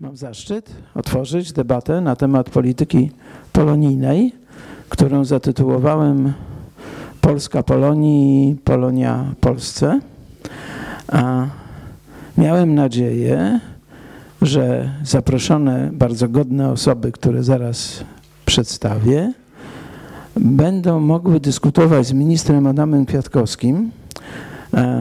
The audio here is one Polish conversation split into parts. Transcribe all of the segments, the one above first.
Mam zaszczyt otworzyć debatę na temat polityki polonijnej, którą zatytułowałem Polska Polonii, Polonia Polsce. A miałem nadzieję, że zaproszone bardzo godne osoby, które zaraz przedstawię, będą mogły dyskutować z ministrem Adamem Kwiatkowskim,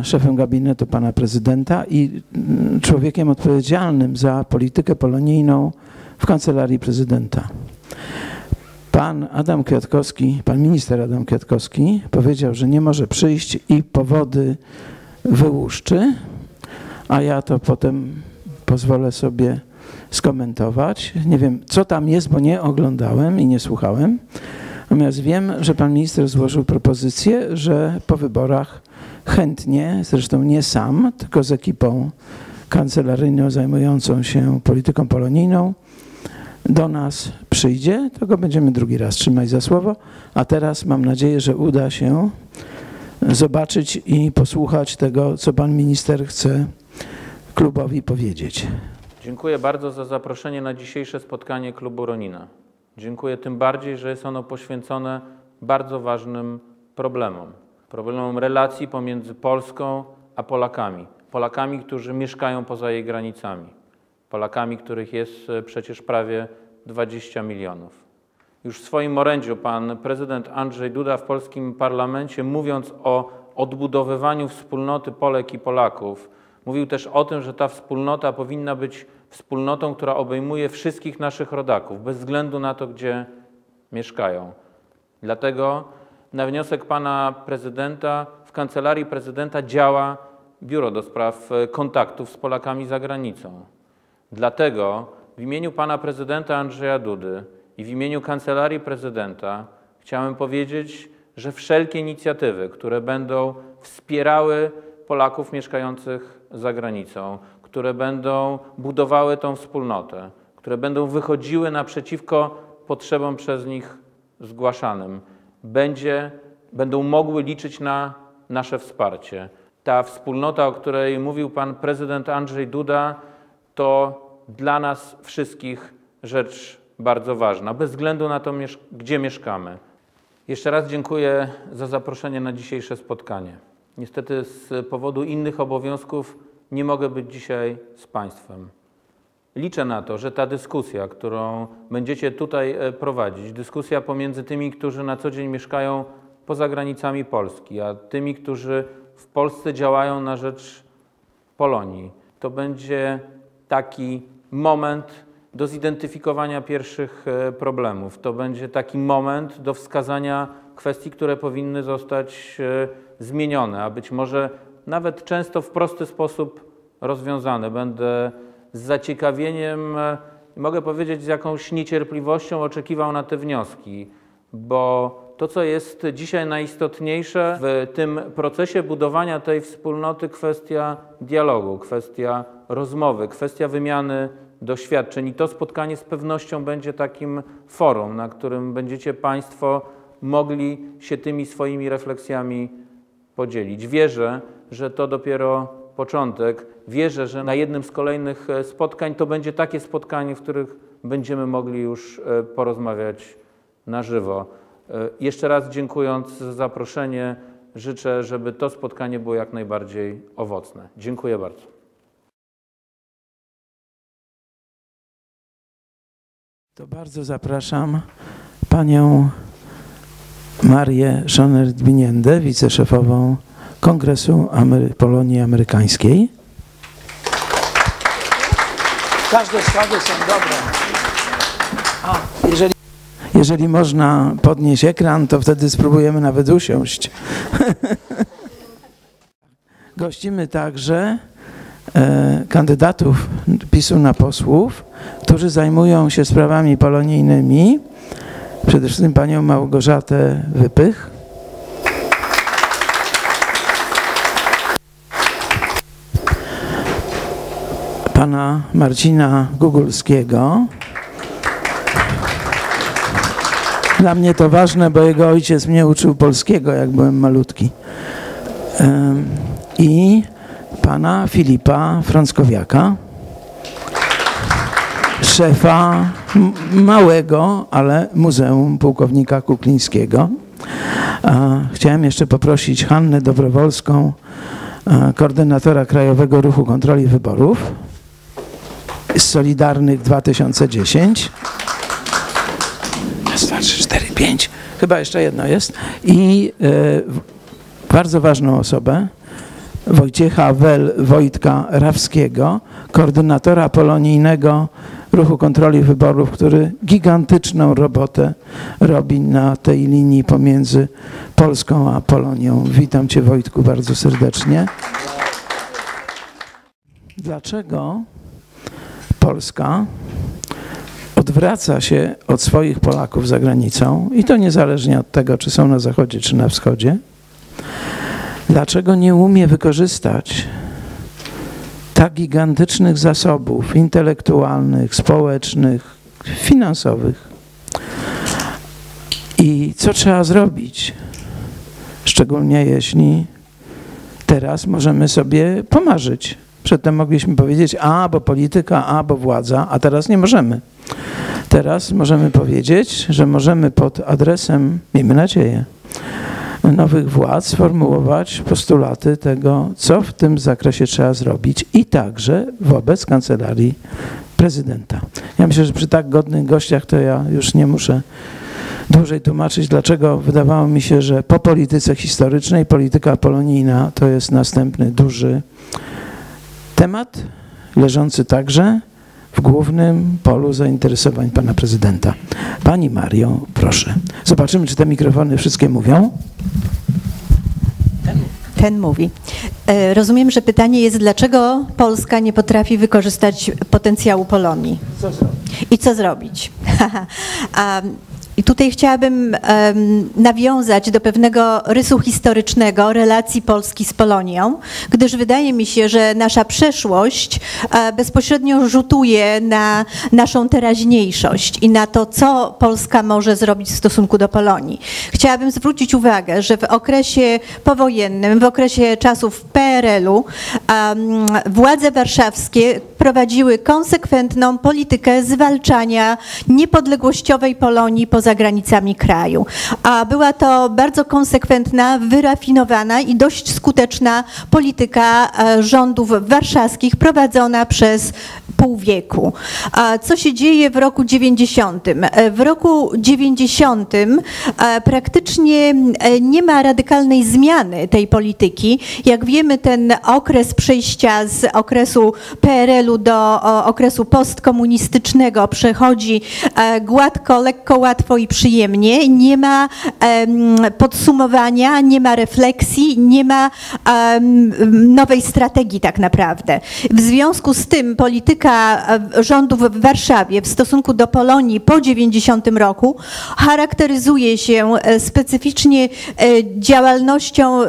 szefem gabinetu pana prezydenta i mm, człowiekiem odpowiedzialnym za politykę polonijną w kancelarii prezydenta. Pan Adam Kwiatkowski, pan minister Adam Kwiatkowski powiedział, że nie może przyjść i powody wyłuszczy, a ja to potem pozwolę sobie skomentować. Nie wiem, co tam jest, bo nie oglądałem i nie słuchałem. Natomiast wiem, że pan minister złożył propozycję, że po wyborach chętnie, zresztą nie sam, tylko z ekipą kancelaryjną zajmującą się polityką polonijną, do nas przyjdzie, to go będziemy drugi raz trzymać za słowo. A teraz mam nadzieję, że uda się zobaczyć i posłuchać tego, co pan minister chce klubowi powiedzieć. Dziękuję bardzo za zaproszenie na dzisiejsze spotkanie klubu Ronina. Dziękuję tym bardziej, że jest ono poświęcone bardzo ważnym problemom. Problemom relacji pomiędzy Polską a Polakami. Polakami, którzy mieszkają poza jej granicami. Polakami, których jest e, przecież prawie 20 milionów. Już w swoim orędziu pan prezydent Andrzej Duda w polskim parlamencie, mówiąc o odbudowywaniu wspólnoty Polek i Polaków, mówił też o tym, że ta wspólnota powinna być wspólnotą, która obejmuje wszystkich naszych rodaków, bez względu na to, gdzie mieszkają. Dlatego na wniosek pana prezydenta w kancelarii prezydenta działa Biuro do Spraw Kontaktów z Polakami za granicą. Dlatego w imieniu pana prezydenta Andrzeja Dudy i w imieniu kancelarii prezydenta chciałem powiedzieć, że wszelkie inicjatywy, które będą wspierały Polaków mieszkających za granicą, które będą budowały tą wspólnotę, które będą wychodziły naprzeciwko potrzebom przez nich zgłaszanym, będzie, będą mogły liczyć na nasze wsparcie. Ta wspólnota, o której mówił pan prezydent Andrzej Duda, to dla nas wszystkich rzecz bardzo ważna, bez względu na to, gdzie mieszkamy. Jeszcze raz dziękuję za zaproszenie na dzisiejsze spotkanie. Niestety z powodu innych obowiązków nie mogę być dzisiaj z Państwem. Liczę na to, że ta dyskusja, którą będziecie tutaj e, prowadzić, dyskusja pomiędzy tymi, którzy na co dzień mieszkają poza granicami Polski, a tymi, którzy w Polsce działają na rzecz Polonii, to będzie taki moment do zidentyfikowania pierwszych e, problemów. To będzie taki moment do wskazania kwestii, które powinny zostać e, zmienione, a być może nawet często w prosty sposób rozwiązane. Będę z zaciekawieniem, e, mogę powiedzieć z jakąś niecierpliwością oczekiwał na te wnioski, bo to, co jest dzisiaj najistotniejsze w tym procesie budowania tej wspólnoty, kwestia dialogu, kwestia rozmowy, kwestia wymiany doświadczeń. I to spotkanie z pewnością będzie takim forum, na którym będziecie Państwo mogli się tymi swoimi refleksjami podzielić. Wierzę, że to dopiero początek. Wierzę, że na jednym z kolejnych e, spotkań to będzie takie spotkanie, w których będziemy mogli już e, porozmawiać na żywo. E, jeszcze raz dziękując za zaproszenie, życzę, żeby to spotkanie było jak najbardziej owocne. Dziękuję bardzo. To bardzo zapraszam panią Marię Schoner-Dwiniendę, wiceszefową Kongresu Amery Polonii Amerykańskiej. Każde składy są dobre. A, jeżeli, jeżeli można podnieść ekran, to wtedy spróbujemy nawet usiąść. Gościmy także e, kandydatów PiSu na posłów, którzy zajmują się sprawami polonijnymi. Przede wszystkim panią Małgorzatę Wypych. Pana Marcina Gugulskiego. Dla mnie to ważne, bo jego ojciec mnie uczył polskiego, jak byłem malutki. I pana Filipa Frąckowiaka. szefa małego, ale Muzeum Pułkownika Kuklińskiego. Chciałem jeszcze poprosić Hannę Dobrowolską, koordynatora Krajowego Ruchu Kontroli Wyborów Solidarnych 2010. Raz, dwa, trzy, cztery, pięć. Chyba jeszcze jedno jest. I e, bardzo ważną osobę, Wojciecha Wel Wojtka Rawskiego, koordynatora polonijnego ruchu kontroli wyborów, który gigantyczną robotę robi na tej linii pomiędzy Polską a Polonią. Witam Cię Wojtku bardzo serdecznie. Dlaczego Polska odwraca się od swoich Polaków za granicą i to niezależnie od tego, czy są na zachodzie, czy na wschodzie? Dlaczego nie umie wykorzystać tak gigantycznych zasobów intelektualnych, społecznych, finansowych? I co trzeba zrobić? Szczególnie jeśli teraz możemy sobie pomarzyć. Przedtem mogliśmy powiedzieć, a bo polityka, a bo władza, a teraz nie możemy. Teraz możemy powiedzieć, że możemy pod adresem, miejmy nadzieję, nowych władz sformułować postulaty tego, co w tym zakresie trzeba zrobić i także wobec kancelarii prezydenta. Ja myślę, że przy tak godnych gościach to ja już nie muszę dłużej tłumaczyć, dlaczego wydawało mi się, że po polityce historycznej polityka polonijna to jest następny duży temat leżący także w głównym polu zainteresowań pana prezydenta. Pani Mario, proszę. Zobaczymy, czy te mikrofony wszystkie mówią. Ten mówi. E, rozumiem, że pytanie jest, dlaczego Polska nie potrafi wykorzystać potencjału Polonii? Co zrobić? I co zrobić? I tutaj chciałabym um, nawiązać do pewnego rysu historycznego relacji Polski z Polonią, gdyż wydaje mi się, że nasza przeszłość e, bezpośrednio rzutuje na naszą teraźniejszość i na to, co Polska może zrobić w stosunku do Polonii. Chciałabym zwrócić uwagę, że w okresie powojennym, w okresie czasów PRL-u um, władze warszawskie prowadziły konsekwentną politykę zwalczania niepodległościowej Polonii poza granicami kraju. A była to bardzo konsekwentna, wyrafinowana i dość skuteczna polityka e, rządów warszawskich prowadzona przez pół wieku. A co się dzieje w roku 90? E, w roku 90 e, praktycznie nie ma radykalnej zmiany tej polityki. Jak wiemy, ten okres przejścia z okresu PRL-u do okresu postkomunistycznego przechodzi gładko, lekko, łatwo i przyjemnie, nie ma podsumowania, nie ma refleksji, nie ma nowej strategii tak naprawdę. W związku z tym polityka e, rządów w Warszawie w stosunku do Polonii po 90 roku charakteryzuje się e, specyficznie e, działalnością,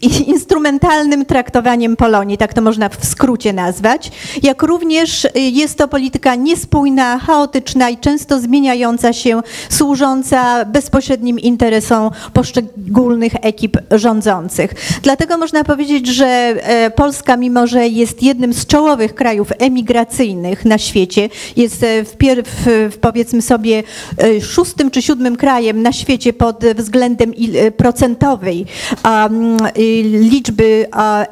instrumentalnym traktowaniem Polonii, tak to można w skrócie nazwać, jak również jest to polityka niespójna, chaotyczna i często zmieniająca się, służąca bezpośrednim interesom poszczególnych ekip rządzących. Dlatego można powiedzieć, że Polska, mimo że jest jednym z czołowych krajów emigracyjnych na świecie, jest e, w, w powiedzmy sobie e, szóstym czy siódmym krajem na świecie pod względem procentowej liczby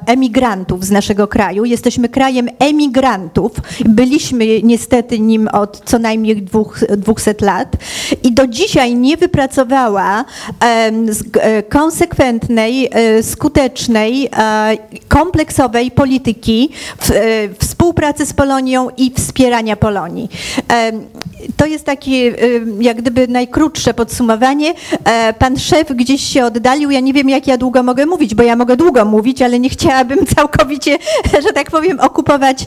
emigrantów z naszego kraju. Jesteśmy krajem emigrantów. Byliśmy niestety nim od co najmniej dwóch, 200 lat i do dzisiaj nie wypracowała e, konsekwentnej, e, skutecznej, e, kompleksowej polityki współpracy z Polonią i wspierania Polonii. To jest takie jak gdyby najkrótsze podsumowanie. Pan szef gdzieś się oddalił. Ja nie wiem, jak ja długo mogę mówić, bo ja mogę długo mówić, ale nie chciałabym całkowicie, że tak powiem, okupować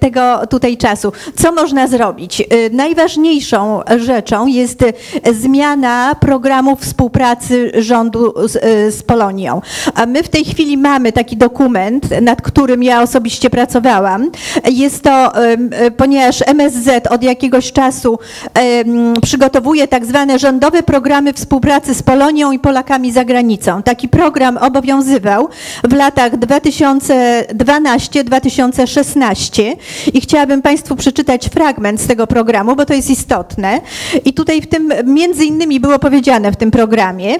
tego tutaj czasu. Co można zrobić? Najważniejszą rzeczą jest zmiana programu współpracy rządu z, z Polonią. A my w tej chwili mamy taki dokument, nad którym ja osobiście pracowałam. Jest to, ponieważ MSZ od jakiegoś czasu przygotowuje tak zwane rządowe programy współpracy z Polonią i Polakami za granicą. Taki program obowiązywał w latach 2012-2016 i chciałabym Państwu przeczytać fragment z tego programu, bo to jest istotne. I tutaj w tym między innymi było powiedziane w tym programie,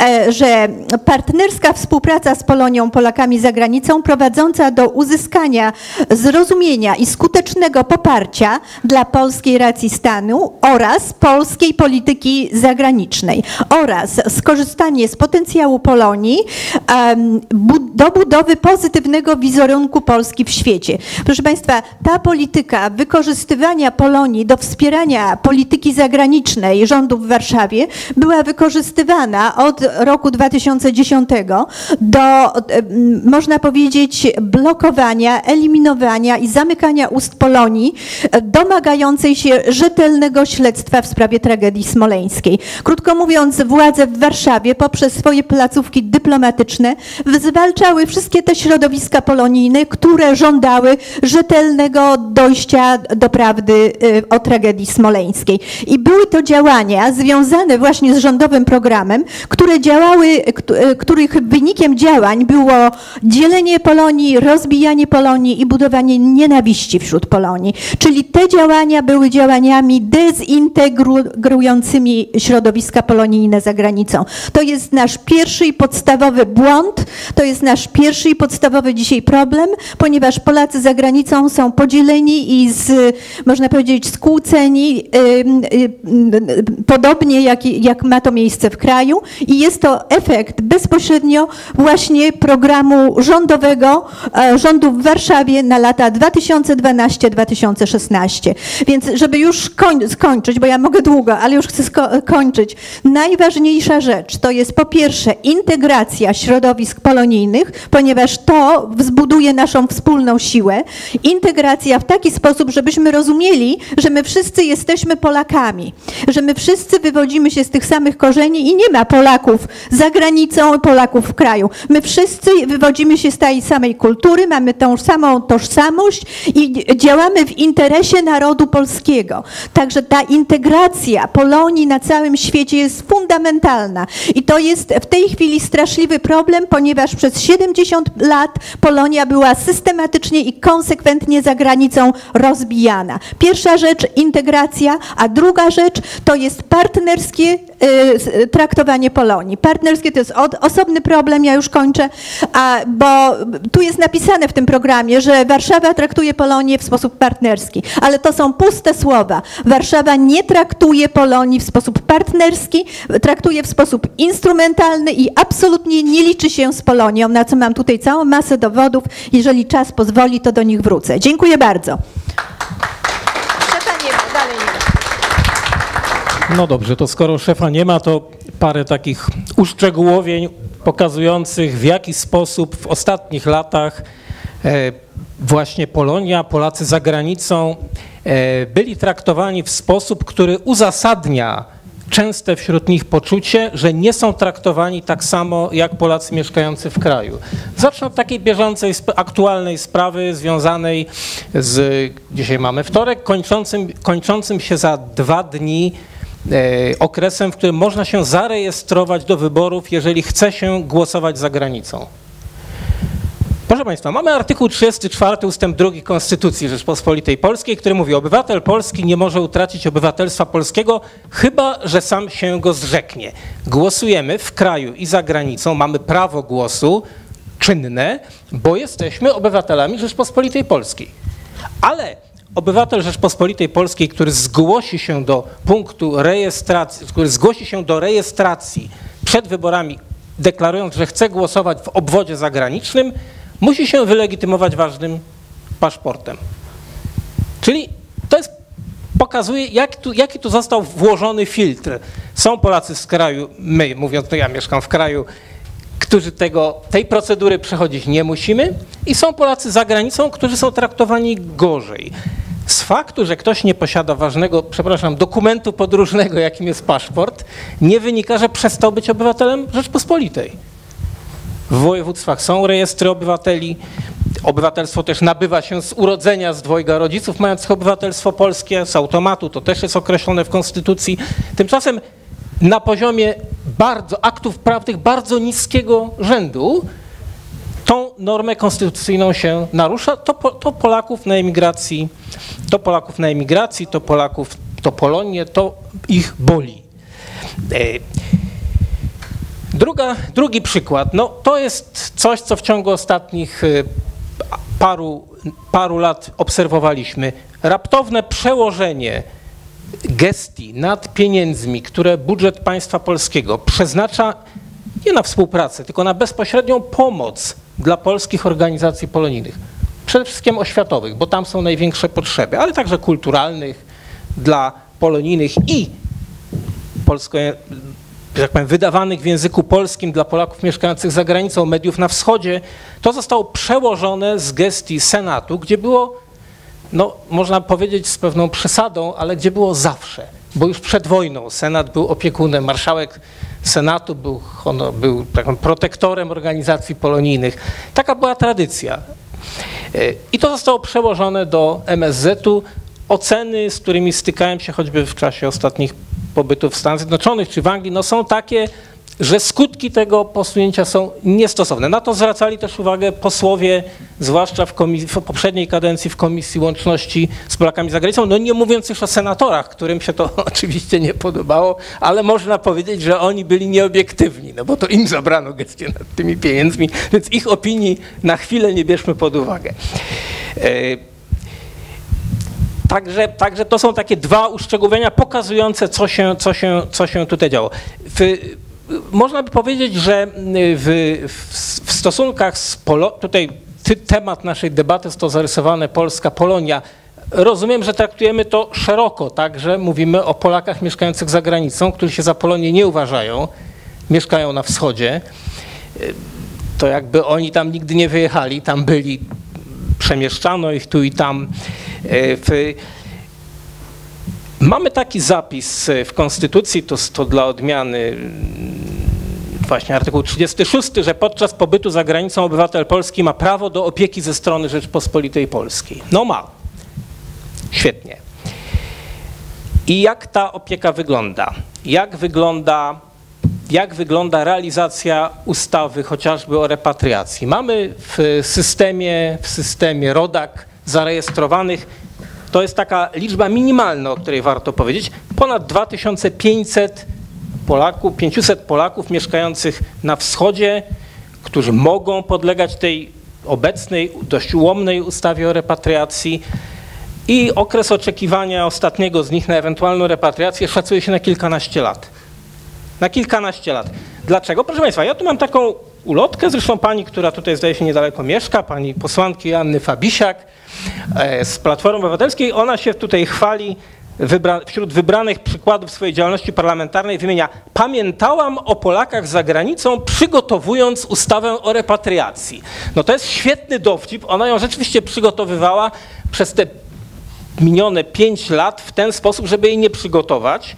e, że partnerska współpraca z Polonią, Polakami za granicą prowadząca do uzyskania zrozumienia i skutecznego poparcia dla polskiej racji stanu oraz polskiej polityki zagranicznej oraz skorzystanie z potencjału Polonii do budowy pozytywnego wizerunku Polski w świecie. Proszę Państwa, ta polityka wykorzystywania Polonii do wspierania polityki zagranicznej rządów w Warszawie była wykorzystywana od roku 2010 do, można powiedzieć, blokowania, eliminowania i zamykania ust Polonii, e, domagającej się rzetelnego śledztwa w sprawie tragedii smoleńskiej. Krótko mówiąc, władze w Warszawie poprzez swoje placówki dyplomatyczne zwalczały wszystkie te środowiska polonijne, które żądały rzetelnego dojścia do prawdy y, o tragedii smoleńskiej. I były to działania związane właśnie z rządowym programem, które działały, y, których wynikiem działań było dzielenie Polonii, rozbijanie Polonii i budowanie nienawiści wśród Polonii. Czyli te działania były działaniami dezintegrującymi środowiska polonijne za granicą. To jest nasz pierwszy i podstawowy błąd, to jest nasz pierwszy i podstawowy dzisiaj problem, ponieważ Polacy za granicą są podzieleni i z, można powiedzieć skłóceni, podobnie jak, jak ma to miejsce w kraju i jest to efekt bezpośrednio właśnie programu rządowego e, rządu w Warszawie na lata 2012-2016. Więc żeby już koń, skończyć, bo ja mogę długo, ale już chcę kończyć. Najważniejsza rzecz to jest po pierwsze integracja środowisk polonijnych, ponieważ to wzbuduje naszą wspólną siłę. Integracja w taki sposób, żebyśmy rozumieli, że my wszyscy jesteśmy Polakami, że my wszyscy wywodzimy się z tych samych korzeni i nie ma Polaków za granicą Polaków w kraju. My wszyscy wywodzimy się z tej samej kultury, mamy tą samą tożsamość i działamy w interesie narodu polskiego. Także ta integracja Polonii na całym świecie jest fundamentalna. I to jest w tej chwili straszliwy problem, ponieważ przez 70 lat Polonia była systematycznie i konsekwentnie za granicą rozbijana. Pierwsza rzecz integracja, a druga rzecz to jest partnerskie y, traktowanie Polonii. Partnerskie to jest osobny problem, ja już kończę, a, bo tu jest napisane w tym programie, że Warszawa traktuje Polonię w sposób partnerski, ale to są puste słowa. Warszawa nie traktuje Polonii w sposób partnerski, traktuje w sposób instrumentalny i absolutnie nie liczy się z Polonią, na co mam tutaj całą masę dowodów. Jeżeli czas pozwoli, to do nich wrócę. Dziękuję bardzo. No dobrze, to skoro szefa nie ma, to parę takich uszczegółowień pokazujących w jaki sposób w ostatnich latach e, właśnie Polonia, Polacy za granicą byli traktowani w sposób, który uzasadnia częste wśród nich poczucie, że nie są traktowani tak samo jak Polacy mieszkający w kraju. Zacznę od takiej bieżącej, aktualnej sprawy związanej z, dzisiaj mamy wtorek, kończącym, kończącym się za dwa dni e, okresem, w którym można się zarejestrować do wyborów, jeżeli chce się głosować za granicą. Proszę Państwa, mamy artykuł 34 ustęp 2 Konstytucji Rzeczpospolitej Polskiej, który mówi, obywatel polski nie może utracić obywatelstwa polskiego, chyba że sam się go zrzeknie. Głosujemy w kraju i za granicą, mamy prawo głosu czynne, bo jesteśmy obywatelami Rzeczpospolitej Polskiej. Ale obywatel Rzeczpospolitej Polskiej, który zgłosi się do punktu rejestracji, który zgłosi się do rejestracji przed wyborami, deklarując, że chce głosować w obwodzie zagranicznym, musi się wylegitymować ważnym paszportem. Czyli to jest, pokazuje, jak tu, jaki tu został włożony filtr. Są Polacy z kraju, my, mówiąc, no ja mieszkam w kraju, którzy tego, tej procedury przechodzić nie musimy i są Polacy za granicą, którzy są traktowani gorzej. Z faktu, że ktoś nie posiada ważnego, przepraszam, dokumentu podróżnego, jakim jest paszport, nie wynika, że przestał być obywatelem Rzeczpospolitej. W województwach są rejestry obywateli. Obywatelstwo też nabywa się z urodzenia z dwojga rodziców mających obywatelstwo polskie, z automatu, to też jest określone w Konstytucji. Tymczasem na poziomie bardzo aktów prawnych bardzo niskiego rzędu tą normę konstytucyjną się narusza, to, to Polaków na emigracji, to Polaków na emigracji, to Polaków, to Polonię, to ich boli. Druga, drugi przykład, no to jest coś, co w ciągu ostatnich e, paru, paru lat obserwowaliśmy. Raptowne przełożenie gestii nad pieniędzmi, które budżet państwa polskiego przeznacza nie na współpracę, tylko na bezpośrednią pomoc dla polskich organizacji polonijnych. Przede wszystkim oświatowych, bo tam są największe potrzeby, ale także kulturalnych dla polonijnych i polsko, że tak powiem, wydawanych w języku polskim dla Polaków mieszkających za granicą mediów na wschodzie, to zostało przełożone z gestii Senatu, gdzie było, no można powiedzieć z pewną przesadą, ale gdzie było zawsze, bo już przed wojną Senat był opiekunem, marszałek Senatu był, honor, był takim protektorem organizacji polonijnych. Taka była tradycja. E, I to zostało przełożone do MSZ-u. Oceny, z którymi stykałem się choćby w czasie ostatnich pobytów w Stanach Zjednoczonych czy w Anglii, no są takie, że skutki tego posunięcia są niestosowne. Na to zwracali też uwagę posłowie, zwłaszcza w, w, poprzedniej kadencji w Komisji Łączności z Polakami za granicą, no nie mówiąc już o senatorach, którym się to oczywiście nie podobało, ale można powiedzieć, że oni byli nieobiektywni, no bo to im zabrano gestię nad tymi pieniędzmi, więc ich opinii na chwilę nie bierzmy pod uwagę. Także, także to są takie dwa uszczegółowienia pokazujące, co się, co się, co się tutaj działo. W, można by powiedzieć, że w, w stosunkach z Polonią, tutaj ty, temat naszej debaty jest to zarysowane Polska-Polonia. Rozumiem, że traktujemy to szeroko, także mówimy o Polakach mieszkających za granicą, którzy się za Polonię nie uważają, mieszkają na wschodzie. To jakby oni tam nigdy nie wyjechali, tam byli, przemieszczano ich tu i tam. E, w, Mamy taki zapis w Konstytucji, to, to dla odmiany mm, właśnie artykuł 36, że podczas pobytu za granicą obywatel polski ma prawo do opieki ze strony Rzeczpospolitej Polskiej. No ma. Świetnie. I jak ta opieka wygląda? Jak wygląda, jak wygląda realizacja ustawy chociażby o repatriacji? Mamy w systemie, w systemie RODAK zarejestrowanych to jest taka liczba minimalna, o której warto powiedzieć. Ponad 2500 Polaków, 500 Polaków mieszkających na wschodzie, którzy mogą podlegać tej obecnej, dość ułomnej ustawie o repatriacji i okres oczekiwania ostatniego z nich na ewentualną repatriację szacuje się na kilkanaście lat. Na kilkanaście lat. Dlaczego? Proszę Państwa, ja tu mam taką ulotkę, zresztą pani, która tutaj zdaje się niedaleko mieszka, pani posłanki Anny Fabisiak z Platformy Obywatelskiej, ona się tutaj chwali wybra wśród wybranych przykładów swojej działalności parlamentarnej wymienia pamiętałam o Polakach za granicą przygotowując ustawę o repatriacji. No to jest świetny dowcip, ona ją rzeczywiście przygotowywała przez te minione pięć lat w ten sposób, żeby jej nie przygotować.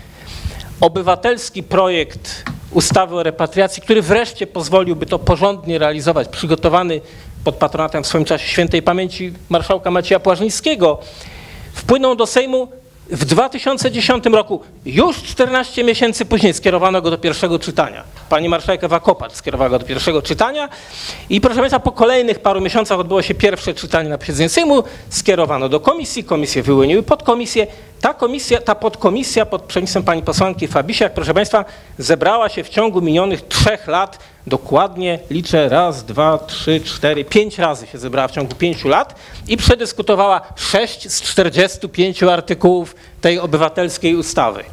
Obywatelski projekt ustawy o repatriacji, który wreszcie pozwoliłby to porządnie realizować, przygotowany pod patronatem w swoim czasie świętej pamięci marszałka Macieja Płażnickiego, wpłynął do Sejmu w 2010 roku, już 14 miesięcy później, skierowano go do pierwszego czytania. Pani marszałek Ewa Kopacz skierowała go do pierwszego czytania i proszę Państwa, po kolejnych paru miesiącach odbyło się pierwsze czytanie na posiedzeniu Sejmu, skierowano do komisji, komisje wyłoniły podkomisję. Ta komisja, ta podkomisja pod przewodnictwem pani posłanki Fabisiak, proszę Państwa, zebrała się w ciągu minionych trzech lat dokładnie liczę raz, dwa, trzy, cztery, pięć razy się zebrała w ciągu pięciu lat i przedyskutowała sześć z 45 artykułów tej obywatelskiej ustawy.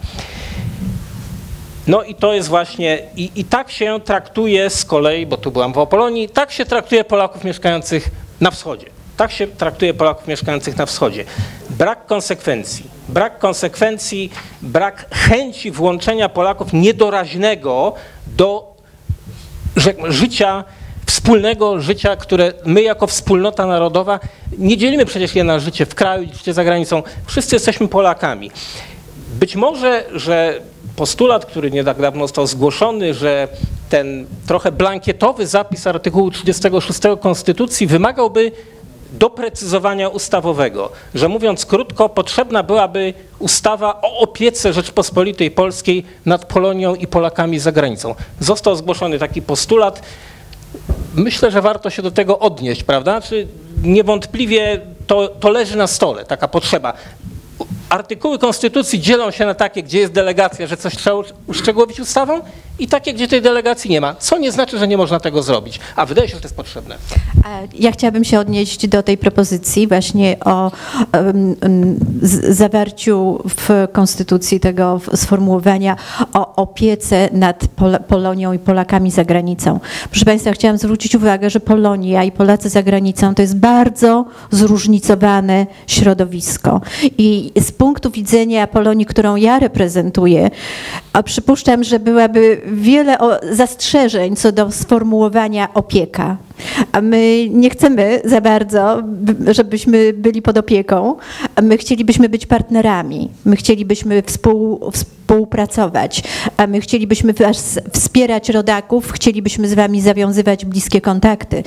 No i to jest właśnie, i, i tak się traktuje z kolei, bo tu byłam w Opolonii, tak się traktuje Polaków mieszkających na wschodzie. Tak się traktuje Polaków mieszkających na wschodzie. Brak konsekwencji, brak konsekwencji, brak chęci włączenia Polaków niedoraźnego do życia, wspólnego życia, które my jako wspólnota narodowa nie dzielimy przecież je na życie w kraju życie za granicą. Wszyscy jesteśmy Polakami. Być może, że postulat, który nie tak dawno został zgłoszony, że ten trochę blankietowy zapis artykułu 36 Konstytucji wymagałby doprecyzowania ustawowego, że mówiąc krótko, potrzebna byłaby ustawa o opiece Rzeczpospolitej Polskiej nad Polonią i Polakami za granicą. Został zgłoszony taki postulat. Myślę, że warto się do tego odnieść, prawda? Czy niewątpliwie to, to leży na stole, taka potrzeba artykuły konstytucji dzielą się na takie, gdzie jest delegacja, że coś trzeba uszczegółowić ustawą i takie, gdzie tej delegacji nie ma, co nie znaczy, że nie można tego zrobić, a wydaje się, że to jest potrzebne. Ja chciałabym się odnieść do tej propozycji właśnie o um, zawarciu w Konstytucji tego sformułowania o opiece nad Pol Polonią i Polakami za granicą. Proszę Państwa, chciałam zwrócić uwagę, że Polonia i Polacy za granicą to jest bardzo zróżnicowane środowisko i z punktu widzenia Polonii, którą ja reprezentuję, a przypuszczam, że byłaby wiele zastrzeżeń co do sformułowania opieka. A my nie chcemy za bardzo, żebyśmy byli pod opieką. My chcielibyśmy być partnerami. My chcielibyśmy współ, współpracować. A my chcielibyśmy was wspierać rodaków, chcielibyśmy z wami zawiązywać bliskie kontakty.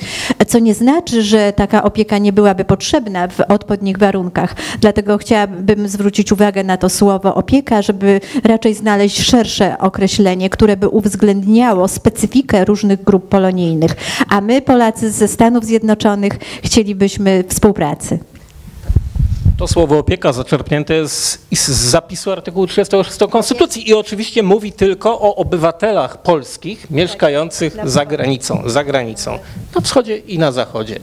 Co nie znaczy, że taka opieka nie byłaby potrzebna w odpowiednich warunkach. Dlatego chciałabym zwrócić uwagę na to słowo opieka, żeby raczej znaleźć szersze określenie, które by uwzględniało specyfikę różnych grup polonijnych. A my, Polacy ze Stanów Zjednoczonych, chcielibyśmy współpracy. To słowo opieka zaczerpnięte jest z zapisu artykułu 36 Konstytucji i oczywiście mówi tylko o obywatelach polskich mieszkających za granicą, za granicą, na wschodzie i na zachodzie.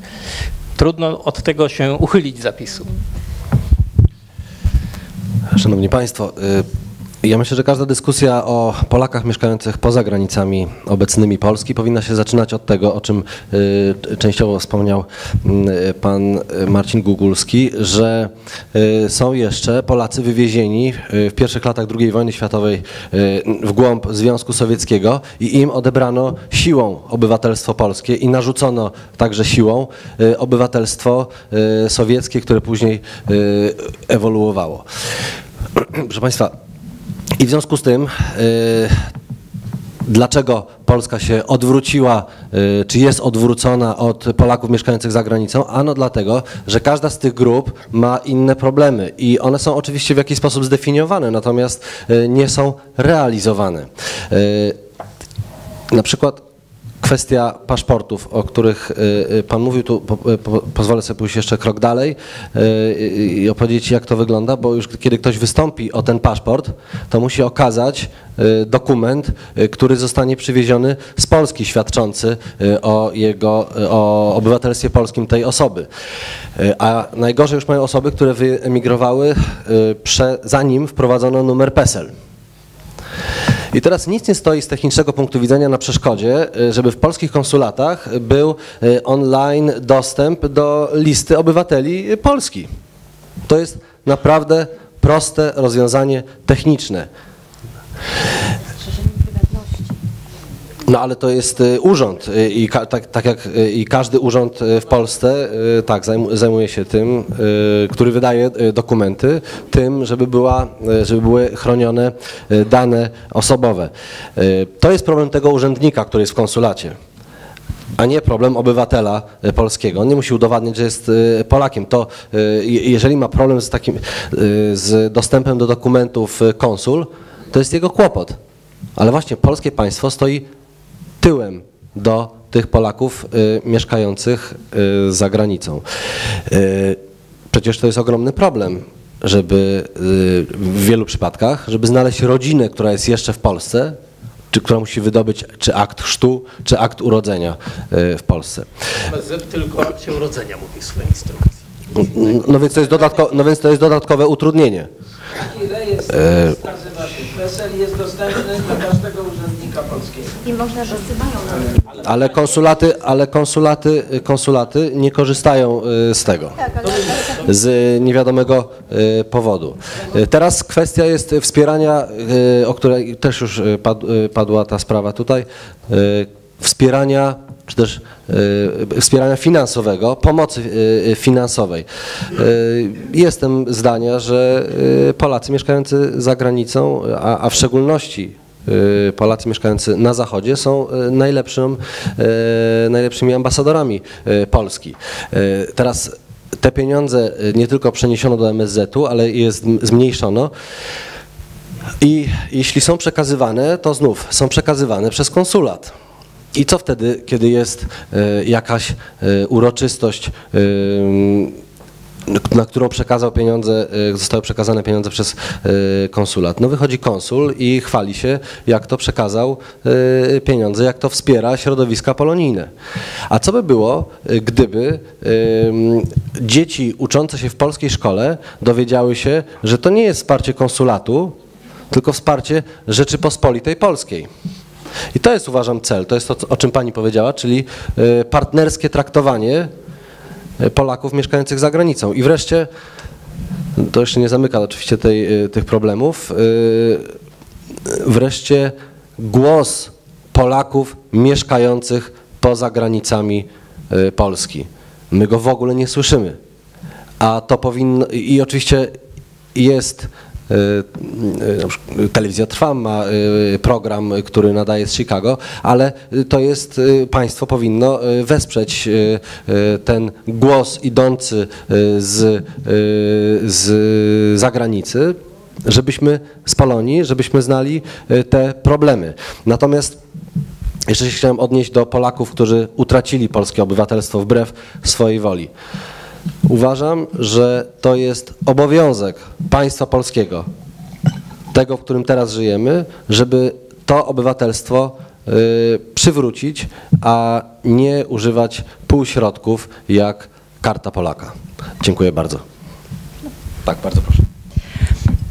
Trudno od tego się uchylić zapisu. Szanowni Państwo, y, ja myślę, że każda dyskusja o Polakach mieszkających poza granicami obecnymi Polski powinna się zaczynać od tego, o czym y, częściowo wspomniał y, pan Marcin Gugulski, że y, są jeszcze Polacy wywiezieni w pierwszych latach II wojny światowej w głąb Związku Sowieckiego i im odebrano siłą obywatelstwo polskie i narzucono także siłą obywatelstwo sowieckie, które później ewoluowało. Proszę Państwa, i w związku z tym, y, dlaczego Polska się odwróciła, y, czy jest odwrócona od Polaków mieszkających za granicą? Ano dlatego, że każda z tych grup ma inne problemy i one są oczywiście w jakiś sposób zdefiniowane, natomiast y, nie są realizowane. Na przykład kwestia paszportów, o których y, y, Pan mówił, tu pozwolę sobie pójść jeszcze krok dalej y, i opowiedzieć jak to wygląda, bo już kiedy ktoś wystąpi o ten paszport, to musi okazać dokument, który zostanie przywieziony z Polski, świadczący o jego, o obywatelstwie polskim tej osoby. A najgorzej już mają osoby, które wyemigrowały zanim wprowadzono numer PESEL. I teraz nic nie stoi z technicznego punktu widzenia na przeszkodzie, y, żeby w polskich konsulatach był y, online dostęp do listy obywateli Polski. To jest naprawdę proste rozwiązanie techniczne. No ale to jest y, urząd y, i tak, tak jak y, i każdy urząd w Polsce tak zajmuje się tym, który wydaje dokumenty, tym, żeby, była, żeby były chronione dane osobowe. To jest problem tego urzędnika, który jest w konsulacie a nie problem obywatela polskiego. On nie musi udowadniać, że jest Polakiem. To jeżeli ma problem z takim z dostępem do dokumentów konsul, to jest jego kłopot. Ale właśnie polskie państwo stoi tyłem do tych Polaków y, mieszkających y, za granicą. Y, przecież to jest ogromny problem, żeby w wielu przypadkach, żeby znaleźć rodzinę, która jest jeszcze w Polsce, czy która musi wydobyć czy akt chrztu, czy akt urodzenia w Polsce. MSZ tylko o akcie urodzenia mówi w swojej instrukcji. No więc to jest, dodatko, no więc to jest dodatkowe utrudnienie. Taki rejestr e... PESEL jest dostępny dla każdego urzędnika polskiego. I można, że Ale konsulaty, ale konsulaty, konsulaty nie korzystają e, z tego, z niewiadomego e, powodu. E, teraz kwestia jest wspierania, o której też już padła ta sprawa tutaj, wspierania czy też y, wspierania finansowego, pomocy y, finansowej. Y, jestem zdania, że Polacy mieszkający za granicą, a, a w szczególności y, Polacy mieszkający na Zachodzie są y, najlepszym, y, najlepszymi ambasadorami y, Polski. Y, Teraz te pieniądze y, nie tylko przeniesiono do MSZ-u, ale je zm- zmniejszono. I jeśli są przekazywane, to znów są przekazywane przez konsulat. I co wtedy, kiedy jest jakaś uroczystość, na którą przekazał pieniądze, e, zostały przekazane pieniądze przez e, konsulat? No wychodzi konsul i chwali się, jak to przekazał e, pieniądze, jak to wspiera środowiska polonijne. A co by było, gdyby dzieci uczące się w polskiej szkole dowiedziały się, że to nie jest wsparcie konsulatu, tylko wsparcie Rzeczypospolitej Polskiej. I to jest, uważam, cel. To jest to, o czym Pani powiedziała, czyli y, partnerskie traktowanie y, Polaków mieszkających za granicą. I wreszcie, to jeszcze nie zamyka oczywiście tej, y, tych problemów, y, wreszcie głos Polaków mieszkających poza granicami Polski. My go w ogóle nie słyszymy. A to powinno, i oczywiście jest y, na przykład Telewizja Trwa ma program, który nadaje z Chicago, ale to jest, państwo powinno wesprzeć ten głos idący z, z zagranicy, żebyśmy z Polonii, żebyśmy znali te problemy. Natomiast jeszcze się chciałem odnieść do Polaków, którzy utracili polskie obywatelstwo wbrew swojej woli. Uważam, że to jest obowiązek państwa polskiego, tego, w którym teraz żyjemy, żeby to obywatelstwo y, przywrócić, a nie używać półśrodków jak karta Polaka. Dziękuję bardzo. Tak, bardzo proszę.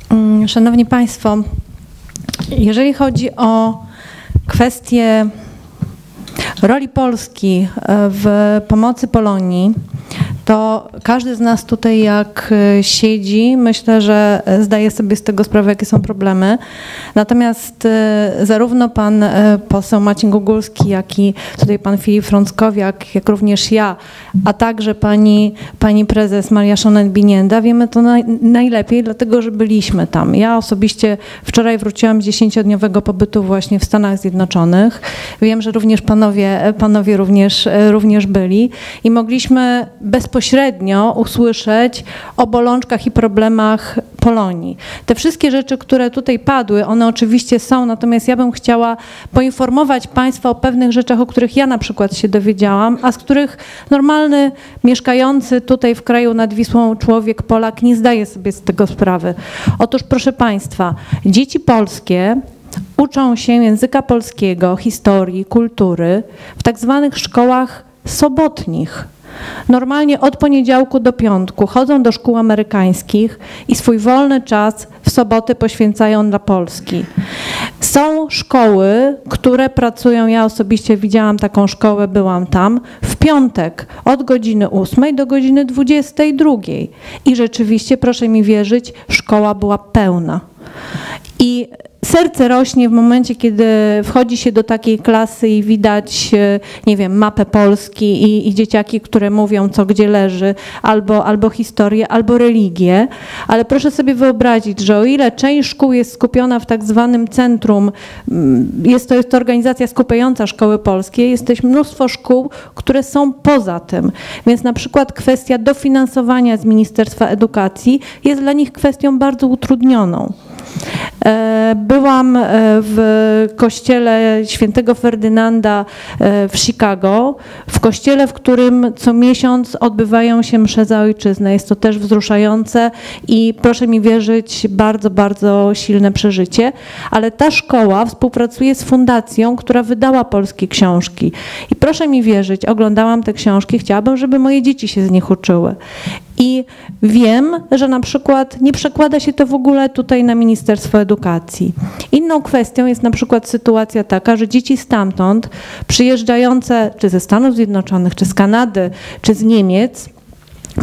Mm, Szanowni Państwo, jeżeli chodzi o kwestię roli Polski e, w pomocy Polonii, to każdy z nas tutaj jak e, siedzi, myślę, że zdaje sobie z tego sprawę, jakie są problemy. Natomiast e, zarówno pan e, poseł Maciej Gugulski, jak i tutaj pan Filip Frąckowiak, jak również ja, a także pani, pani prezes Maria Szonet-Binienda, wiemy to naj, najlepiej, dlatego że byliśmy tam. Ja osobiście wczoraj wróciłam z dziesięciodniowego pobytu właśnie w Stanach Zjednoczonych. Wiem, że również panowie, panowie również, również byli i mogliśmy bezpośrednio usłyszeć o bolączkach i problemach Polonii. Te wszystkie rzeczy, które tutaj padły, one oczywiście są, natomiast ja bym chciała poinformować Państwa o pewnych rzeczach, o których ja na przykład się dowiedziałam, a z których normalny, mieszkający tutaj w kraju nad Wisłą człowiek, Polak nie zdaje sobie z tego sprawy. Otóż proszę Państwa, dzieci polskie uczą się języka polskiego, historii, kultury w tak zwanych szkołach sobotnich. Normalnie od poniedziałku do piątku chodzą do szkół amerykańskich i swój wolny czas w soboty poświęcają dla Polski. Są szkoły, które pracują, ja osobiście widziałam taką szkołę, byłam tam, w piątek od godziny 8 do godziny 22. I rzeczywiście, proszę mi wierzyć, szkoła była pełna. I serce rośnie w momencie, kiedy wchodzi się do takiej klasy i widać, e, nie wiem, mapę Polski i, i dzieciaki, które mówią, co gdzie leży, albo, albo historię, albo religię. Ale proszę sobie wyobrazić, że o ile część szkół jest skupiona w tak zwanym centrum, mm, jest to, jest to organizacja skupiająca szkoły polskie, jest też mnóstwo szkół, które są poza tym. Więc na przykład kwestia dofinansowania z Ministerstwa Edukacji jest dla nich kwestią bardzo utrudnioną. E, Byłam e, w kościele świętego Ferdynanda e, w Chicago, w kościele, w którym co miesiąc odbywają się msze za ojczyznę. Jest to też wzruszające i proszę mi wierzyć, bardzo, bardzo silne przeżycie. Ale ta szkoła współpracuje z fundacją, która wydała polskie książki. I proszę mi wierzyć, oglądałam te książki, chciałabym, żeby moje dzieci się z nich uczyły. I wiem, że na przykład nie przekłada się to w ogóle tutaj na Ministerstwo Edukacji. Inną kwestią jest na przykład sytuacja taka, że dzieci stamtąd przyjeżdżające czy ze Stanów Zjednoczonych, czy z Kanady, czy z Niemiec,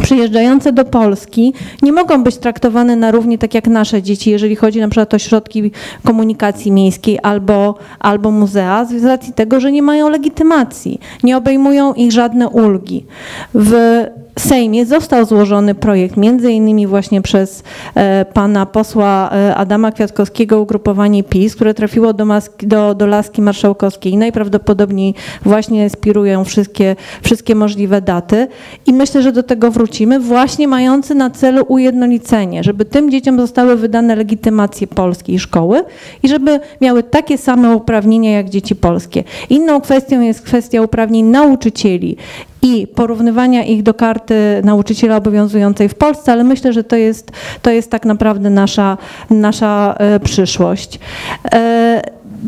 przyjeżdżające do Polski nie mogą być traktowane na równi tak jak nasze dzieci, jeżeli chodzi na przykład o środki komunikacji miejskiej albo, albo muzea, z racji tego, że nie mają legitymacji, nie obejmują ich żadne ulgi. W Sejmie został złożony projekt, między innymi właśnie przez e, pana posła e, Adama Kwiatkowskiego, ugrupowanie PiS, które trafiło do, maski, do, do laski marszałkowskiej najprawdopodobniej właśnie inspirują wszystkie, wszystkie możliwe daty. I myślę, że do tego wrócimy, właśnie mający na celu ujednolicenie, żeby tym dzieciom zostały wydane legitymacje polskiej szkoły i żeby miały takie same uprawnienia jak dzieci polskie. Inną kwestią jest kwestia uprawnień nauczycieli i porównywania ich do karty nauczyciela obowiązującej w Polsce, ale myślę, że to jest, to jest tak naprawdę nasza, nasza e, przyszłość.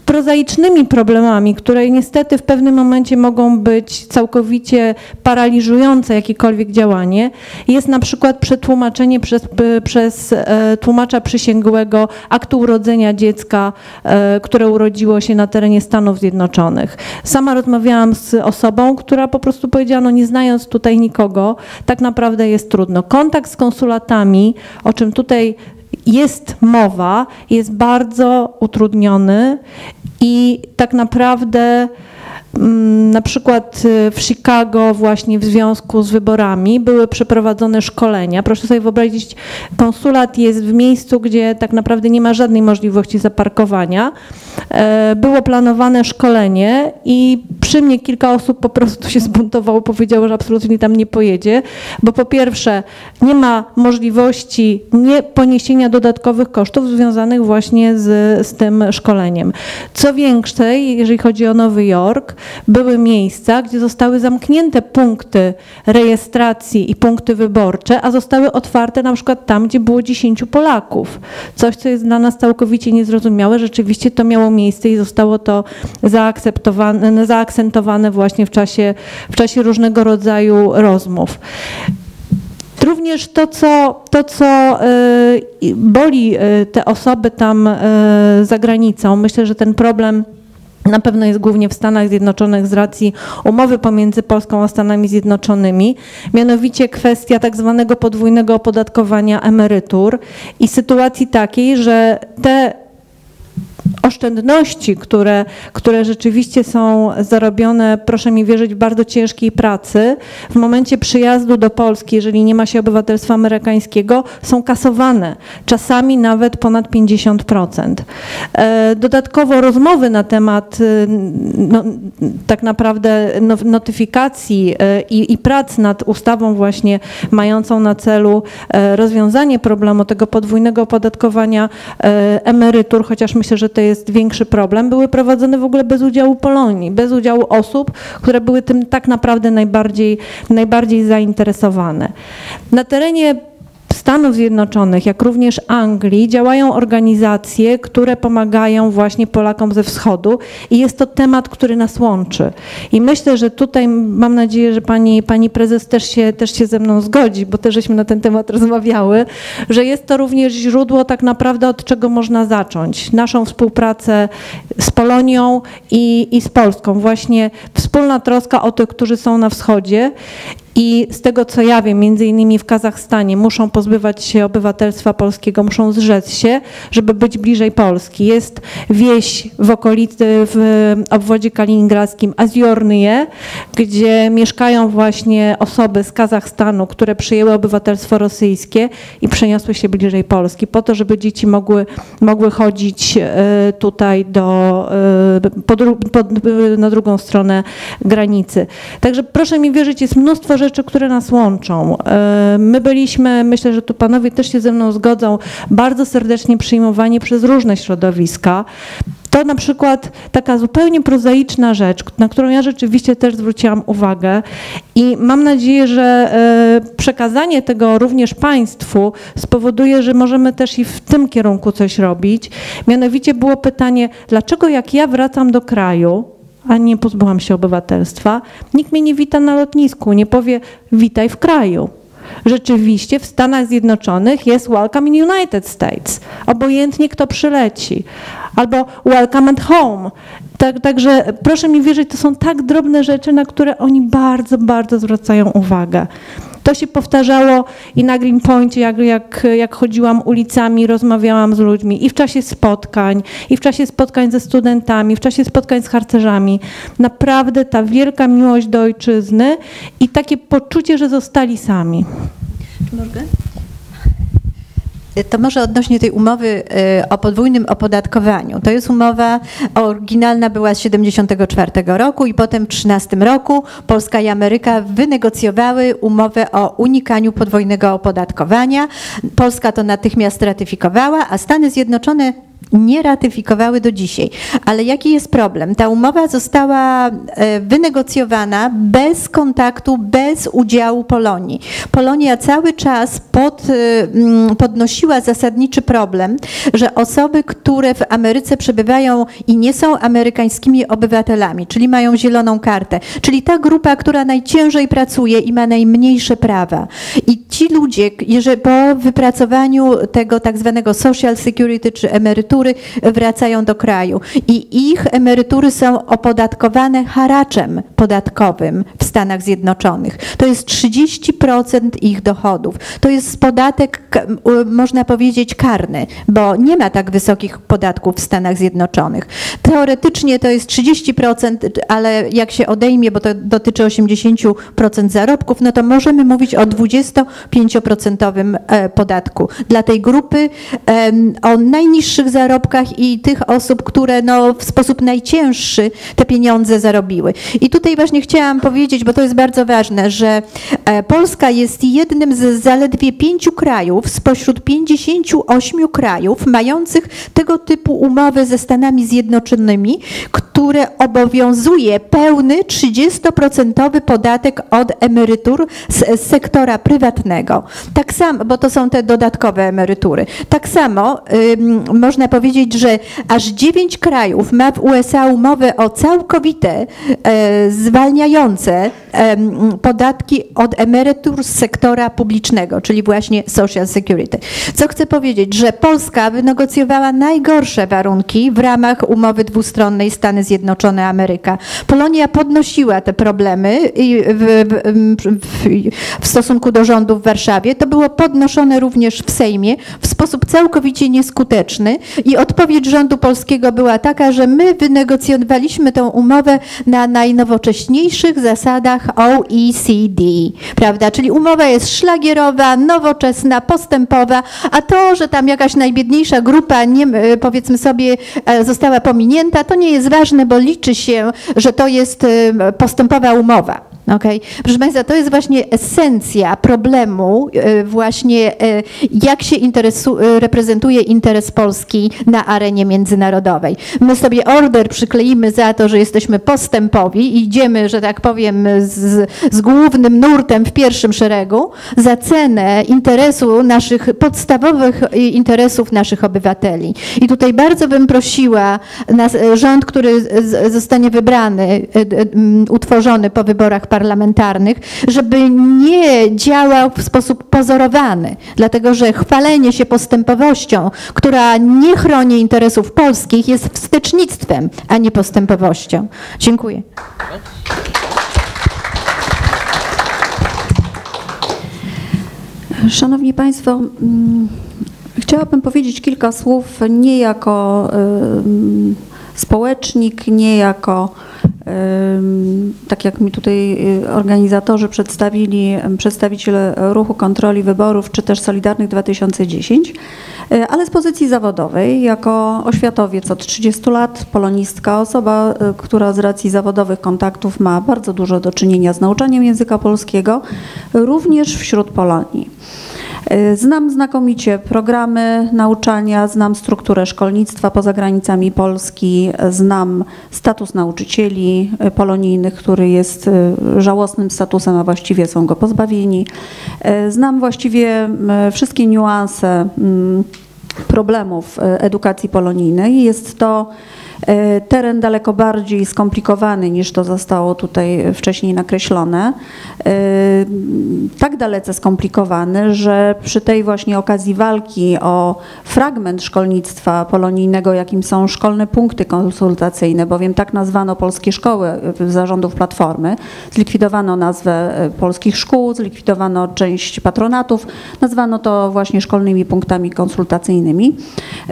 Prozaicznymi problemami, które niestety w pewnym momencie mogą być całkowicie paraliżujące jakiekolwiek działanie, jest na przykład przetłumaczenie przez, przez e, tłumacza przysięgłego aktu urodzenia dziecka, e, które urodziło się na terenie Stanów Zjednoczonych. Sama rozmawiałam z osobą, która po prostu powiedziała, no nie znając tutaj nikogo, tak naprawdę jest trudno. Kontakt z konsulatami, o czym tutaj jest mowa, jest bardzo utrudniony i tak naprawdę na przykład y, w Chicago właśnie w związku z wyborami były przeprowadzone szkolenia. Proszę sobie wyobrazić, konsulat jest w miejscu, gdzie tak naprawdę nie ma żadnej możliwości zaparkowania. E, było planowane szkolenie i przy mnie kilka osób po prostu się zbuntowało, powiedziało, że absolutnie tam nie pojedzie, bo po pierwsze nie ma możliwości nie poniesienia dodatkowych kosztów związanych właśnie z, z tym szkoleniem. Co więcej, jeżeli chodzi o Nowy Jork, były miejsca, gdzie zostały zamknięte punkty rejestracji i punkty wyborcze, a zostały otwarte na przykład tam, gdzie było 10 Polaków. Coś, co jest dla nas całkowicie niezrozumiałe. Rzeczywiście to miało miejsce i zostało to zaakceptowane, zaakcentowane właśnie w czasie, w czasie różnego rodzaju rozmów. Również to, co, to, co y, boli y, te osoby tam y, za granicą, myślę, że ten problem na pewno jest głównie w Stanach Zjednoczonych z racji umowy pomiędzy Polską a Stanami Zjednoczonymi, mianowicie kwestia tak zwanego podwójnego opodatkowania emerytur i sytuacji takiej, że te oszczędności, które, które rzeczywiście są zarobione, proszę mi wierzyć, bardzo ciężkiej pracy, w momencie przyjazdu do Polski, jeżeli nie ma się obywatelstwa amerykańskiego, są kasowane, czasami nawet ponad 50%. E, dodatkowo rozmowy na temat e, no, tak naprawdę no, notyfikacji e, i, i prac nad ustawą właśnie mającą na celu rozwiązanie problemu tego podwójnego opodatkowania emerytur, chociaż myślę, że to jest większy problem, były prowadzone w ogóle bez udziału Polonii, bez udziału osób, które były tym tak naprawdę najbardziej, najbardziej zainteresowane. Na terenie Stanów Zjednoczonych, jak również Anglii działają organizacje, które pomagają właśnie Polakom ze wschodu i jest to temat, który nas łączy. I myślę, że tutaj mam nadzieję, że pani, pani prezes też się, też się ze mną zgodzi, bo też żeśmy na ten temat rozmawiały, że jest to również źródło tak naprawdę od czego można zacząć. Naszą współpracę z Polonią i, i z Polską. Właśnie wspólna troska o tych, którzy są na wschodzie i z tego co ja wiem, między innymi w Kazachstanie muszą pozbywać się obywatelstwa polskiego, muszą zrzec się, żeby być bliżej Polski. Jest wieś w okolicy, w obwodzie kaliningradzkim Azjornyje, gdzie mieszkają właśnie osoby z Kazachstanu, które przyjęły obywatelstwo rosyjskie i przeniosły się bliżej Polski, po to, żeby dzieci mogły, mogły chodzić e, tutaj do, e, pod, pod, na drugą stronę granicy. Także proszę mi wierzyć, jest mnóstwo rzeczy, rzeczy, które nas łączą. E, my byliśmy, myślę, że tu panowie też się ze mną zgodzą, bardzo serdecznie przyjmowani przez różne środowiska. To na przykład taka zupełnie prozaiczna rzecz, na którą ja rzeczywiście też zwróciłam uwagę i mam nadzieję, że e, przekazanie tego również Państwu spowoduje, że możemy też i w tym kierunku coś robić. Mianowicie było pytanie, dlaczego jak ja wracam do kraju, a nie pozbyłam się obywatelstwa, nikt mnie nie wita na lotnisku, nie powie witaj w kraju. Rzeczywiście w Stanach Zjednoczonych jest Welcome in United States, obojętnie kto przyleci, albo Welcome at Home. Tak, także proszę mi wierzyć, to są tak drobne rzeczy, na które oni bardzo, bardzo zwracają uwagę. To się powtarzało i na Greenpointie, jak, jak, jak chodziłam ulicami, rozmawiałam z ludźmi i w czasie spotkań, i w czasie spotkań ze studentami, w czasie spotkań z harcerzami. Naprawdę ta wielka miłość do ojczyzny i takie poczucie, że zostali sami. Mogę? To może odnośnie tej umowy y, o podwójnym opodatkowaniu. To jest umowa oryginalna była z 74 roku i potem w 13 roku Polska i Ameryka wynegocjowały umowę o unikaniu podwójnego opodatkowania. Polska to natychmiast ratyfikowała, a Stany Zjednoczone nie ratyfikowały do dzisiaj. Ale jaki jest problem? Ta umowa została e, wynegocjowana bez kontaktu, bez udziału Polonii. Polonia cały czas pod, e, mm, podnosiła zasadniczy problem, że osoby, które w Ameryce przebywają i nie są amerykańskimi obywatelami, czyli mają zieloną kartę, czyli ta grupa, która najciężej pracuje i ma najmniejsze prawa. I ci ludzie, jeżeli po wypracowaniu tego tak zwanego social security czy emerytury, emerytury wracają do kraju i ich emerytury są opodatkowane haraczem podatkowym w Stanach Zjednoczonych. To jest 30% ich dochodów. To jest podatek, można powiedzieć, karny, bo nie ma tak wysokich podatków w Stanach Zjednoczonych. Teoretycznie to jest 30%, ale jak się odejmie, bo to dotyczy 80% zarobków, no to możemy mówić o 25% e, podatku. Dla tej grupy o najniższych zarobkach i tych osób, które no, w sposób najcięższy te pieniądze zarobiły. I tutaj właśnie chciałam powiedzieć, bo to jest bardzo ważne, że e, Polska jest jednym z zaledwie pięciu krajów spośród 58 krajów mających tego typu umowy ze Stanami Zjednoczonymi, które obowiązuje pełny 30% podatek od emerytur z sektora prywatnego. Tak samo, bo to są te dodatkowe emerytury. Tak samo można powiedzieć, że aż dziewięć krajów ma w USA umowę o całkowite e, zwalniające podatki od emerytur z sektora publicznego, czyli właśnie Social Security. Co chcę powiedzieć, że Polska wynegocjowała najgorsze warunki w ramach umowy dwustronnej Stany Zjednoczone Ameryka. Polonia podnosiła te problemy w, w, w stosunku do rządu w Warszawie. To było podnoszone również w Sejmie w sposób całkowicie nieskuteczny i odpowiedź rządu polskiego była taka, że my wynegocjowaliśmy tę umowę na najnowocześniejszych zasadach OECD, prawda? Czyli umowa jest szlagierowa, nowoczesna, postępowa, a to, że tam jakaś najbiedniejsza grupa, nie, powiedzmy sobie, e, została pominięta, to nie jest ważne, bo liczy się, że to jest e, postępowa umowa. Okay. Proszę Państwa, to jest właśnie esencja problemu, e, właśnie e, jak się interesu, e, reprezentuje interes Polski na arenie międzynarodowej. My sobie order przykleimy za to, że jesteśmy postępowi i idziemy, że tak powiem, z, z głównym nurtem w pierwszym szeregu za cenę interesu naszych podstawowych interesów naszych obywateli. I tutaj bardzo bym prosiła nas, rząd, który zostanie wybrany, utworzony po wyborach parlamentarnych, żeby nie działał w sposób pozorowany, dlatego że chwalenie się postępowością, która nie chroni interesów polskich, jest wstecznictwem, a nie postępowością. Dziękuję. Szanowni Państwo, mm, chciałabym powiedzieć kilka słów nie jako społecznik, nie jako tak jak mi tutaj y, organizatorzy przedstawili, przedstawiciel ruchu kontroli wyborów, czy też Solidarnych 2010, y, ale z pozycji zawodowej, jako oświatowiec od 30 lat, polonistka, osoba, y, która z racji zawodowych kontaktów ma bardzo dużo do czynienia z nauczaniem języka polskiego, również wśród Polonii. Y, znam znakomicie programy nauczania, znam strukturę szkolnictwa poza granicami Polski, znam status nauczycieli y, polonijnych, który jest y, żałosnym statusem, a właściwie są go pozbawieni. Znam właściwie wszystkie niuanse problemów edukacji polonijnej. Jest to Teren daleko bardziej skomplikowany niż to zostało tutaj wcześniej nakreślone. E, Tak dalece skomplikowany, że przy tej właśnie okazji walki o fragment szkolnictwa polonijnego, jakim są szkolne punkty konsultacyjne, bowiem tak nazwano polskie szkoły e, zarządów Platformy, zlikwidowano nazwę e, polskich szkół, zlikwidowano część patronatów, nazwano to właśnie szkolnymi punktami konsultacyjnymi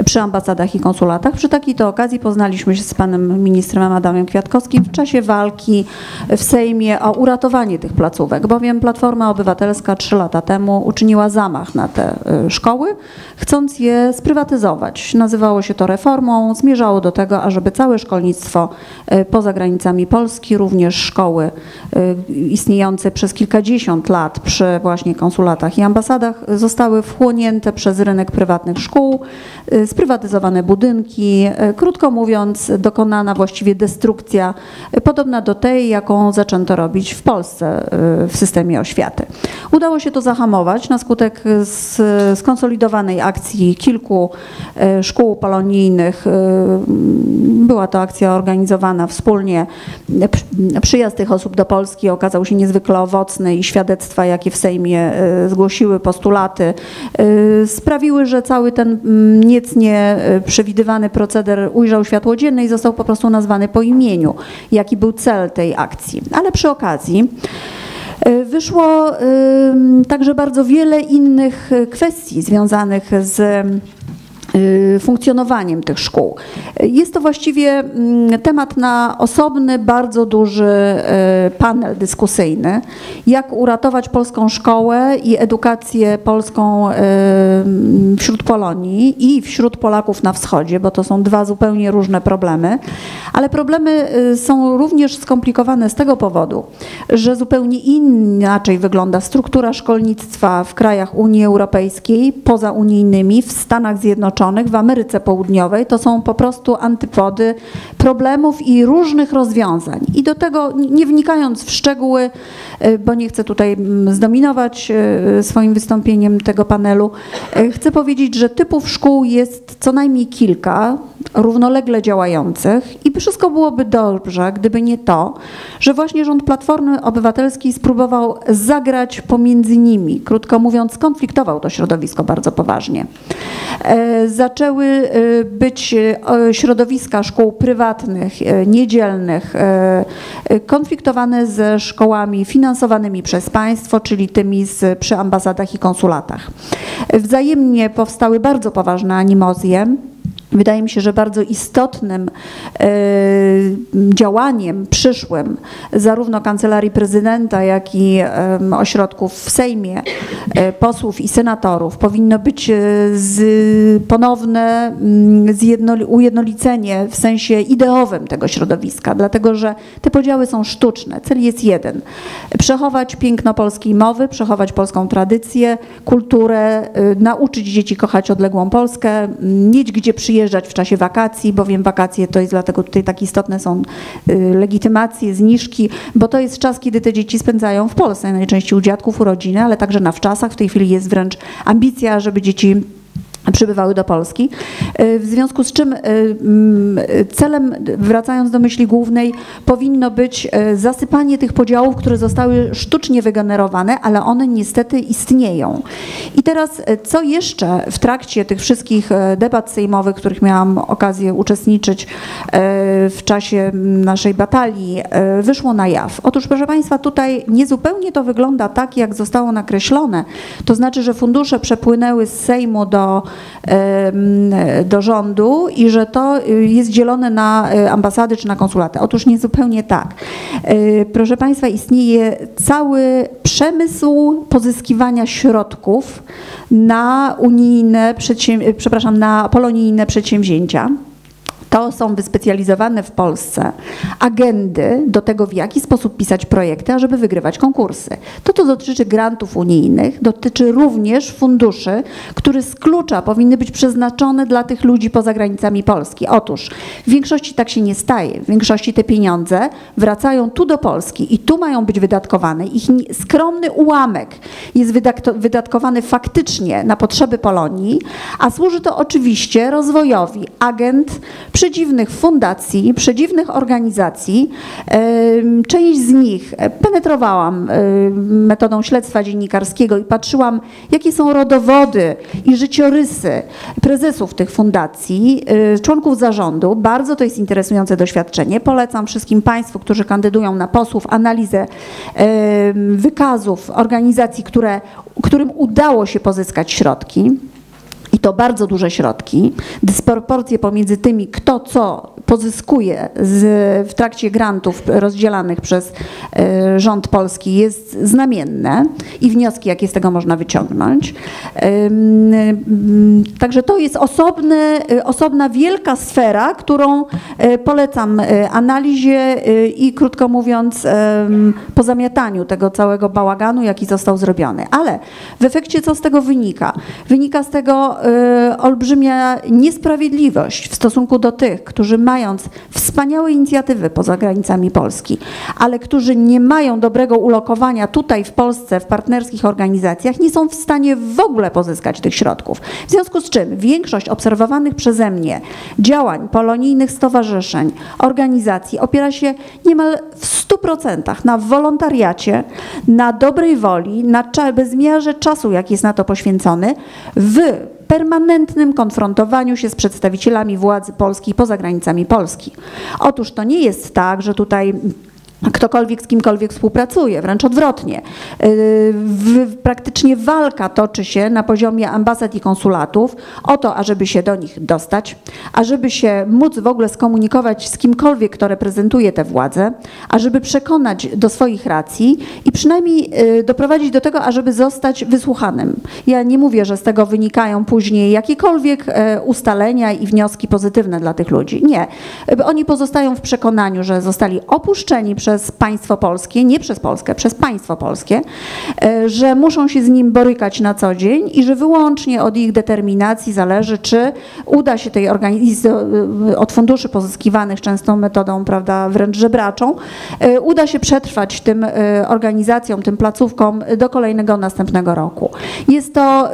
przy ambasadach i konsulatach. Przy takiej to okazji poznaliśmy się z panem ministrem Adamem Kwiatkowskim w czasie walki w Sejmie o uratowanie tych placówek, bowiem Platforma Obywatelska trzy lata temu uczyniła zamach na te y, szkoły, chcąc je sprywatyzować. Nazywało się to reformą, zmierzało do tego, ażeby całe szkolnictwo y, poza granicami Polski, również szkoły y, istniejące przez kilkadziesiąt lat przy właśnie konsulatach i ambasadach zostały wchłonięte przez rynek prywatnych szkół, sprywatyzowane budynki, krótko mówiąc dokonana właściwie destrukcja y, podobna do tej, jaką zaczęto robić w Polsce y, w systemie oświaty. Udało się to zahamować na skutek skonsolidowanej akcji kilku y, szkół polonijnych. Była to akcja organizowana wspólnie. Przy- Przyjazd tych osób do Polski okazał się niezwykle owocny i świadectwa, jakie w Sejmie zgłosiły postulaty, sprawiły, że cały ten mm, niecnie przewidywany proceder ujrzał światło dzienne i został po prostu nazwany po imieniu, jaki był cel tej akcji. Ale przy okazji y, wyszło ym, także bardzo wiele innych y, kwestii związanych z funkcjonowaniem tych szkół. Y, Jest to właściwie mm, temat na osobny, bardzo duży y, panel dyskusyjny. Jak uratować polską szkołę i edukację polską y, wśród Polonii i wśród Polaków na wschodzie, bo to są dwa zupełnie różne problemy. Ale problemy y, są również skomplikowane z tego powodu, że zupełnie inaczej wygląda struktura szkolnictwa w krajach Unii Europejskiej, poza unijnymi, w Stanach Zjednoczonych, w Ameryce Południowej. To są po prostu antypody problemów i różnych rozwiązań. I do tego, nie wnikając w szczegóły, y, bo nie chcę tutaj zdominować y, swoim wystąpieniem tego panelu, y, chcę powiedzieć, że typów szkół jest co najmniej kilka, równolegle działających i wszystko byłoby dobrze, gdyby nie to, że właśnie rząd Platformy Obywatelskiej spróbował zagrać pomiędzy nimi. Krótko mówiąc, skonfliktował to środowisko bardzo poważnie. Zaczęły e, być e, środowiska szkół prywatnych, e, niedzielnych, konfliktowane ze szkołami finansowanymi przez państwo, czyli tymi z, przy ambasadach i konsulatach. Wzajemnie powstały bardzo poważne animozje. Wydaje mi się, że bardzo istotnym e, działaniem przyszłym zarówno Kancelarii Prezydenta, jak i ośrodków w Sejmie, e, posłów i senatorów powinno być e, z, ponowne mm, ujednolicenie w sensie ideowym tego środowiska, dlatego że te podziały są sztuczne. Cel jest jeden. Przechować piękno polskiej mowy, przechować polską tradycję, kulturę, nauczyć dzieci kochać odległą Polskę, m, mieć gdzie przyjeżdżać w czasie wakacji, bowiem wakacje to jest dlatego tutaj tak istotne są y, legitymacje, zniżki, bo to jest czas, kiedy te dzieci spędzają w Polsce, najczęściej u dziadków, u rodziny, ale także na wczasach. W tej chwili jest wręcz ambicja, żeby dzieci przybywały do Polski. Y, W związku z czym mm, celem, wracając do myśli głównej, powinno być y, zasypanie tych podziałów, które zostały sztucznie wygenerowane, ale one niestety istnieją. I teraz, co jeszcze w trakcie tych wszystkich debat sejmowych, których miałam okazję uczestniczyć w czasie naszej batalii, wyszło na jaw? Otóż, proszę Państwa, tutaj niezupełnie to wygląda tak, jak zostało nakreślone. To znaczy, że fundusze przepłynęły z Sejmu do do rządu i że to y, jest dzielone na y, ambasady czy na konsulaty. Otóż nie zupełnie tak. Y, Proszę Państwa, istnieje cały przemysł pozyskiwania środków na unijne, przepraszam, na polonijne przedsięwzięcia. To są wyspecjalizowane w Polsce agendy do tego, w jaki sposób pisać projekty, ażeby wygrywać konkursy. To, co dotyczy grantów unijnych, dotyczy również funduszy, które z klucza powinny być przeznaczone dla tych ludzi poza granicami Polski. Otóż w większości tak się nie staje. W większości te pieniądze wracają tu do Polski i tu mają być wydatkowane. Ich skromny ułamek jest wydatkowany faktycznie na potrzeby Polonii, a służy to oczywiście rozwojowi agent przy przedziwnych fundacji, przedziwnych organizacji. Część z nich penetrowałam metodą śledztwa dziennikarskiego i patrzyłam, jakie są rodowody i życiorysy prezesów tych fundacji, członków zarządu. Bardzo to jest interesujące doświadczenie. Polecam wszystkim Państwu, którzy kandydują na posłów, analizę wykazów organizacji, które, którym udało się pozyskać środki i to bardzo duże środki, dysproporcje pomiędzy tymi, kto co pozyskuje z, w trakcie grantów rozdzielanych przez y, rząd polski jest znamienne i wnioski, jakie z tego można wyciągnąć. Także to jest osobny, osobna wielka sfera, którą polecam analizie i krótko mówiąc pozamiataniu tego całego bałaganu, jaki został zrobiony. Ale w efekcie co z tego wynika? Wynika z tego olbrzymia niesprawiedliwość w stosunku do tych, którzy mają mając wspaniałe inicjatywy poza granicami Polski, ale którzy nie mają dobrego ulokowania tutaj w Polsce, w partnerskich organizacjach, nie są w stanie w ogóle pozyskać tych środków. W związku z czym większość obserwowanych przeze mnie działań polonijnych stowarzyszeń, organizacji opiera się niemal w 100% na wolontariacie, na dobrej woli, na bezmiarze czasu, jaki jest na to poświęcony, w permanentnym konfrontowaniu się z przedstawicielami władzy polskiej poza granicami Polski. Otóż to nie jest tak, że tutaj ktokolwiek z kimkolwiek współpracuje, wręcz odwrotnie. Y, praktycznie walka toczy się na poziomie ambasad i konsulatów o to, ażeby się do nich dostać, ażeby się móc w ogóle skomunikować z kimkolwiek, kto reprezentuje tę władzę, ażeby przekonać do swoich racji i przynajmniej y, doprowadzić do tego, ażeby zostać wysłuchanym. Ja nie mówię, że z tego wynikają później jakiekolwiek e, ustalenia i wnioski pozytywne dla tych ludzi. Nie. Oni pozostają w przekonaniu, że zostali opuszczeni przez przez państwo polskie, nie przez Polskę, przez państwo polskie, e, że muszą się z nim borykać na co dzień i że wyłącznie od ich determinacji zależy, czy uda się tej organizacji e, od funduszy pozyskiwanych często metodą, prawda, wręcz żebraczą, e, uda się przetrwać tym organizacjom, tym placówkom do kolejnego następnego roku. Jest to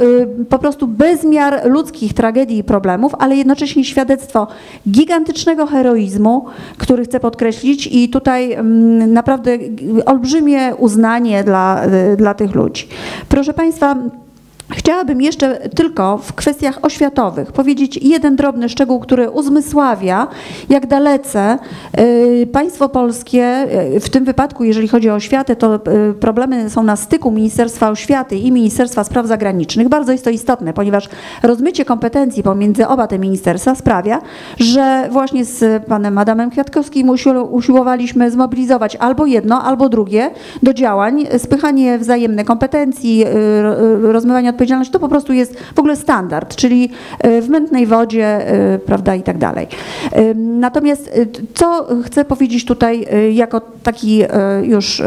po prostu bezmiar ludzkich tragedii i problemów, ale jednocześnie świadectwo gigantycznego heroizmu, który chcę podkreślić i tutaj mm, naprawdę olbrzymie uznanie dla, dla tych ludzi. Proszę Państwa, Chciałabym jeszcze tylko w kwestiach oświatowych powiedzieć jeden drobny szczegół, który uzmysławia, jak dalece y, państwo polskie, y, w tym wypadku, jeżeli chodzi o oświatę, to y, problemy są na styku Ministerstwa Oświaty i Ministerstwa Spraw Zagranicznych. Bardzo jest to istotne, ponieważ rozmycie kompetencji pomiędzy oba te ministerstwa sprawia, że właśnie z panem Adamem Kwiatkowskim usiłowaliśmy zmobilizować albo jedno, albo drugie do działań, spychanie wzajemne kompetencji, rozmywanie odpowiedzialność to po prostu jest w ogóle standard, czyli e, w mętnej wodzie, e, prawda, i tak dalej. E, natomiast co chcę powiedzieć tutaj jako taki już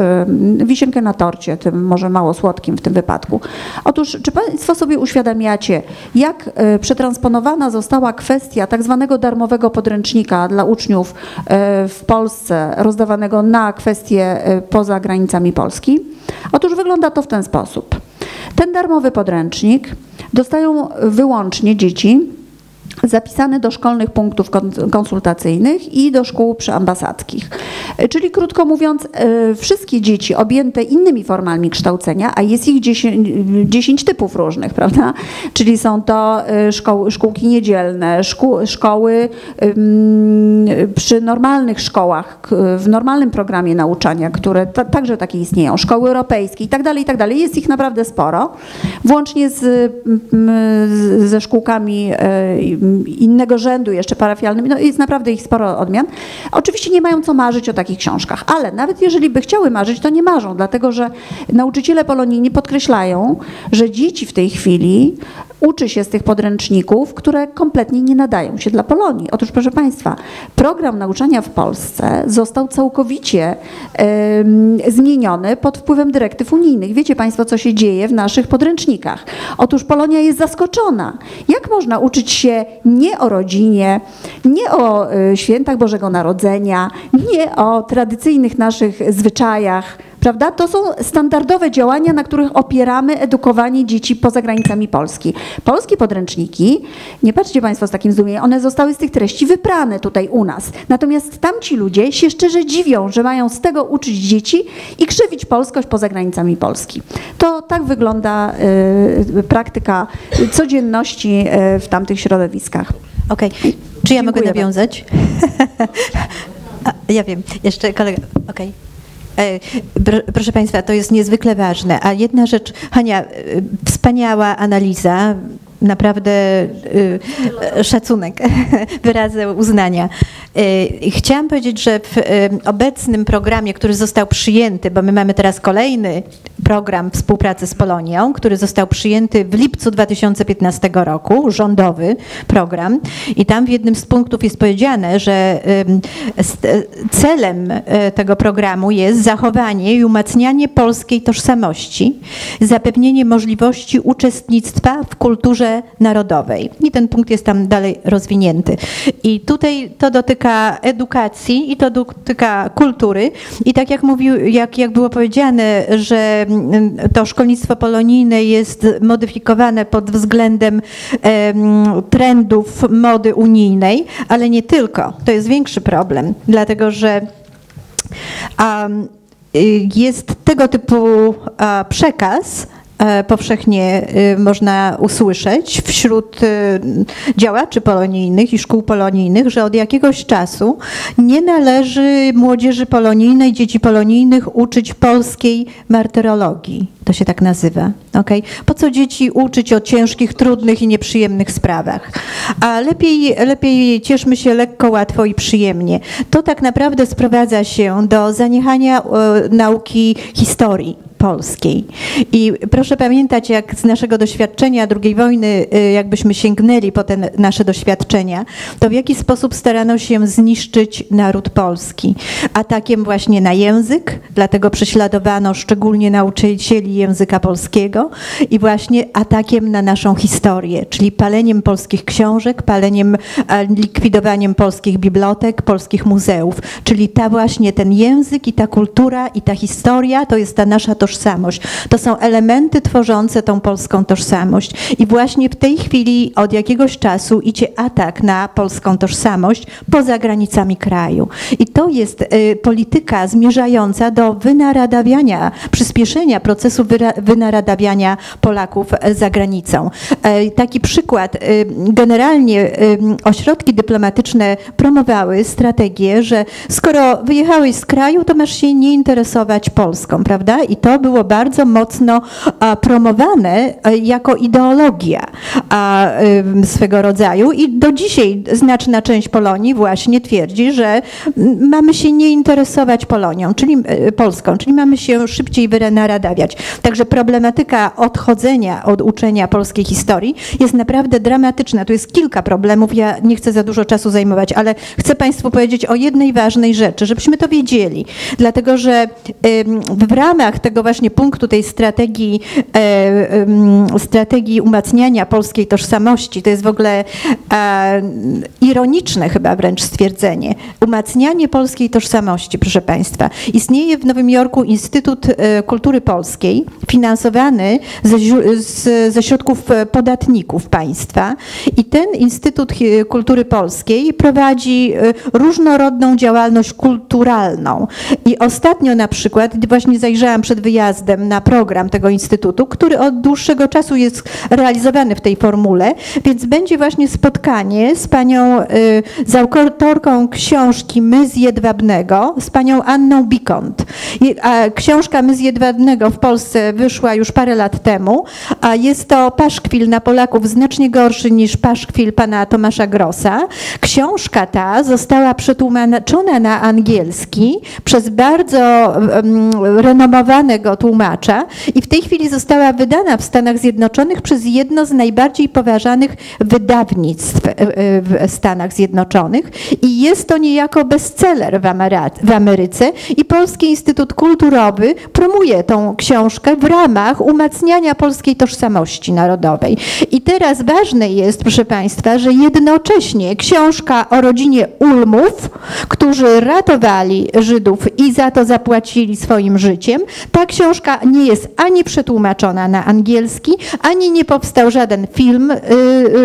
wisienkę na torcie, tym może mało słodkim w tym wypadku. Otóż, czy Państwo sobie uświadamiacie, jak przetransponowana została kwestia tak zwanego darmowego podręcznika dla uczniów w Polsce, rozdawanego na kwestie poza granicami Polski? Otóż wygląda to w ten sposób. Ten darmowy podręcznik dostają wyłącznie dzieci zapisane do szkolnych punktów konsultacyjnych i do szkół przyambasadzkich. Czyli krótko mówiąc, e, wszystkie dzieci objęte innymi formami kształcenia, a jest ich 10, 10 typów różnych, prawda? Czyli są to e, szkoły, szkółki niedzielne, szkoły przy normalnych szkołach, w normalnym programie nauczania, które także takie istnieją, szkoły europejskie i tak dalej, i tak dalej. Jest ich naprawdę sporo, włącznie z, ze szkółkami e, innego rzędu, jeszcze parafialnymi, no jest naprawdę ich sporo odmian. Oczywiście nie mają co marzyć o takich książkach, ale nawet jeżeli by chciały marzyć, to nie marzą, dlatego że nauczyciele polonijni podkreślają, że dzieci w tej chwili uczy się z tych podręczników, które kompletnie nie nadają się dla Polonii. Otóż, proszę Państwa, program nauczania w Polsce został całkowicie zmieniony pod wpływem dyrektyw unijnych. Wiecie Państwo, co się dzieje w naszych podręcznikach. Otóż Polonia jest zaskoczona. Jak można uczyć się nie o rodzinie, nie o y, świętach Bożego Narodzenia, nie o tradycyjnych naszych zwyczajach, prawda? To są standardowe działania, na których opieramy edukowanie dzieci poza granicami Polski. Polskie podręczniki, nie patrzcie Państwo z takim zdumieniem, one zostały z tych treści wyprane tutaj u nas. Natomiast tamci ludzie się szczerze dziwią, że mają z tego uczyć dzieci i krzywić polskość poza granicami Polski. To tak wygląda y, praktyka codzienności y, w tamtych środowiskach. Okej. Czy ja mogę Dziękuję nawiązać? A, ja wiem, jeszcze kolega. Okej. Pr- Proszę Państwa, to jest niezwykle ważne. A jedna rzecz, Hania, e, wspaniała analiza, naprawdę e, szacunek, wyrazy uznania. E, Chciałam powiedzieć, że w e, obecnym programie, który został przyjęty, bo my mamy teraz kolejny program współpracy z Polonią, który został przyjęty w lipcu 2015 roku, rządowy program i tam w jednym z punktów jest powiedziane, że celem tego programu jest zachowanie i umacnianie polskiej tożsamości, zapewnienie możliwości uczestnictwa w kulturze narodowej. I ten punkt jest tam dalej rozwinięty. I tutaj to dotyka edukacji i to dotyka kultury. I tak jak mówił, jak, jak było powiedziane, że mm, to szkolnictwo polonijne jest modyfikowane pod względem em, trendów mody unijnej, ale nie tylko. To jest większy problem, dlatego że y, jest tego typu przekaz, powszechnie y, można usłyszeć wśród y, działaczy polonijnych i szkół polonijnych, że od jakiegoś czasu nie należy młodzieży polonijnej, dzieci polonijnych uczyć polskiej martyrologii. To się tak nazywa. Okay? Po co dzieci uczyć o ciężkich, trudnych i nieprzyjemnych sprawach? A lepiej, lepiej cieszmy się lekko, łatwo i przyjemnie. To tak naprawdę sprowadza się do zaniechania e, nauki historii polskiej. I proszę pamiętać, jak z naszego doświadczenia II wojny, y, jakbyśmy sięgnęli po te nasze doświadczenia, to w jaki sposób starano się zniszczyć naród polski. Atakiem właśnie na język, dlatego prześladowano szczególnie nauczycieli języka polskiego i właśnie atakiem na naszą historię, czyli paleniem polskich książek, paleniem, likwidowaniem polskich bibliotek, polskich muzeów. Czyli ta właśnie ten język i ta kultura i ta historia to jest ta nasza tożsamość. To są elementy tworzące tą polską tożsamość. I właśnie w tej chwili od jakiegoś czasu idzie atak na polską tożsamość poza granicami kraju. I to jest y, polityka zmierzająca do wynaradawiania, przyspieszenia procesu wynaradawiania Polaków e, za granicą. E, Taki przykład. y, Generalnie y, ośrodki dyplomatyczne promowały strategię, że skoro wyjechałeś z kraju, to masz się nie interesować Polską, prawda? I to było bardzo mocno promowane e, jako ideologia ym, swego rodzaju i do dzisiaj znaczna część Polonii właśnie twierdzi, że mamy się nie interesować Polonią, czyli e, Polską, czyli mamy się szybciej wynaradawiać. Także problematyka odchodzenia od uczenia polskiej historii jest naprawdę dramatyczna. Tu jest kilka problemów, ja nie chcę za dużo czasu zajmować, ale chcę Państwu powiedzieć o jednej ważnej rzeczy, żebyśmy to wiedzieli. Dlatego, że w ramach tego właśnie punktu tej strategii, e, strategii umacniania polskiej tożsamości, to jest w ogóle ironiczne chyba wręcz stwierdzenie, umacnianie polskiej tożsamości, proszę Państwa. Istnieje w Nowym Jorku Instytut e, Kultury Polskiej, finansowany ze, ze środków e, podatników państwa i ten Instytut Kultury Polskiej prowadzi różnorodną działalność kulturalną. I ostatnio na przykład, właśnie zajrzałam przed wyjazdem na program tego Instytutu, który od dłuższego czasu jest realizowany w tej formule, więc będzie właśnie spotkanie z panią, y, z autorką książki My z Jedwabnego, z panią Anną Bikont. Książka My z Jedwabnego w Polsce wyszła już parę lat temu, a jest to paszkwil na Polaków znacznie gorszy niż paszkwil pana Tomasza Grossa. Książka ta została przetłumaczona na angielski przez bardzo um, renomowanego tłumacza i w tej chwili została wydana w Stanach Zjednoczonych przez jedno z najbardziej poważanych wydawnictw e, e, w Stanach Zjednoczonych i jest to niejako bestseller w, Ameryce i Polski Instytut Kulturowy promuje tą książkę w ramach umacniania polskiej tożsamości narodowej. I teraz ważne jest, proszę Państwa, że jednocześnie książka o rodzinie Ulmów, którzy ratowali Żydów i za to zapłacili swoim życiem, ta książka nie jest ani przetłumaczona na angielski, ani nie powstał żaden film y,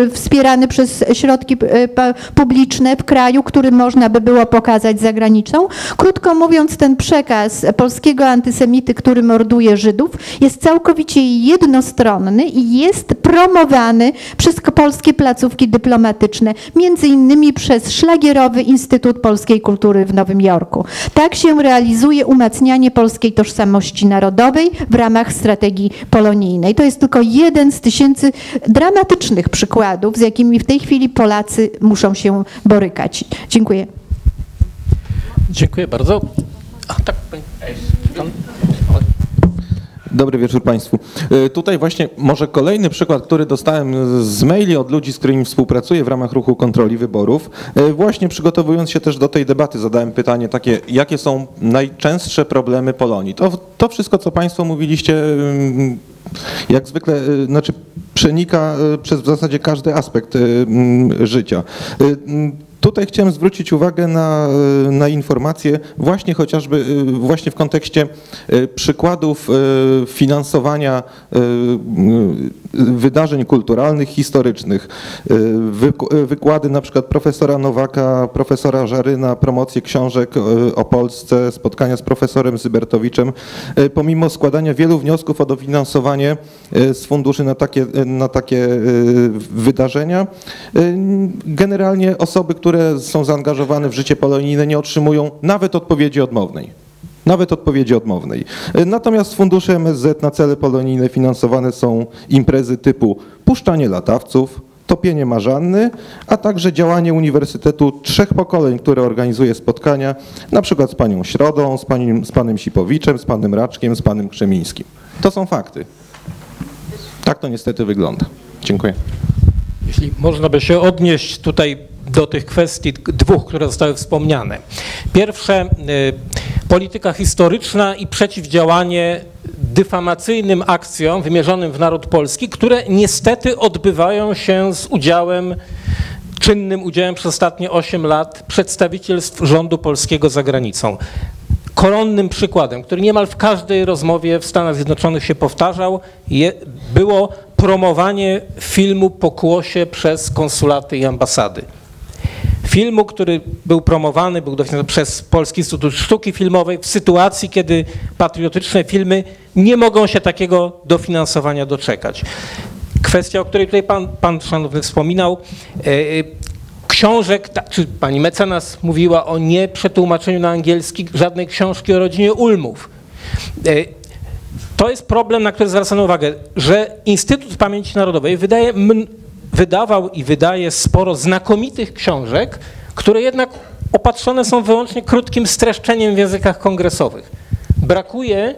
y, wspierany przez środki y, publiczne w kraju, który można by było pokazać za granicą. Krótko mówiąc, ten przekaz polskiego antysemity, który morduje Żydów, jest całkowicie jednostronny i jest promowany przez polskie placówki dyplomatyczne, między innymi przez Szlagierowy Instytut Polskiej Kultury w Nowym Jorku. Tak się realizuje umacnianie polskiej tożsamości narodowej w ramach strategii polonijnej. To jest tylko jeden z tysięcy dramatycznych przykładów, z jakimi w tej chwili Polacy muszą się borykać. Dziękuję. Dziękuję bardzo. A tak, pani- pan, Dobry wieczór Państwu. E, Tutaj właśnie może kolejny przykład, który dostałem z maili od ludzi, z którymi współpracuję w ramach ruchu kontroli wyborów. E, Właśnie przygotowując się też do tej debaty zadałem pytanie takie, jakie są najczęstsze problemy Polonii. To, to wszystko, co Państwo mówiliście, jak zwykle, e, znaczy przenika przez w zasadzie każdy aspekt życia. Tutaj chciałem zwrócić uwagę na, na informacje właśnie chociażby y, właśnie w kontekście y, przykładów y, finansowania y, y, wydarzeń kulturalnych, historycznych. Y, wyk- y, Wykłady na przykład profesora Nowaka, profesora Żaryna, promocje książek y, o Polsce, spotkania z profesorem Zybertowiczem. Y, Pomimo składania wielu wniosków o dofinansowanie y, z funduszy na takie, na takie y, wydarzenia, y, generalnie osoby, które są zaangażowane w życie polonijne nie otrzymują nawet odpowiedzi odmownej. Nawet odpowiedzi odmownej. Y, Natomiast z funduszy MSZ na cele polonijne finansowane są imprezy typu puszczanie latawców, topienie marzanny, a także działanie Uniwersytetu Trzech Pokoleń, które organizuje spotkania, na przykład z panią Środą, z, panim, z panem Sipowiczem, z panem Raczkiem, z panem Krzemińskim. To są fakty. Tak to niestety wygląda. Dziękuję. Jeśli można by się odnieść tutaj do tych kwestii dwóch, które zostały wspomniane. Pierwsze, y, polityka historyczna i przeciwdziałanie dyfamacyjnym akcjom wymierzonym w naród polski, które niestety odbywają się z udziałem, czynnym udziałem przez ostatnie 8 lat przedstawicielstw rządu polskiego za granicą. Koronnym przykładem, który niemal w każdej rozmowie w Stanach Zjednoczonych się powtarzał, je, było promowanie filmu Pokłosie przez konsulaty i ambasady. Filmu, który był promowany, był przez Polski Instytut Sztuki Filmowej w sytuacji, kiedy patriotyczne filmy nie mogą się takiego dofinansowania doczekać. Kwestia, o której tutaj pan, pan szanowny wspominał, e, książek, czy pani mecenas mówiła o nieprzetłumaczeniu na angielski żadnej książki o rodzinie Ulmów. E, To jest problem, na który zwracano uwagę, że Instytut Pamięci Narodowej wydaje, wydawał i wydaje sporo znakomitych książek, które jednak opatrzone są wyłącznie krótkim streszczeniem w językach kongresowych. Brakuje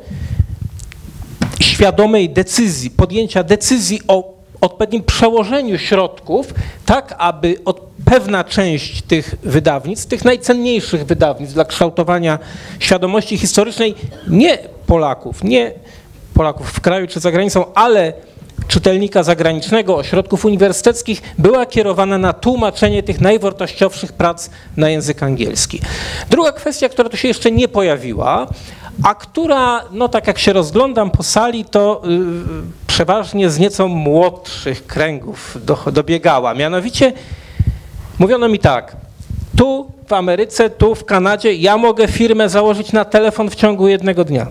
świadomej decyzji, podjęcia decyzji o odpowiednim przełożeniu środków, tak aby pewna część tych wydawnictw, tych najcenniejszych wydawnictw dla kształtowania świadomości historycznej nie Polaków, nie Polaków w kraju czy za granicą, ale czytelnika zagranicznego, ośrodków uniwersyteckich była kierowana na tłumaczenie tych najwartościowszych prac na język angielski. Druga kwestia, która tu się jeszcze nie pojawiła, a która, no tak jak się rozglądam po sali, to y, przeważnie z nieco młodszych kręgów do, dobiegała. Mianowicie mówiono mi tak, tu w Ameryce, tu w Kanadzie ja mogę firmę założyć na telefon w ciągu jednego dnia.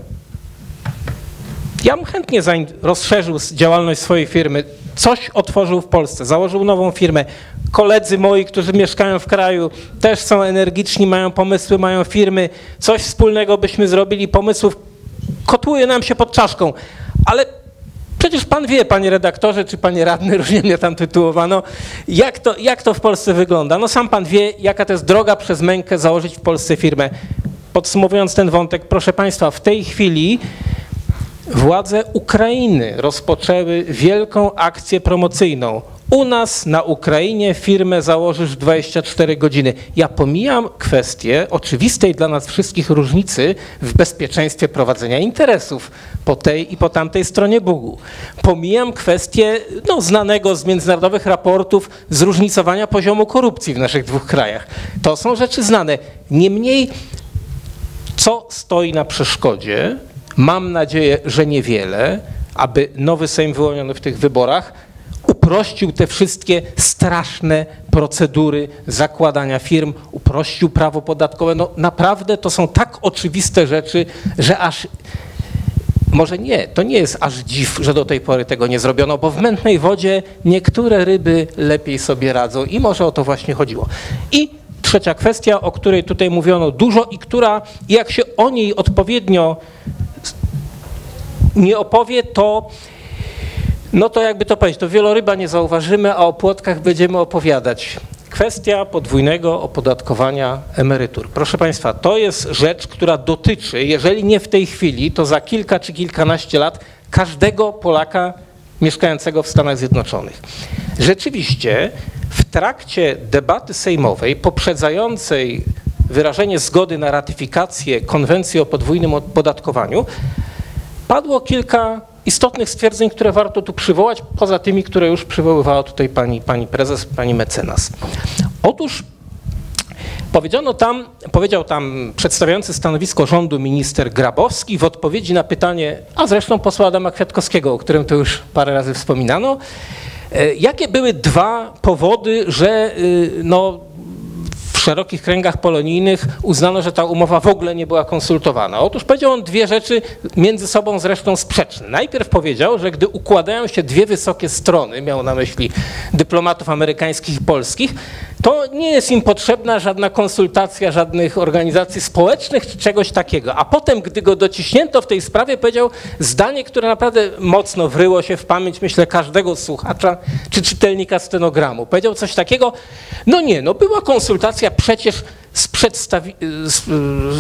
Ja bym chętnie rozszerzył działalność swojej firmy, coś otworzył w Polsce, założył nową firmę. Koledzy moi, którzy mieszkają w kraju, też są energiczni, mają pomysły, mają firmy, coś wspólnego byśmy zrobili, pomysłów kotłuje nam się pod czaszką, ale przecież pan wie, panie redaktorze, czy panie radny, różnie mnie tam tytułowano, jak to, jak to w Polsce wygląda. No sam pan wie, jaka to jest droga przez mękę założyć w Polsce firmę. Podsumowując ten wątek, proszę państwa, w tej chwili władze Ukrainy rozpoczęły wielką akcję promocyjną. U nas na Ukrainie firmę założysz w 24 godziny. Ja pomijam kwestię oczywistej dla nas wszystkich różnicy w bezpieczeństwie prowadzenia interesów po tej i po tamtej stronie Bugu. Pomijam kwestię no, znanego z międzynarodowych raportów zróżnicowania poziomu korupcji w naszych dwóch krajach. To są rzeczy znane. Niemniej, co stoi na przeszkodzie? Mam nadzieję, że niewiele, aby nowy Sejm wyłoniony w tych wyborach uprościł te wszystkie straszne procedury zakładania firm, uprościł prawo podatkowe. No naprawdę to są tak oczywiste rzeczy, że aż może nie, to nie jest aż dziw, że do tej pory tego nie zrobiono, bo w mętnej wodzie niektóre ryby lepiej sobie radzą i może o to właśnie chodziło. I trzecia kwestia, o której tutaj mówiono dużo i która, jak się o niej odpowiednio nie opowie, to no to jakby to powiedzieć, to wieloryba nie zauważymy, a o płotkach będziemy opowiadać. Kwestia podwójnego opodatkowania emerytur. Proszę Państwa, to jest rzecz, która dotyczy, jeżeli nie w tej chwili, to za kilka czy kilkanaście lat każdego Polaka mieszkającego w Stanach Zjednoczonych. Rzeczywiście w trakcie debaty sejmowej poprzedzającej wyrażenie zgody na ratyfikację konwencji o podwójnym opodatkowaniu padło kilka istotnych stwierdzeń, które warto tu przywołać, poza tymi, które już przywoływała tutaj pani, pani prezes, pani mecenas. Otóż Powiedziano tam, powiedział tam przedstawiający stanowisko rządu minister Grabowski w odpowiedzi na pytanie, a zresztą posła Adama Kwiatkowskiego, o którym to już parę razy wspominano, e, jakie były dwa powody, że y, no, w szerokich kręgach polonijnych uznano, że ta umowa w ogóle nie była konsultowana. Otóż powiedział on dwie rzeczy między sobą zresztą sprzeczne. Najpierw powiedział, że gdy układają się dwie wysokie strony, miał na myśli dyplomatów amerykańskich i polskich, to nie jest im potrzebna żadna konsultacja żadnych organizacji społecznych czy czegoś takiego. A potem, gdy go dociśnięto w tej sprawie, powiedział zdanie, które naprawdę mocno wryło się w pamięć, myślę, każdego słuchacza czy czytelnika stenogramu. Powiedział coś takiego, no nie, no była konsultacja przecież z, z,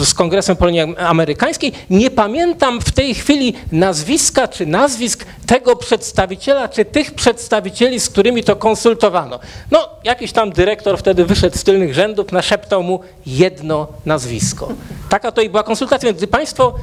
z, Kongresem Polonii Amerykańskiej. Nie pamiętam w tej chwili nazwiska czy nazwisk tego przedstawiciela, czy tych przedstawicieli, z którymi to konsultowano. No, jakiś tam dyrektor wtedy wyszedł z tylnych rzędów, naszeptał mu jedno nazwisko. Taka to i była konsultacja. Więc gdy Państwo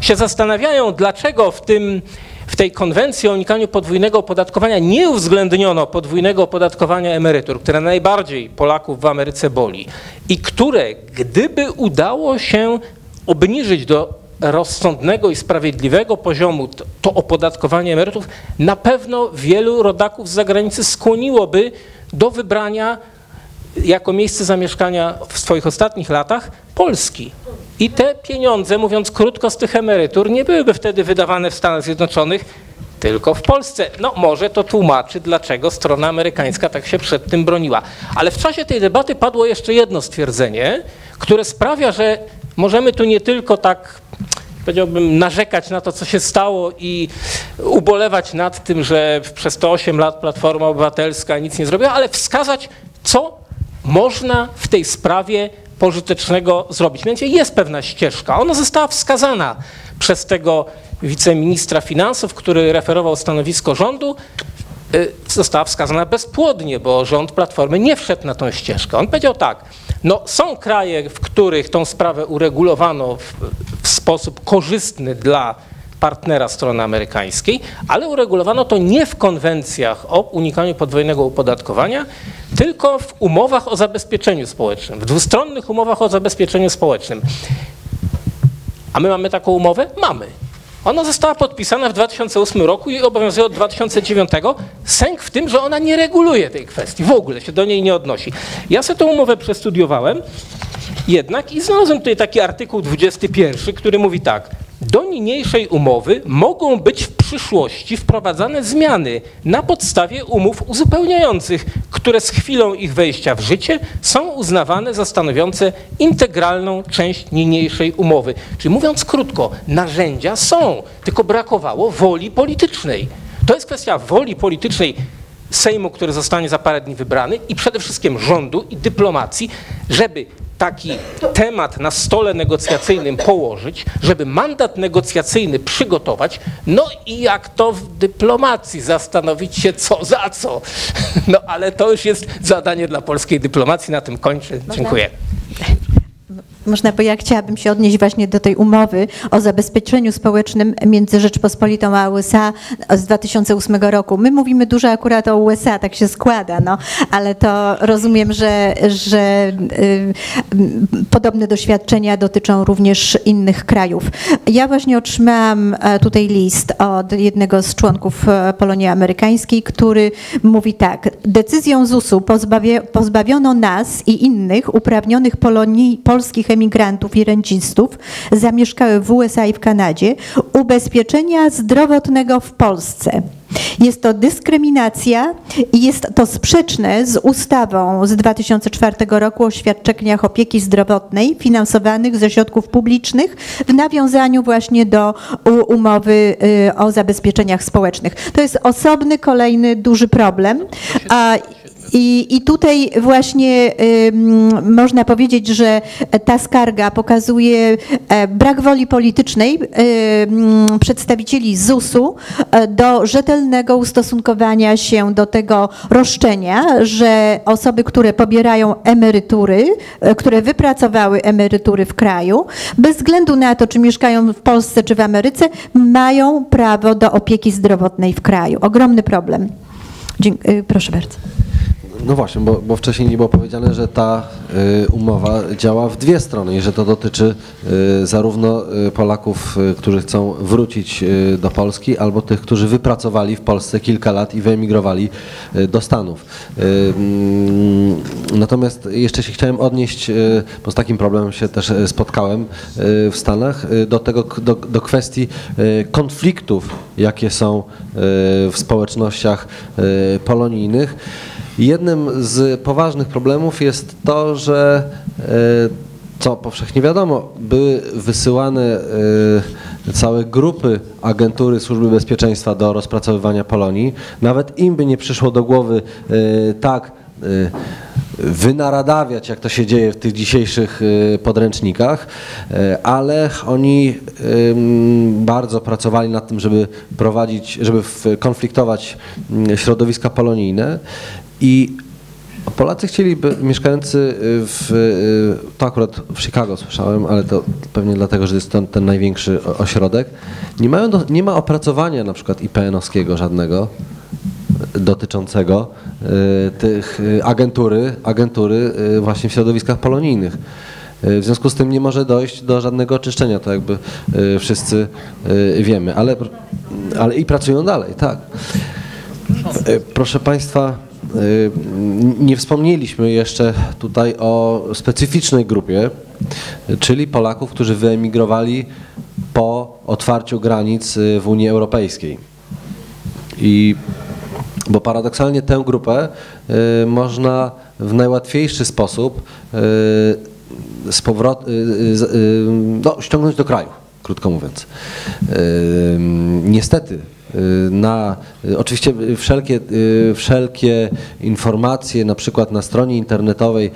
się zastanawiają, dlaczego w tym w tej konwencji o unikaniu podwójnego opodatkowania nie uwzględniono podwójnego opodatkowania emerytur, które najbardziej Polaków w Ameryce boli i które, gdyby udało się obniżyć do rozsądnego i sprawiedliwego poziomu to, opodatkowanie emerytów, na pewno wielu rodaków z zagranicy skłoniłoby do wybrania jako miejsce zamieszkania w swoich ostatnich latach Polski. I te pieniądze, mówiąc krótko, z tych emerytur nie byłyby wtedy wydawane w Stanach Zjednoczonych, tylko w Polsce. No może to tłumaczy, dlaczego strona amerykańska tak się przed tym broniła. Ale w czasie tej debaty padło jeszcze jedno stwierdzenie, które sprawia, że możemy tu nie tylko tak powiedziałbym, narzekać na to, co się stało i ubolewać nad tym, że przez te 8 lat Platforma Obywatelska nic nie zrobiła, ale wskazać, co można w tej sprawie pożytecznego zrobić. Mianowicie jest pewna ścieżka. Ona została wskazana przez tego wiceministra finansów, który referował stanowisko rządu, y, została wskazana bezpłodnie, bo rząd Platformy nie wszedł na tą ścieżkę. On powiedział tak, no są kraje, w których tą sprawę uregulowano w, w sposób korzystny dla partnera strony amerykańskiej, ale uregulowano to nie w konwencjach o unikaniu podwójnego opodatkowania, tylko w umowach o zabezpieczeniu społecznym, w dwustronnych umowach o zabezpieczeniu społecznym. A my mamy taką umowę? Mamy. Ona została podpisana w 2008 roku i obowiązuje od 2009. Sęk w tym, że ona nie reguluje tej kwestii, w ogóle się do niej nie odnosi. Ja sobie tę umowę przestudiowałem jednak i znalazłem tutaj taki artykuł 21, który mówi tak. Do niniejszej umowy mogą być w przyszłości wprowadzane zmiany na podstawie umów uzupełniających, które z chwilą ich wejścia w życie są uznawane za stanowiące integralną część niniejszej umowy. Czyli mówiąc krótko, narzędzia są, tylko brakowało woli politycznej. To jest kwestia woli politycznej Sejmu, który zostanie za parę dni wybrany i przede wszystkim rządu i dyplomacji, żeby taki temat na stole negocjacyjnym położyć, żeby mandat negocjacyjny przygotować, no i jak to w dyplomacji zastanowić się co za co. No ale to już jest zadanie dla polskiej dyplomacji, na tym kończę. Dziękuję. Można, bo ja chciałabym się odnieść właśnie do tej umowy o zabezpieczeniu społecznym między Rzeczpospolitą a USA z 2008 roku. My mówimy dużo akurat o USA, tak się składa, no, ale to rozumiem, że, że y, podobne doświadczenia dotyczą również innych krajów. Ja właśnie otrzymałam e, tutaj list od jednego z członków e, Polonii Amerykańskiej, który mówi tak, decyzją ZUS-u pozbawiono nas i innych uprawnionych Polonii, polskich emigrantów i rencistów zamieszkałych w USA i w Kanadzie ubezpieczenia zdrowotnego w Polsce. Jest to dyskryminacja i jest to sprzeczne z ustawą z 2004 roku o świadczeniach opieki zdrowotnej finansowanych ze środków publicznych w nawiązaniu właśnie do umowy y, o zabezpieczeniach społecznych. To jest osobny, kolejny duży problem. I, I tutaj właśnie y, można powiedzieć, że ta skarga pokazuje e, brak woli politycznej y, przedstawicieli ZUS-u e, do rzetelnego ustosunkowania się do tego roszczenia, że osoby, które pobierają emerytury, e, które wypracowały emerytury w kraju, bez względu na to, czy mieszkają w Polsce czy w Ameryce, mają prawo do opieki zdrowotnej w kraju. Ogromny problem. Dziękuję. Proszę bardzo. No właśnie, bo, bo, wcześniej nie było powiedziane, że ta y, umowa działa w dwie strony i że to dotyczy y, zarówno y, Polaków, którzy chcą wrócić do Polski, albo tych, którzy wypracowali w Polsce kilka lat i wyemigrowali do Stanów. Mm, natomiast jeszcze się chciałem odnieść, bo z takim problemem się też spotkałem w Stanach, do tego, do, do kwestii konfliktów, jakie są w społecznościach polonijnych. Jednym z poważnych problemów jest to, że e, co powszechnie wiadomo, były wysyłane e, całe grupy agentury Służby Bezpieczeństwa do rozpracowywania Polonii. Nawet im by nie przyszło do głowy e, tak wynaradawiać, jak to się dzieje w tych dzisiejszych podręcznikach, ale oni bardzo pracowali nad tym, żeby prowadzić, żeby konfliktować środowiska polonijne i Polacy chcieliby, mieszkający w, to akurat w Chicago słyszałem, ale to pewnie dlatego, że jest to ten największy ośrodek, nie, mają do, nie ma opracowania na przykład IPN-owskiego żadnego dotyczącego y, tych y, agentury, agentury y, właśnie w środowiskach polonijnych. W związku z tym nie może dojść do żadnego oczyszczenia, to jakby wszyscy wiemy, ale, ale i pracują dalej, tak. Proszę Państwa, Y, nie wspomnieliśmy jeszcze tutaj o specyficznej grupie, czyli Polaków, którzy wyemigrowali po otwarciu granic y, w Unii Europejskiej. I bo paradoksalnie tę grupę y, można w najłatwiejszy sposób z powrot, no, ściągnąć do kraju, krótko mówiąc. Niestety Y, na y, oczywiście wszelkie, y, wszelkie informacje na przykład na stronie internetowej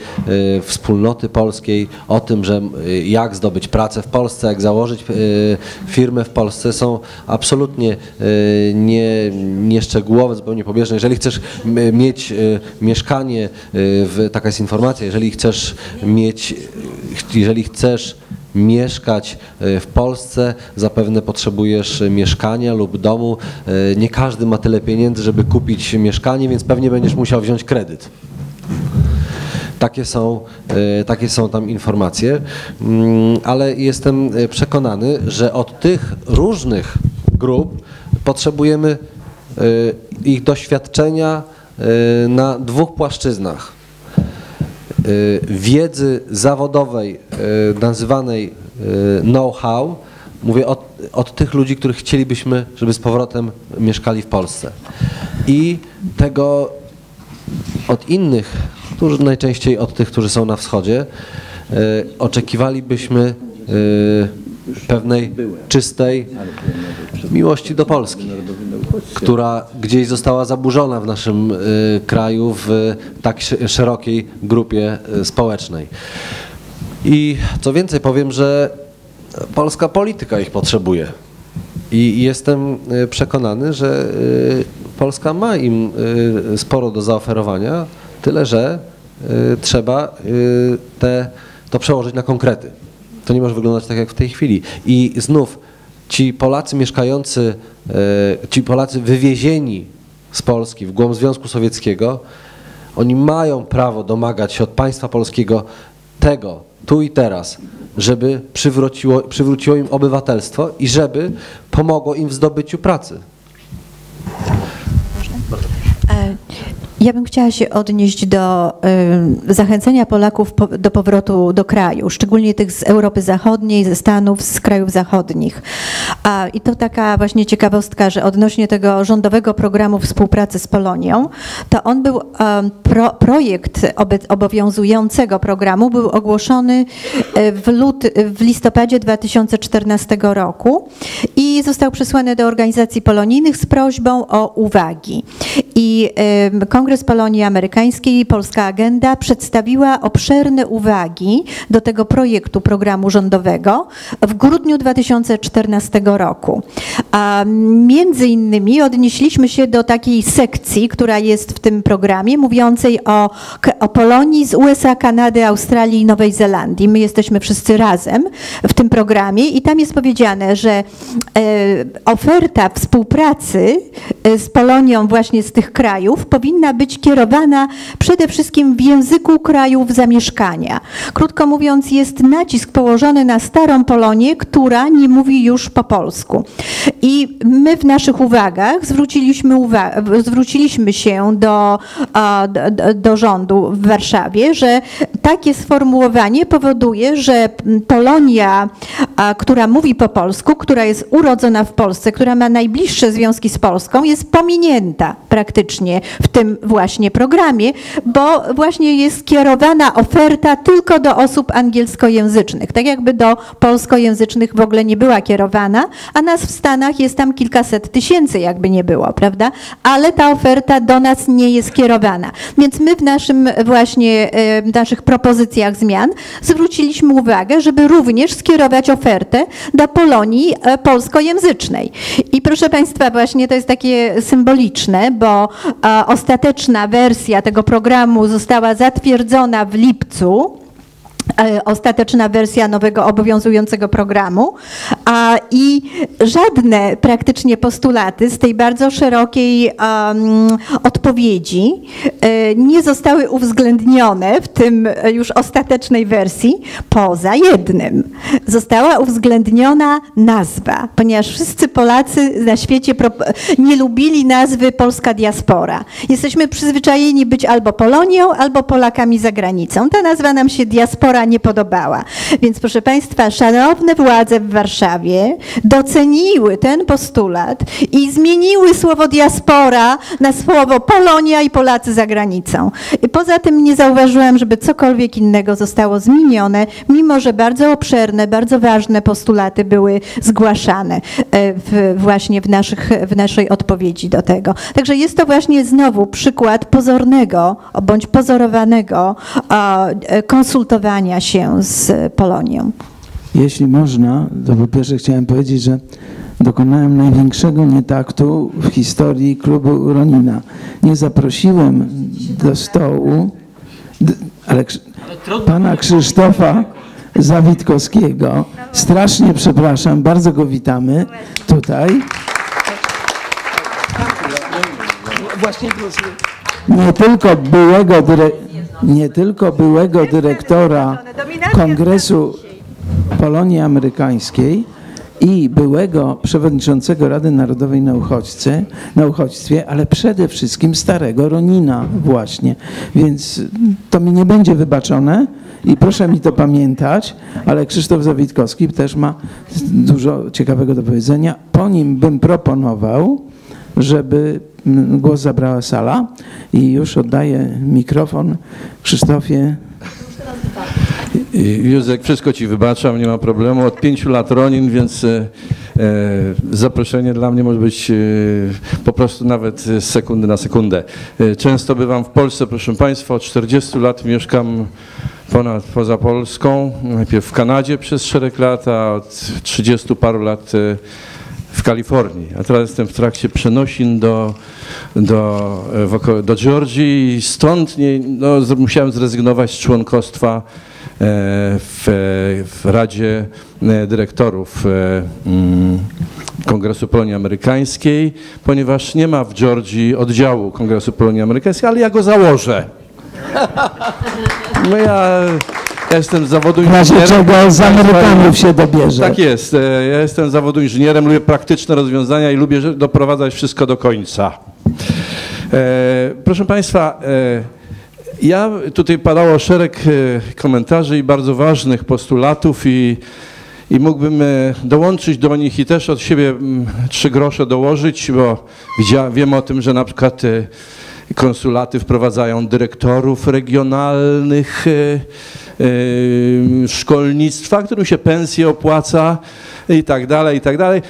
wspólnoty polskiej o tym, że jak zdobyć pracę w Polsce, jak założyć firmę w Polsce są absolutnie nie, nieszczegółowe, zupełnie pobieżne. Jeżeli chcesz mieć mieszkanie, taka jest informacja, jeżeli chcesz mieć, jeżeli chcesz mieszkać e, w Polsce, zapewne potrzebujesz mieszkania lub domu. E, nie każdy ma tyle pieniędzy, żeby kupić mieszkanie, więc pewnie będziesz musiał wziąć kredyt. Takie są, e, takie są tam informacje, mm, ale jestem przekonany, że od tych różnych grup potrzebujemy ich doświadczenia na dwóch płaszczyznach. Y, wiedzy zawodowej y, nazywanej y, know-how, mówię od, od tych ludzi, których chcielibyśmy, żeby z powrotem mieszkali w Polsce. I tego od innych, którzy najczęściej od tych, którzy są na wschodzie, oczekiwalibyśmy pewnej czystej miłości do Polski, która gdzieś została zaburzona w naszym y, kraju w tak szerokiej grupie y, społecznej. I co więcej, powiem, że polska polityka ich potrzebuje. I jestem y, przekonany, że Polska ma im sporo do zaoferowania, tyle że trzeba te, to przełożyć na konkrety. To nie może wyglądać tak jak w tej chwili. I znów ci Polacy mieszkający, ci Polacy wywiezieni z Polski w głąb Związku Sowieckiego, oni mają prawo domagać się od państwa polskiego tego, tu i teraz, żeby przywróciło, przywróciło im obywatelstwo i żeby pomogło im w zdobyciu pracy. Ja bym chciała się odnieść do y, zachęcenia Polaków po, do powrotu do kraju, szczególnie tych z Europy Zachodniej, ze Stanów, z krajów zachodnich. I to taka właśnie ciekawostka, że odnośnie tego rządowego programu współpracy z Polonią, to on był, pro, projekt obowiązującego programu był ogłoszony e, w, lut, w listopadzie 2014 roku i został przesłany do organizacji polonijnych z prośbą o uwagi. I y, Kongres Kongres Polonii Amerykańskiej Polska Agenda przedstawiła obszerne uwagi do tego projektu programu rządowego w grudniu 2014 roku. A między innymi odnieśliśmy się do takiej sekcji, która jest w tym programie, mówiącej o, o Polonii z USA, Kanady, Australii i Nowej Zelandii. My jesteśmy wszyscy razem w tym programie i tam jest powiedziane, że e, oferta współpracy e, z Polonią właśnie z tych krajów powinna być być kierowana przede wszystkim w języku krajów zamieszkania. Krótko mówiąc, jest nacisk położony na starą Polonię, która nie mówi już po polsku. I my w naszych uwagach zwróciliśmy, uwa zwróciliśmy się do, do, do rządu w Warszawie, że takie sformułowanie powoduje, że Polonia, która mówi po polsku, która jest urodzona w Polsce, która ma najbliższe związki z Polską, jest pominięta praktycznie w tym właśnie programie, bo właśnie jest skierowana oferta tylko do osób angielskojęzycznych, tak jakby do polskojęzycznych w ogóle nie była kierowana, a nas w Stanach jest tam kilkaset tysięcy, jakby nie było, prawda? Ale ta oferta do nas nie jest kierowana. Więc my w naszym właśnie, w naszych propozycjach zmian zwróciliśmy uwagę, żeby również skierować ofertę do Polonii e, polskojęzycznej. I proszę Państwa, właśnie to jest takie symboliczne, bo ostatecznie ostateczna wersja tego programu została zatwierdzona w lipcu ostateczna wersja nowego obowiązującego programu a, i żadne praktycznie postulaty z tej bardzo szerokiej um, odpowiedzi e, nie zostały uwzględnione w tym już ostatecznej wersji poza jednym. Została uwzględniona nazwa, ponieważ wszyscy Polacy na świecie nie lubili nazwy polska diaspora. Jesteśmy przyzwyczajeni być albo Polonią, albo Polakami za granicą. Ta nazwa nam się diaspora nie podobała. Więc proszę Państwa, szanowne władze w Warszawie doceniły ten postulat i zmieniły słowo diaspora na słowo Polonia i Polacy za granicą. Poza tym nie zauważyłam, żeby cokolwiek innego zostało zmienione, mimo że bardzo obszerne, bardzo ważne postulaty były zgłaszane e, w, właśnie w, naszych, w naszej odpowiedzi do tego. Także jest to właśnie znowu przykład pozornego bądź pozorowanego e, się z Polonią. Jeśli można, to po pierwsze chciałem powiedzieć, że dokonałem największego nietaktu w historii klubu Ronina. Nie zaprosiłem do stołu ale, pana Krzysztofa Zawitkowskiego. Strasznie przepraszam, bardzo go witamy tutaj. Nie tylko byłego dyrektora nie tylko byłego dyrektora Kongresu Polonii Amerykańskiej i byłego przewodniczącego Rady Narodowej na, uchodźcy, na uchodźstwie, ale przede wszystkim starego Ronina właśnie. Więc to mi nie będzie wybaczone i proszę mi to pamiętać, ale Krzysztof Zawitkowski też ma dużo ciekawego do powiedzenia. Po nim bym proponował, żeby głos zabrała sala i już oddaję mikrofon Krzysztofie. Józek, wszystko ci wybaczam, nie ma problemu. Od pięciu lat Ronin, więc e, Zaproszenie dla mnie może być po prostu nawet z sekundy na sekundę. Często bywam w Polsce, proszę Państwa, od 40 lat mieszkam ponad, poza Polską, najpierw w Kanadzie przez szereg lat, a od 30 paru lat w Kalifornii, a teraz jestem w trakcie przenosin do, do, do Georgii i stąd nie, no, musiałem zrezygnować z członkostwa e, w, w Radzie e, Dyrektorów e, mm, Kongresu Polonii Amerykańskiej, ponieważ nie ma w Georgii oddziału Kongresu Polonii Amerykańskiej, ale ja go założę. No ja ja jestem z zawodu inżynierem. razie czego z Amerykanów się dobierze. Tak jest. E, ja jestem z zawodu inżynierem, lubię praktyczne rozwiązania i lubię doprowadzać wszystko do końca. E, proszę Państwa, e, ja tutaj padało szereg komentarzy i bardzo ważnych postulatów i, i mógłbym dołączyć do nich i też od siebie trzy grosze dołożyć, bo wiemy o tym, że na przykład konsulaty wprowadzają dyrektorów regionalnych, szkolnictwa, którym się pensje opłaca i tak dalej, i tak dalej.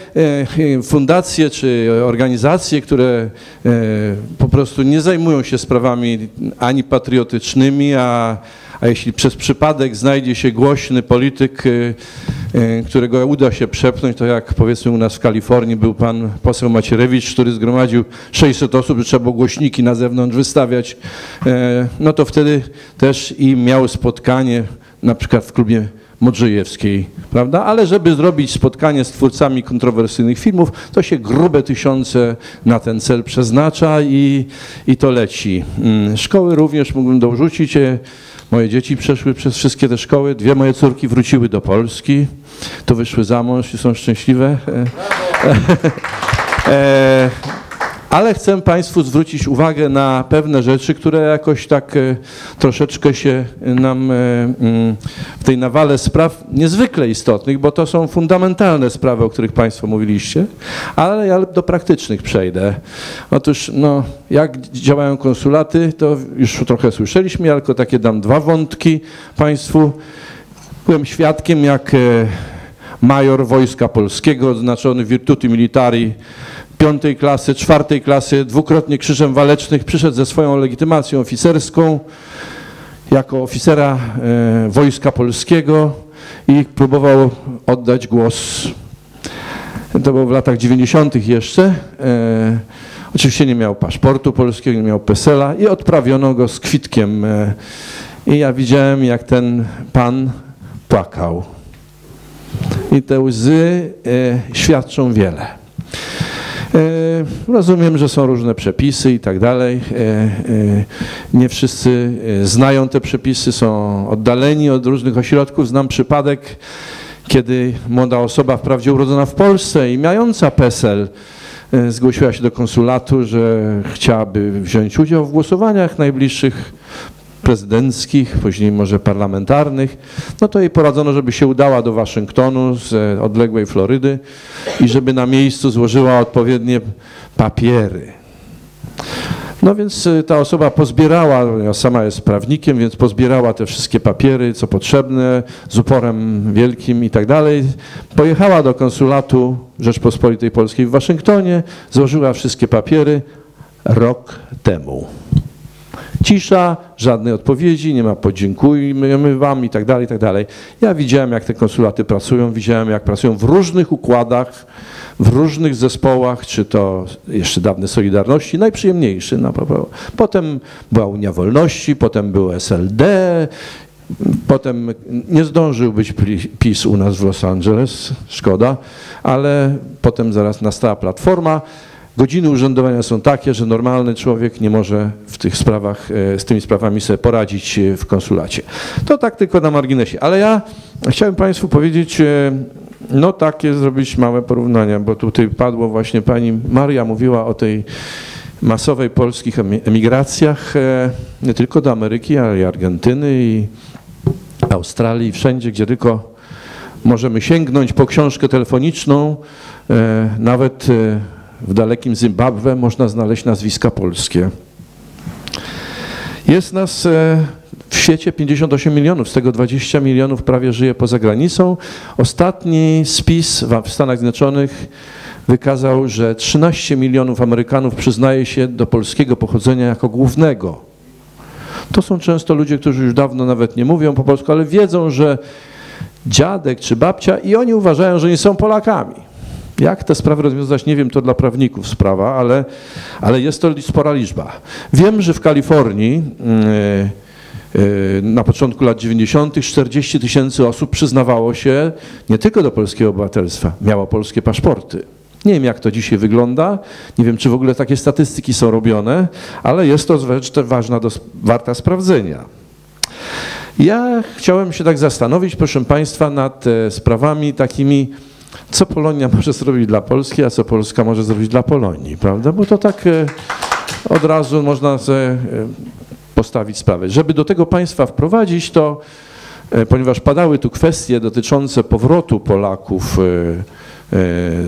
E, fundacje czy organizacje, które e, po prostu nie zajmują się sprawami ani patriotycznymi, a a jeśli przez przypadek znajdzie się głośny polityk, którego uda się przepchnąć, to jak powiedzmy u nas w Kalifornii był pan poseł Macierewicz, który zgromadził 600 osób, że trzeba było głośniki na zewnątrz wystawiać, e, no to wtedy też i miał spotkanie na przykład w klubie Modrzejewskiej, prawda? Ale żeby zrobić spotkanie z twórcami kontrowersyjnych filmów, to się grube tysiące na ten cel przeznacza i, i to leci. Mm, szkoły również mógłbym dorzucić. E, Moje dzieci przeszły przez wszystkie te szkoły, dwie moje córki wróciły do Polski, to wyszły za mąż i są szczęśliwe. E, ale chcę Państwu zwrócić uwagę na pewne rzeczy, które jakoś tak e, troszeczkę się nam e, mm, w tej nawale spraw niezwykle istotnych, bo to są fundamentalne sprawy, o których Państwo mówiliście, ale ja do praktycznych przejdę. Otóż, no, jak działają konsulaty, to już trochę słyszeliśmy, ja tylko takie dam dwa wątki Państwu. Byłem świadkiem, jak e, major Wojska Polskiego, odznaczony Virtuti Militari, piątej klasy, czwartej klasy, dwukrotnie krzyżem walecznych, przyszedł ze swoją legitymacją oficerską jako oficera e, Wojska Polskiego i próbował oddać głos. To było w latach 90. jeszcze. E, oczywiście nie miał paszportu polskiego, nie miał PESEL-a i odprawiono go z kwitkiem. E, I ja widziałem, jak ten pan płakał. I te łzy e, świadczą wiele. E, rozumiem, że są różne przepisy i tak dalej. E, e, nie wszyscy znają te przepisy, są oddaleni od różnych ośrodków. Znam przypadek, kiedy młoda osoba, wprawdzie urodzona w Polsce i mająca PESEL, zgłosiła się do konsulatu, że chciałaby wziąć udział w głosowaniach najbliższych prezydenckich, później może parlamentarnych, no to jej poradzono, żeby się udała do Waszyngtonu z e, odległej Florydy i żeby na miejscu złożyła odpowiednie papiery. No więc e, ta osoba pozbierała, ja sama jest prawnikiem, więc pozbierała te wszystkie papiery, co potrzebne, z uporem wielkim i tak dalej. Pojechała do konsulatu Rzeczpospolitej Polskiej w Waszyngtonie, złożyła wszystkie papiery rok temu. Cisza, żadnej odpowiedzi, nie ma podziękujemy wam i tak dalej, i tak dalej. Ja widziałem, jak te konsulaty pracują, widziałem, jak pracują w różnych układach, w różnych zespołach, czy to jeszcze dawne Solidarności, najprzyjemniejszy. No, potem była Unia Wolności, potem był SLD, Potem nie zdążył być PiS u nas w Los Angeles, szkoda, ale potem zaraz nastała Platforma. Godziny urzędowania są takie, że normalny człowiek nie może w tych sprawach, e, z tymi sprawami sobie poradzić e, w konsulacie. To tak tylko na marginesie. Ale ja chciałem Państwu powiedzieć, e, no takie zrobić małe porównania, bo tutaj padło właśnie pani Maria mówiła o tej masowej polskich emigracjach, nie tylko do Ameryki, ale i Argentyny i Australii, wszędzie, gdzie tylko możemy sięgnąć po książkę telefoniczną, nawet w dalekim Zimbabwe można znaleźć nazwiska polskie. Jest nas e, w świecie 58 milionów, z tego 20 milionów prawie żyje poza granicą. Ostatni spis w Stanach Zjednoczonych wykazał, że 13 milionów Amerykanów przyznaje się do polskiego pochodzenia jako głównego. To są często ludzie, którzy już dawno nawet nie mówią po polsku, ale wiedzą, że dziadek czy babcia i oni uważają, że nie są Polakami. Jak te sprawy rozwiązać, nie wiem, to dla prawników sprawa, ale, ale jest to spora liczba. Wiem, że w Kalifornii yy, yy, na początku lat 90. 40 tysięcy osób przyznawało się nie tylko do polskiego obywatelstwa, miało polskie paszporty. Nie wiem, jak to dzisiaj wygląda, nie wiem, czy w ogóle takie statystyki są robione, ale jest to rzecz ważna, do, warta sprawdzenia. Ja chciałem się tak zastanowić, proszę Państwa, nad e, sprawami takimi, co Polonia może zrobić dla Polski, a co Polska może zrobić dla Polonii, prawda? Bo to tak e, od razu można e, postawić sprawę. Żeby do tego państwa wprowadzić, to ponieważ padały tu kwestie dotyczące powrotu Polaków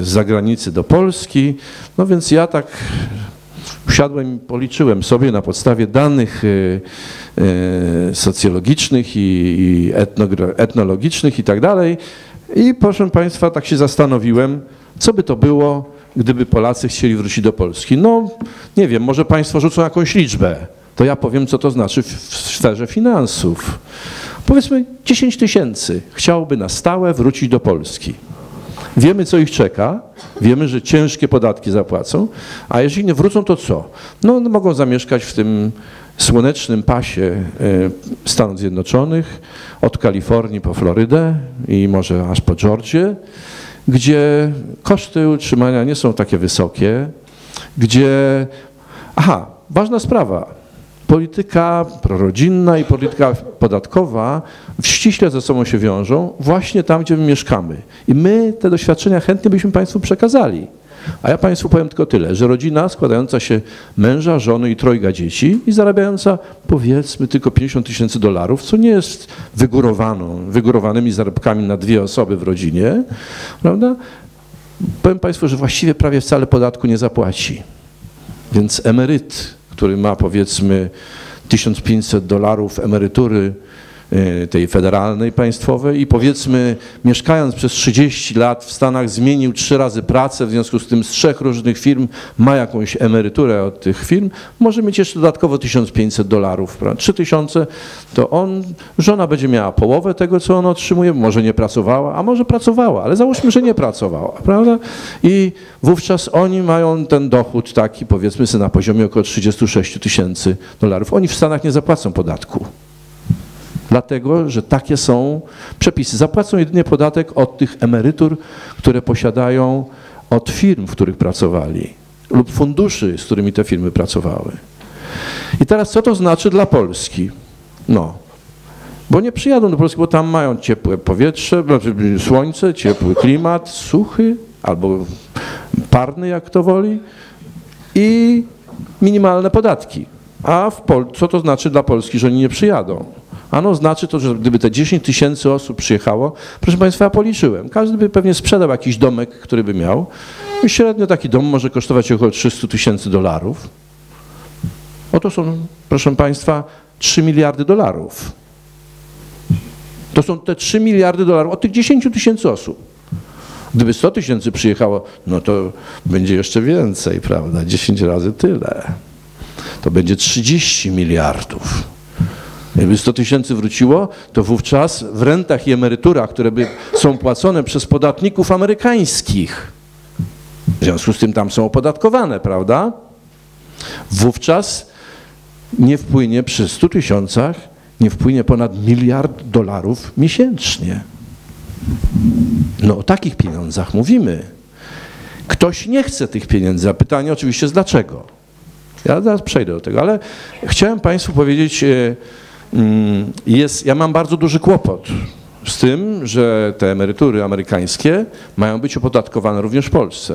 z zagranicy do Polski, no więc ja tak usiadłem i policzyłem sobie na podstawie danych socjologicznych i etnologicznych i tak dalej, i proszę Państwa, tak się zastanowiłem, co by to było, gdyby Polacy chcieli wrócić do Polski. No, nie wiem, może Państwo rzucą jakąś liczbę. To ja powiem, co to znaczy w, sferze finansów. Powiedzmy 10 tysięcy chciałoby na stałe wrócić do Polski. Wiemy, co ich czeka, wiemy, że ciężkie podatki zapłacą, a jeżeli nie wrócą, to co? No, no mogą zamieszkać w tym słonecznym pasie e, Stanów Zjednoczonych, od Kalifornii po Florydę i może aż po Georgię, gdzie koszty utrzymania nie są takie wysokie, gdzie... Aha, ważna sprawa. Polityka prorodzinna i polityka podatkowa ściśle ze sobą się wiążą właśnie tam, gdzie my mieszkamy. I my te doświadczenia chętnie byśmy Państwu przekazali. A ja Państwu powiem tylko tyle, że rodzina składająca się męża, żony i trojga dzieci i zarabiająca powiedzmy tylko 50 tysięcy dolarów, co nie jest wygórowaną, wygórowanymi zarobkami na dwie osoby w rodzinie, prawda? Powiem Państwu, że właściwie prawie wcale podatku nie zapłaci. Więc emeryt, który ma powiedzmy 1500 dolarów emerytury tej federalnej, państwowej i powiedzmy mieszkając przez 30 lat w Stanach zmienił trzy razy pracę, w związku z tym z trzech różnych firm ma jakąś emeryturę od tych firm, może mieć jeszcze dodatkowo 1500 dolarów, 3000, to on, żona będzie miała połowę tego, co on otrzymuje, może nie pracowała, a może pracowała, ale załóżmy, że nie pracowała, prawda? I wówczas oni mają ten dochód taki, powiedzmy sobie na poziomie około 36 tysięcy dolarów. Oni w Stanach nie zapłacą podatku dlatego że takie są przepisy. Zapłacą jedynie podatek od tych emerytur, które posiadają od firm, w których pracowali lub funduszy, z którymi te firmy pracowały. I teraz co to znaczy dla Polski? No, bo nie przyjadą do Polski, bo tam mają ciepłe powietrze, znaczy słońce, ciepły klimat, suchy albo parny, jak to woli, i minimalne podatki. A w Pol co to znaczy dla Polski, że oni nie przyjadą? Ano znaczy to, że gdyby te 10 tysięcy osób przyjechało, proszę Państwa, ja policzyłem, każdy by pewnie sprzedał jakiś domek, który by miał. I średnio taki dom może kosztować około 300 tysięcy dolarów. Oto są, proszę Państwa, 3 miliardy dolarów. To są te 3 miliardy dolarów od tych 10 tysięcy osób. Gdyby 100 tysięcy przyjechało, no to będzie jeszcze więcej, prawda? 10 razy tyle. To będzie 30 miliardów. Jakby 100 tysięcy wróciło, to wówczas w rentach i emeryturach, które by są płacone przez podatników amerykańskich, w związku z tym tam są opodatkowane, prawda? Wówczas nie wpłynie przy 100 tysiącach, nie wpłynie ponad miliard dolarów miesięcznie. No o takich pieniądzach mówimy. Ktoś nie chce tych pieniędzy, a pytanie oczywiście jest dlaczego. Ja zaraz przejdę do tego, ale chciałem Państwu powiedzieć, e, jest, ja mam bardzo duży kłopot z tym, że te emerytury amerykańskie mają być opodatkowane również w Polsce.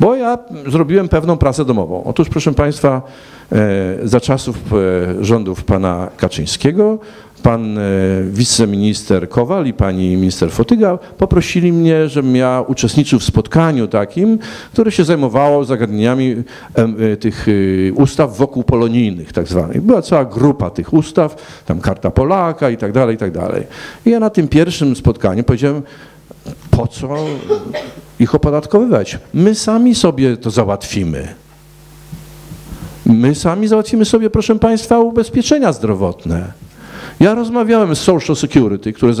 Bo ja zrobiłem pewną pracę domową. Otóż, proszę Państwa, e, za czasów e, rządów pana Kaczyńskiego pan e, wiceminister Kowal i pani minister Fotyga poprosili mnie, żebym ja uczestniczył w spotkaniu takim, które się zajmowało zagadnieniami e, tych e, ustaw wokół polonijnych tak zwanych. Była cała grupa tych ustaw, tam Karta Polaka i tak dalej, i tak dalej. I ja na tym pierwszym spotkaniu powiedziałem, po co ich opodatkowywać? My sami sobie to załatwimy. My sami załatwimy sobie, proszę Państwa, ubezpieczenia zdrowotne. Ja rozmawiałem z Social Security, które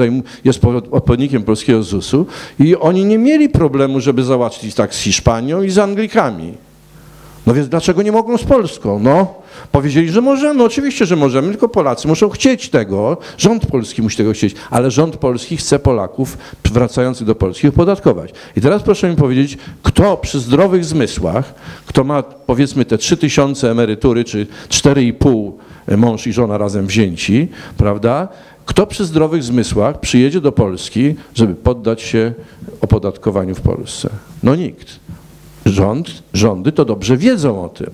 jest po- odpowiednikiem polskiego ZUS-u i oni nie mieli problemu, żeby załatwić tak z Hiszpanią i z Anglikami. No więc dlaczego nie mogą z Polską? No, powiedzieli, że możemy, oczywiście, że możemy, tylko Polacy muszą chcieć tego, rząd polski musi tego chcieć, ale rząd polski chce Polaków wracających do Polski opodatkować. I teraz proszę mi powiedzieć, kto przy zdrowych zmysłach, kto ma powiedzmy te 3000 emerytury, czy 4,5 mąż i żona razem wzięci, prawda? Kto przy zdrowych zmysłach przyjedzie do Polski, żeby poddać się opodatkowaniu w Polsce? No nikt. Rząd, rządy to dobrze wiedzą o tym.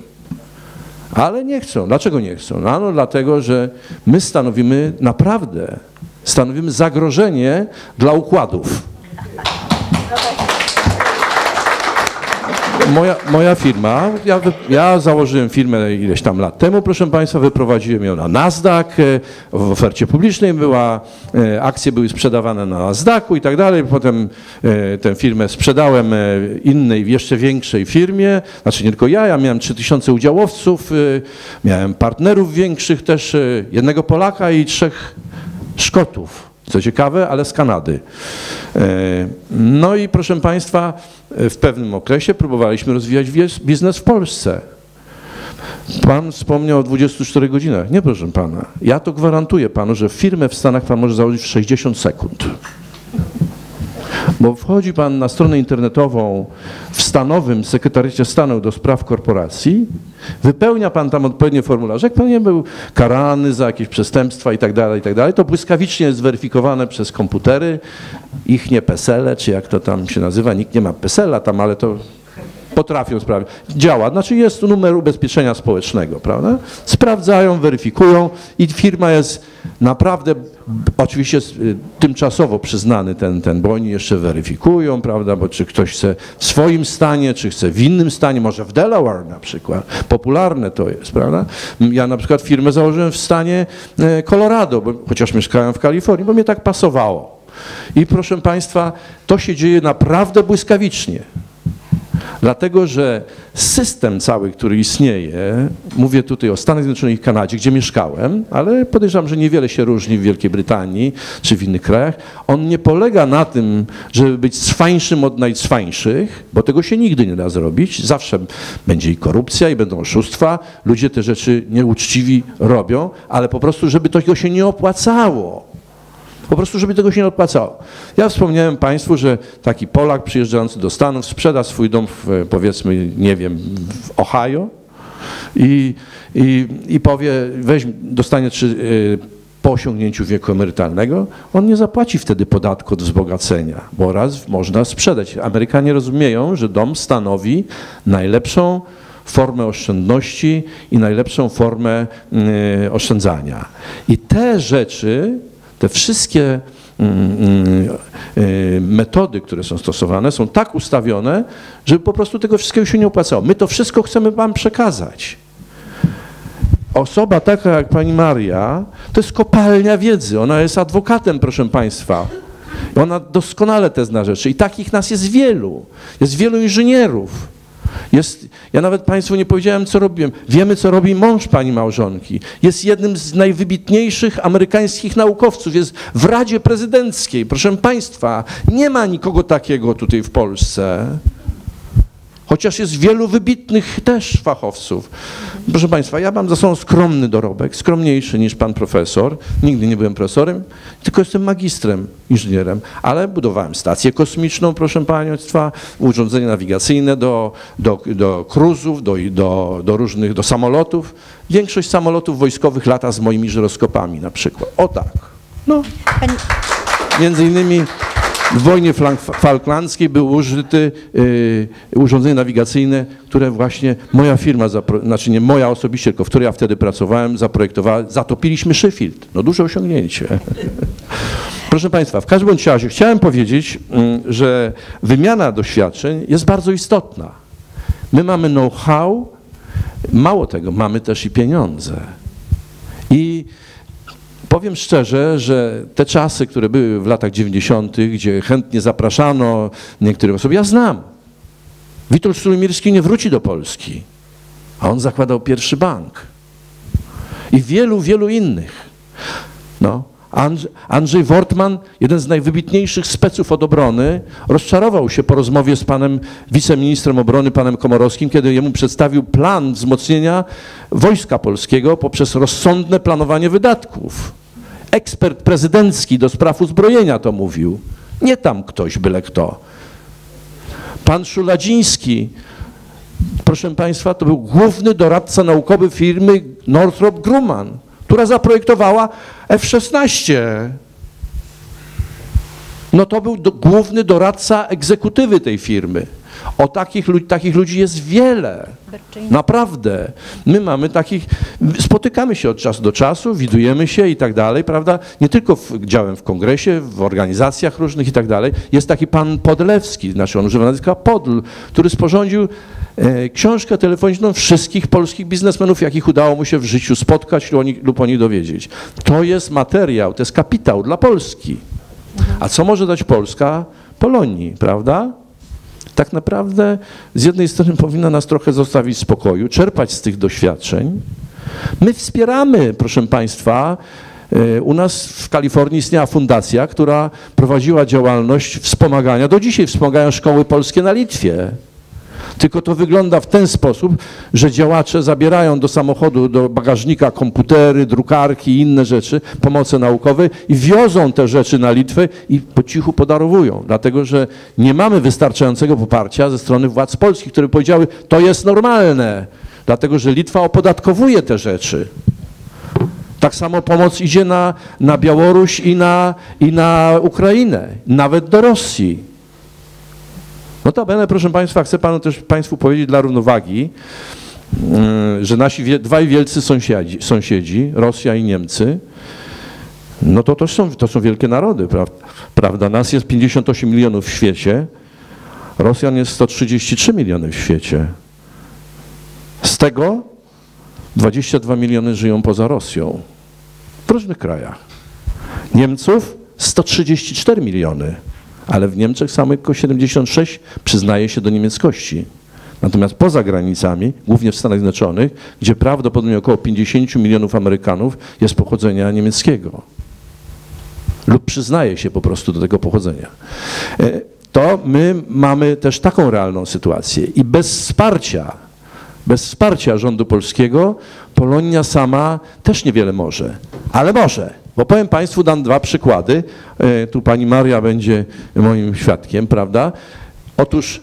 Ale nie chcą. Dlaczego nie chcą? No, no dlatego, że my stanowimy naprawdę, stanowimy zagrożenie dla układów. Moja, moja firma, ja, ja założyłem firmę ileś tam lat temu, proszę Państwa, wyprowadziłem ją na Nasdaq, e, w ofercie publicznej była, e, akcje były sprzedawane na Nasdaqu i tak dalej, potem e, tę firmę sprzedałem innej, jeszcze większej firmie, znaczy nie tylko ja, ja miałem 3000 udziałowców, miałem partnerów większych też, jednego Polaka i trzech Szkotów. Co ciekawe, ale z Kanady. E, No i proszę Państwa, w pewnym okresie próbowaliśmy rozwijać biznes w Polsce. Pan wspomniał o 24 godzinach. Nie, proszę Pana. Ja to gwarantuję Panu, że firmę w Stanach Pan może założyć w 60 sekund. Bo wchodzi Pan na stronę internetową w stanowym sekretariacie stanu do spraw korporacji, wypełnia Pan tam odpowiednie formularze. Jak Pan nie był karany za jakieś przestępstwa i tak dalej, i tak to błyskawicznie jest zweryfikowane przez komputery, ich nie PESEL, czy jak to tam się nazywa, nikt nie ma PESEL-a tam, ale to potrafią sprawić. Działa, znaczy jest numer ubezpieczenia społecznego, prawda? Sprawdzają, weryfikują i firma jest naprawdę, oczywiście y, tymczasowo przyznany ten, ten, bo oni jeszcze weryfikują, prawda, bo czy ktoś chce w swoim stanie, czy chce w innym stanie, może w Delaware na przykład. Popularne to jest, prawda? Ja na przykład firmę założyłem w stanie e, Colorado, bo, chociaż mieszkałem w Kalifornii, bo mnie tak pasowało. I proszę Państwa, to się dzieje naprawdę błyskawicznie. Dlatego, że system cały, który istnieje, mówię tutaj o Stanach Zjednoczonych i Kanadzie, gdzie mieszkałem, ale podejrzewam, że niewiele się różni w Wielkiej Brytanii czy w innych krajach, on nie polega na tym, żeby być cwańszym od najcwańszych, bo tego się nigdy nie da zrobić. Zawsze będzie i korupcja, i będą oszustwa. Ludzie te rzeczy nieuczciwi robią, ale po prostu, żeby to się nie opłacało. Po prostu, żeby tego się nie opłacało. Ja wspomniałem Państwu, że taki Polak przyjeżdżający do Stanów sprzeda swój dom w, e, powiedzmy, nie wiem, w Ohio i, i, i powie, weź, dostanie trzy, y, po osiągnięciu wieku emerytalnego, on nie zapłaci wtedy podatku od wzbogacenia, bo raz można sprzedać. Amerykanie rozumieją, że dom stanowi najlepszą formę oszczędności i najlepszą formę y, oszczędzania. I te rzeczy, te wszystkie mm, mm, y, metody, które są stosowane, są tak ustawione, żeby po prostu tego wszystkiego się nie opłacało. My to wszystko chcemy Wam przekazać. Osoba taka jak pani Maria, to jest kopalnia wiedzy. Ona jest adwokatem, proszę Państwa. Ona doskonale te zna rzeczy. I takich nas jest wielu. Jest wielu inżynierów. Jest, ja nawet Państwu nie powiedziałem, co robiłem. Wiemy, co robi mąż pani małżonki. Jest jednym z najwybitniejszych amerykańskich naukowców. Jest w Radzie Prezydenckiej. Proszę Państwa, nie ma nikogo takiego tutaj w Polsce. Chociaż jest wielu wybitnych też fachowców. Proszę Państwa, ja mam za sobą skromny dorobek, skromniejszy niż pan profesor. Nigdy nie byłem profesorem, tylko jestem magistrem, inżynierem, ale budowałem stację kosmiczną, proszę Państwa, urządzenia nawigacyjne do, do, do kruzów, do, do, do różnych, do samolotów. Większość samolotów wojskowych lata z moimi żyroskopami na przykład. O tak. No. Między innymi w wojnie falklandzkiej był użyty y, urządzenie nawigacyjne, które właśnie moja firma, znaczy nie moja osobiście, tylko w której ja wtedy pracowałem, zaprojektowała. Zatopiliśmy Sheffield. No duże osiągnięcie. Proszę Państwa, w każdym bądź razie chciałem powiedzieć, mm, że wymiana doświadczeń jest bardzo istotna. My mamy know-how, mało tego, mamy też i pieniądze. I powiem szczerze, że te czasy, które były w latach 90., gdzie chętnie zapraszano niektórych osób, ja znam. Witold Strumirski nie wróci do Polski, a on zakładał pierwszy bank. I wielu, wielu innych. No. Andrzej Wortman, jeden z najwybitniejszych speców od obrony, rozczarował się po rozmowie z panem wiceministrem obrony, panem Komorowskim, kiedy jemu przedstawił plan wzmocnienia wojska polskiego poprzez rozsądne planowanie wydatków. Ekspert prezydencki do spraw uzbrojenia to mówił. Nie tam ktoś, byle kto. Pan Szuladziński, proszę Państwa, to był główny doradca naukowy firmy Northrop Grumman która zaprojektowała F-16. No to był do, główny doradca egzekutywy tej firmy. O takich, takich ludzi jest wiele. Naprawdę. My mamy takich, spotykamy się od czasu do czasu, widujemy się i tak dalej, prawda? Nie tylko w, działem w kongresie, w organizacjach różnych i tak dalej. Jest taki pan Podlewski, znaczy on używa nazwiska Podl, który sporządził E, książkę telefoniczną wszystkich polskich biznesmenów, jakich udało mu się w życiu spotkać lub o nich dowiedzieć. To jest materiał, to jest kapitał dla Polski. A co może dać Polska Polonii, prawda? Tak naprawdę z jednej strony powinna nas trochę zostawić spokoju, czerpać z tych doświadczeń. My wspieramy, proszę Państwa, e, u nas w Kalifornii istniała fundacja, która prowadziła działalność wspomagania, do dzisiaj wspomagają szkoły polskie na Litwie. Tylko to wygląda w ten sposób, że działacze zabierają do samochodu, do bagażnika komputery, drukarki i inne rzeczy, pomoce naukowe i wiozą te rzeczy na Litwę i po cichu podarowują. Dlatego, że nie mamy wystarczającego poparcia ze strony władz polskich, które powiedziały, to jest normalne. Dlatego, że Litwa opodatkowuje te rzeczy. Tak samo pomoc idzie na, na Białoruś i na, i na Ukrainę, nawet do Rosji. Notabene, proszę Państwa, chcę Panu też Państwu powiedzieć dla równowagi, mm, że nasi dwaj wielcy sąsiedzi, sąsiedzi, Rosja i Niemcy, no to, to, są, to są wielkie narody, prawda? Nas jest 58 milionów w świecie, Rosjan jest 133 miliony w świecie. Z tego 22 miliony żyją poza Rosją, w różnych krajach. Niemców 134 miliony ale w Niemczech samych tylko 76 przyznaje się do niemieckości. Natomiast poza granicami, głównie w Stanach Zjednoczonych, gdzie prawdopodobnie około 50 milionów Amerykanów jest pochodzenia niemieckiego lub przyznaje się po prostu do tego pochodzenia, e, to my mamy też taką realną sytuację i bez wsparcia, bez wsparcia rządu polskiego Polonia sama też niewiele może, ale może. Bo powiem Państwu, dam dwa przykłady. E, tu pani Maria będzie moim świadkiem, prawda? Otóż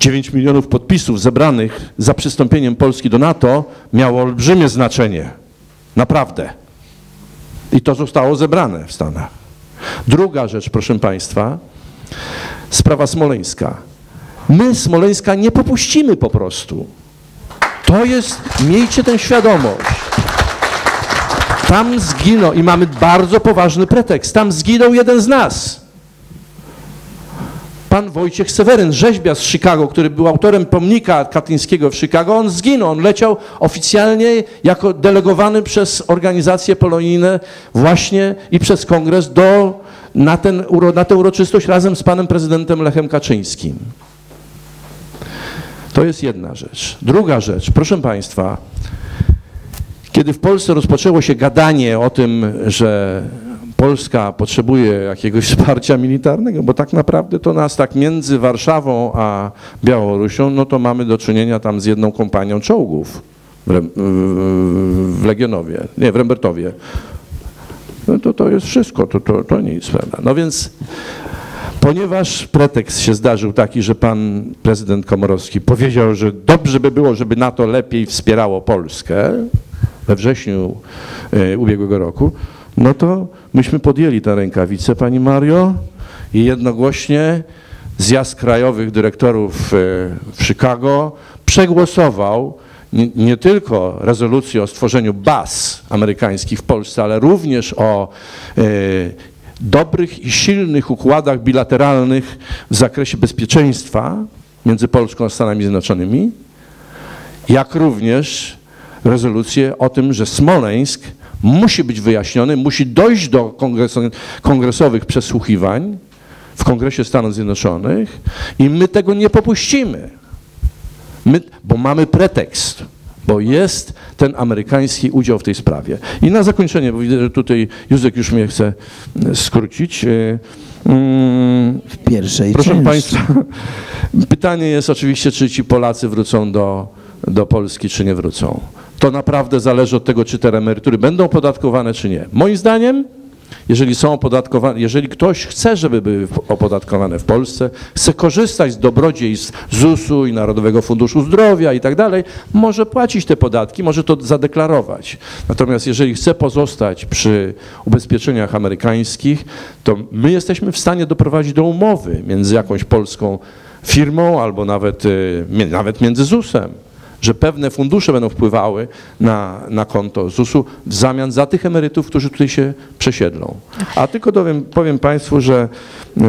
9 milionów podpisów zebranych za przystąpieniem Polski do NATO miało olbrzymie znaczenie. Naprawdę. I to zostało zebrane w Stanach. Druga rzecz, proszę Państwa, sprawa smoleńska. My Smoleńska nie popuścimy po prostu. To jest, miejcie tę świadomość. Tam zginął, i mamy bardzo poważny pretekst, tam zginął jeden z nas. Pan Wojciech Seweryn, rzeźbiarz z Chicago, który był autorem pomnika katyńskiego w Chicago, on zginął. On leciał oficjalnie jako delegowany przez organizacje polonijne właśnie i przez kongres do, na, ten, na tę uroczystość razem z panem prezydentem Lechem Kaczyńskim. To jest jedna rzecz. Druga rzecz, proszę państwa, kiedy w Polsce rozpoczęło się gadanie o tym, że Polska potrzebuje jakiegoś wsparcia militarnego, bo tak naprawdę to nas tak między Warszawą a Białorusią, no to mamy do czynienia tam z jedną kompanią czołgów w, Legionowie, nie, w Rembertowie. No to to jest wszystko, to, to, to nic, prawda. No więc ponieważ pretekst się zdarzył taki, że pan prezydent Komorowski powiedział, że dobrze by było, żeby NATO lepiej wspierało Polskę, we wrześniu e, ubiegłego roku, no to myśmy podjęli tę rękawicę, Pani Mario, i jednogłośnie zjazd krajowych dyrektorów e, w Chicago przegłosował nie, tylko rezolucję o stworzeniu baz amerykańskich w Polsce, ale również o e, dobrych i silnych układach bilateralnych w zakresie bezpieczeństwa między Polską a Stanami Zjednoczonymi, jak również rezolucję o tym, że Smoleńsk musi być wyjaśniony, musi dojść do kongresowych przesłuchiwań w Kongresie Stanów Zjednoczonych i my tego nie popuścimy, my, bo mamy pretekst bo jest ten amerykański udział w tej sprawie. I na zakończenie, bo widzę, że tutaj Józek już mnie chce e, skrócić. E, mm, w pierwszej Proszę części. Państwa, pytanie jest oczywiście, czy ci Polacy wrócą do, do Polski, czy nie wrócą. To naprawdę zależy od tego, czy te emerytury będą opodatkowane, czy nie. Moim zdaniem jeżeli są opodatkowane, jeżeli ktoś chce, żeby były opodatkowane w Polsce, chce korzystać z dobrodziejstw ZUS-u i Narodowego Funduszu Zdrowia i tak dalej, może płacić te podatki, może to zadeklarować. Natomiast jeżeli chce pozostać przy ubezpieczeniach amerykańskich, to my jesteśmy w stanie doprowadzić do umowy między jakąś polską firmą albo nawet, y, nawet między ZUS-em że pewne fundusze będą wpływały na, na konto ZUS-u w zamian za tych emerytów, którzy tutaj się przesiedlą. A tylko dowiem, powiem Państwu, że,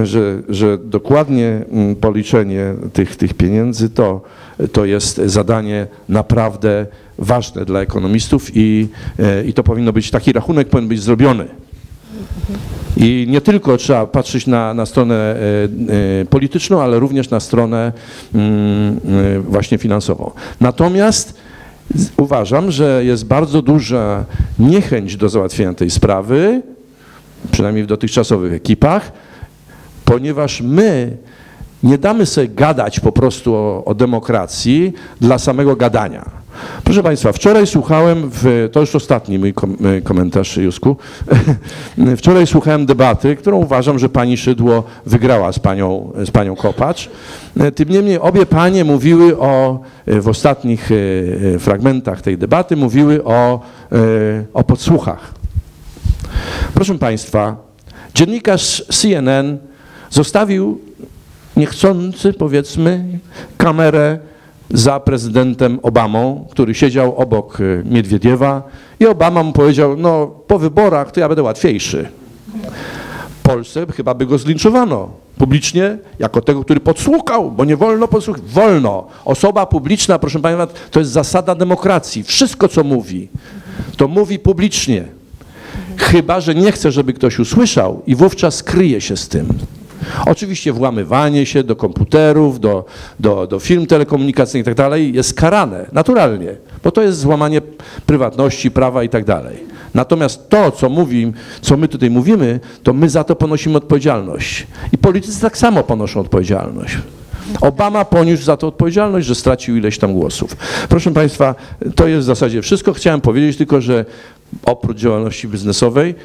że, że dokładnie mm, policzenie tych, tych pieniędzy to, to jest zadanie naprawdę ważne dla ekonomistów i, e, i to powinno być, taki rachunek powinien być zrobiony. I nie tylko trzeba patrzeć na, na stronę e, e, polityczną, ale również na stronę mm, e, właśnie finansową. Natomiast uważam, że jest bardzo duża niechęć do załatwienia tej sprawy, przynajmniej w dotychczasowych ekipach, ponieważ my nie damy sobie gadać po prostu o, o demokracji dla samego gadania. Proszę Państwa, wczoraj słuchałem, w, to już ostatni mój komentarz, Jusku, wczoraj słuchałem debaty, którą uważam, że pani Szydło wygrała z panią, z panią Kopacz. Tym niemniej obie panie mówiły o, w ostatnich e, fragmentach tej debaty, mówiły o, e, o podsłuchach. Proszę Państwa, dziennikarz CNN zostawił niechcący, powiedzmy, kamerę za prezydentem Obamą, który siedział obok y, Miedwiediewa i Obama mu powiedział, no po wyborach to ja będę łatwiejszy. W Polsce chyba by go zlinczowano publicznie jako tego, który podsłuchał, bo nie wolno podsłuchać. Wolno. Osoba publiczna, proszę Państwa, to jest zasada demokracji. Wszystko, co mówi, to mówi publicznie. Chyba, że nie chce, żeby ktoś usłyszał i wówczas kryje się z tym. Oczywiście włamywanie się do komputerów, do, do, do firm telekomunikacyjnych i tak jest karane, naturalnie, bo to jest złamanie prywatności, prawa i tak. Natomiast to, co, mówi, co my tutaj mówimy, to my za to ponosimy odpowiedzialność. I politycy tak samo ponoszą odpowiedzialność. Obama poniósł za to odpowiedzialność, że stracił ileś tam głosów. Proszę Państwa, to jest w zasadzie wszystko. Chciałem powiedzieć tylko, że oprócz działalności biznesowej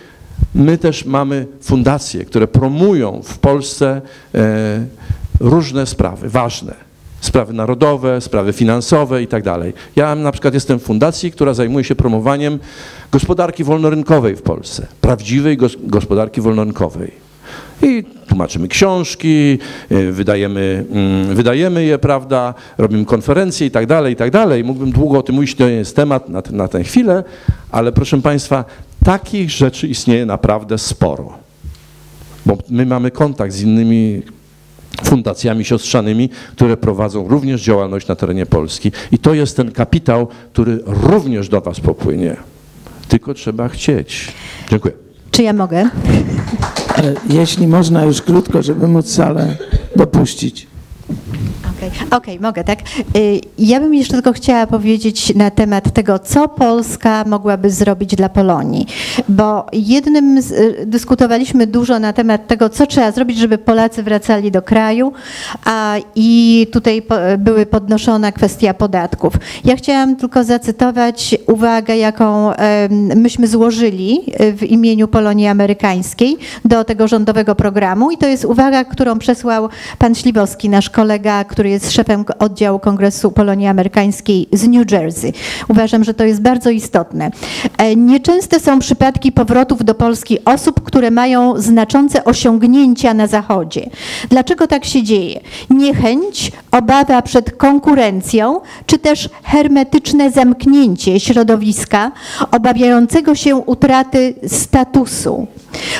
My też mamy fundacje, które promują w Polsce e, różne sprawy ważne. Sprawy narodowe, sprawy finansowe i tak dalej. Ja na przykład jestem w fundacji, która zajmuje się promowaniem gospodarki wolnorynkowej w Polsce. Prawdziwej gospodarki wolnorynkowej. I tłumaczymy książki, e, wydajemy, mm, wydajemy je, prawda, robimy konferencje i tak dalej, i tak dalej. Mógłbym długo o tym mówić, to jest temat na, na tę chwilę, ale proszę Państwa, takich rzeczy istnieje naprawdę sporo. Bo my mamy kontakt z innymi fundacjami siostrzanymi, które prowadzą również działalność na terenie Polski. I to jest ten kapitał, który również do Was popłynie. Tylko trzeba chcieć. Dziękuję. Czy ja mogę? Ale jeśli można już krótko, żeby móc salę dopuścić. Okej, okay. okay, mogę, tak? Y, ja bym jeszcze tylko chciała powiedzieć na temat tego, co Polska mogłaby zrobić dla Polonii, bo jednym z, y, dyskutowaliśmy dużo na temat tego, co trzeba zrobić, żeby Polacy wracali do kraju, a i tutaj były podnoszona kwestia podatków. Ja chciałam tylko zacytować uwagę, jaką myśmy złożyli y, w imieniu Polonii Amerykańskiej do tego rządowego programu i to jest uwaga, którą przesłał pan Śliwowski, nasz kolega, który jest szefem oddziału Kongresu Polonii Amerykańskiej z New Jersey. Uważam, że to jest bardzo istotne. E, nieczęste są przypadki powrotów do Polski osób, które mają znaczące osiągnięcia na Zachodzie. Dlaczego tak się dzieje? Niechęć, obawa przed konkurencją, czy też hermetyczne zamknięcie środowiska, obawiającego się utraty statusu.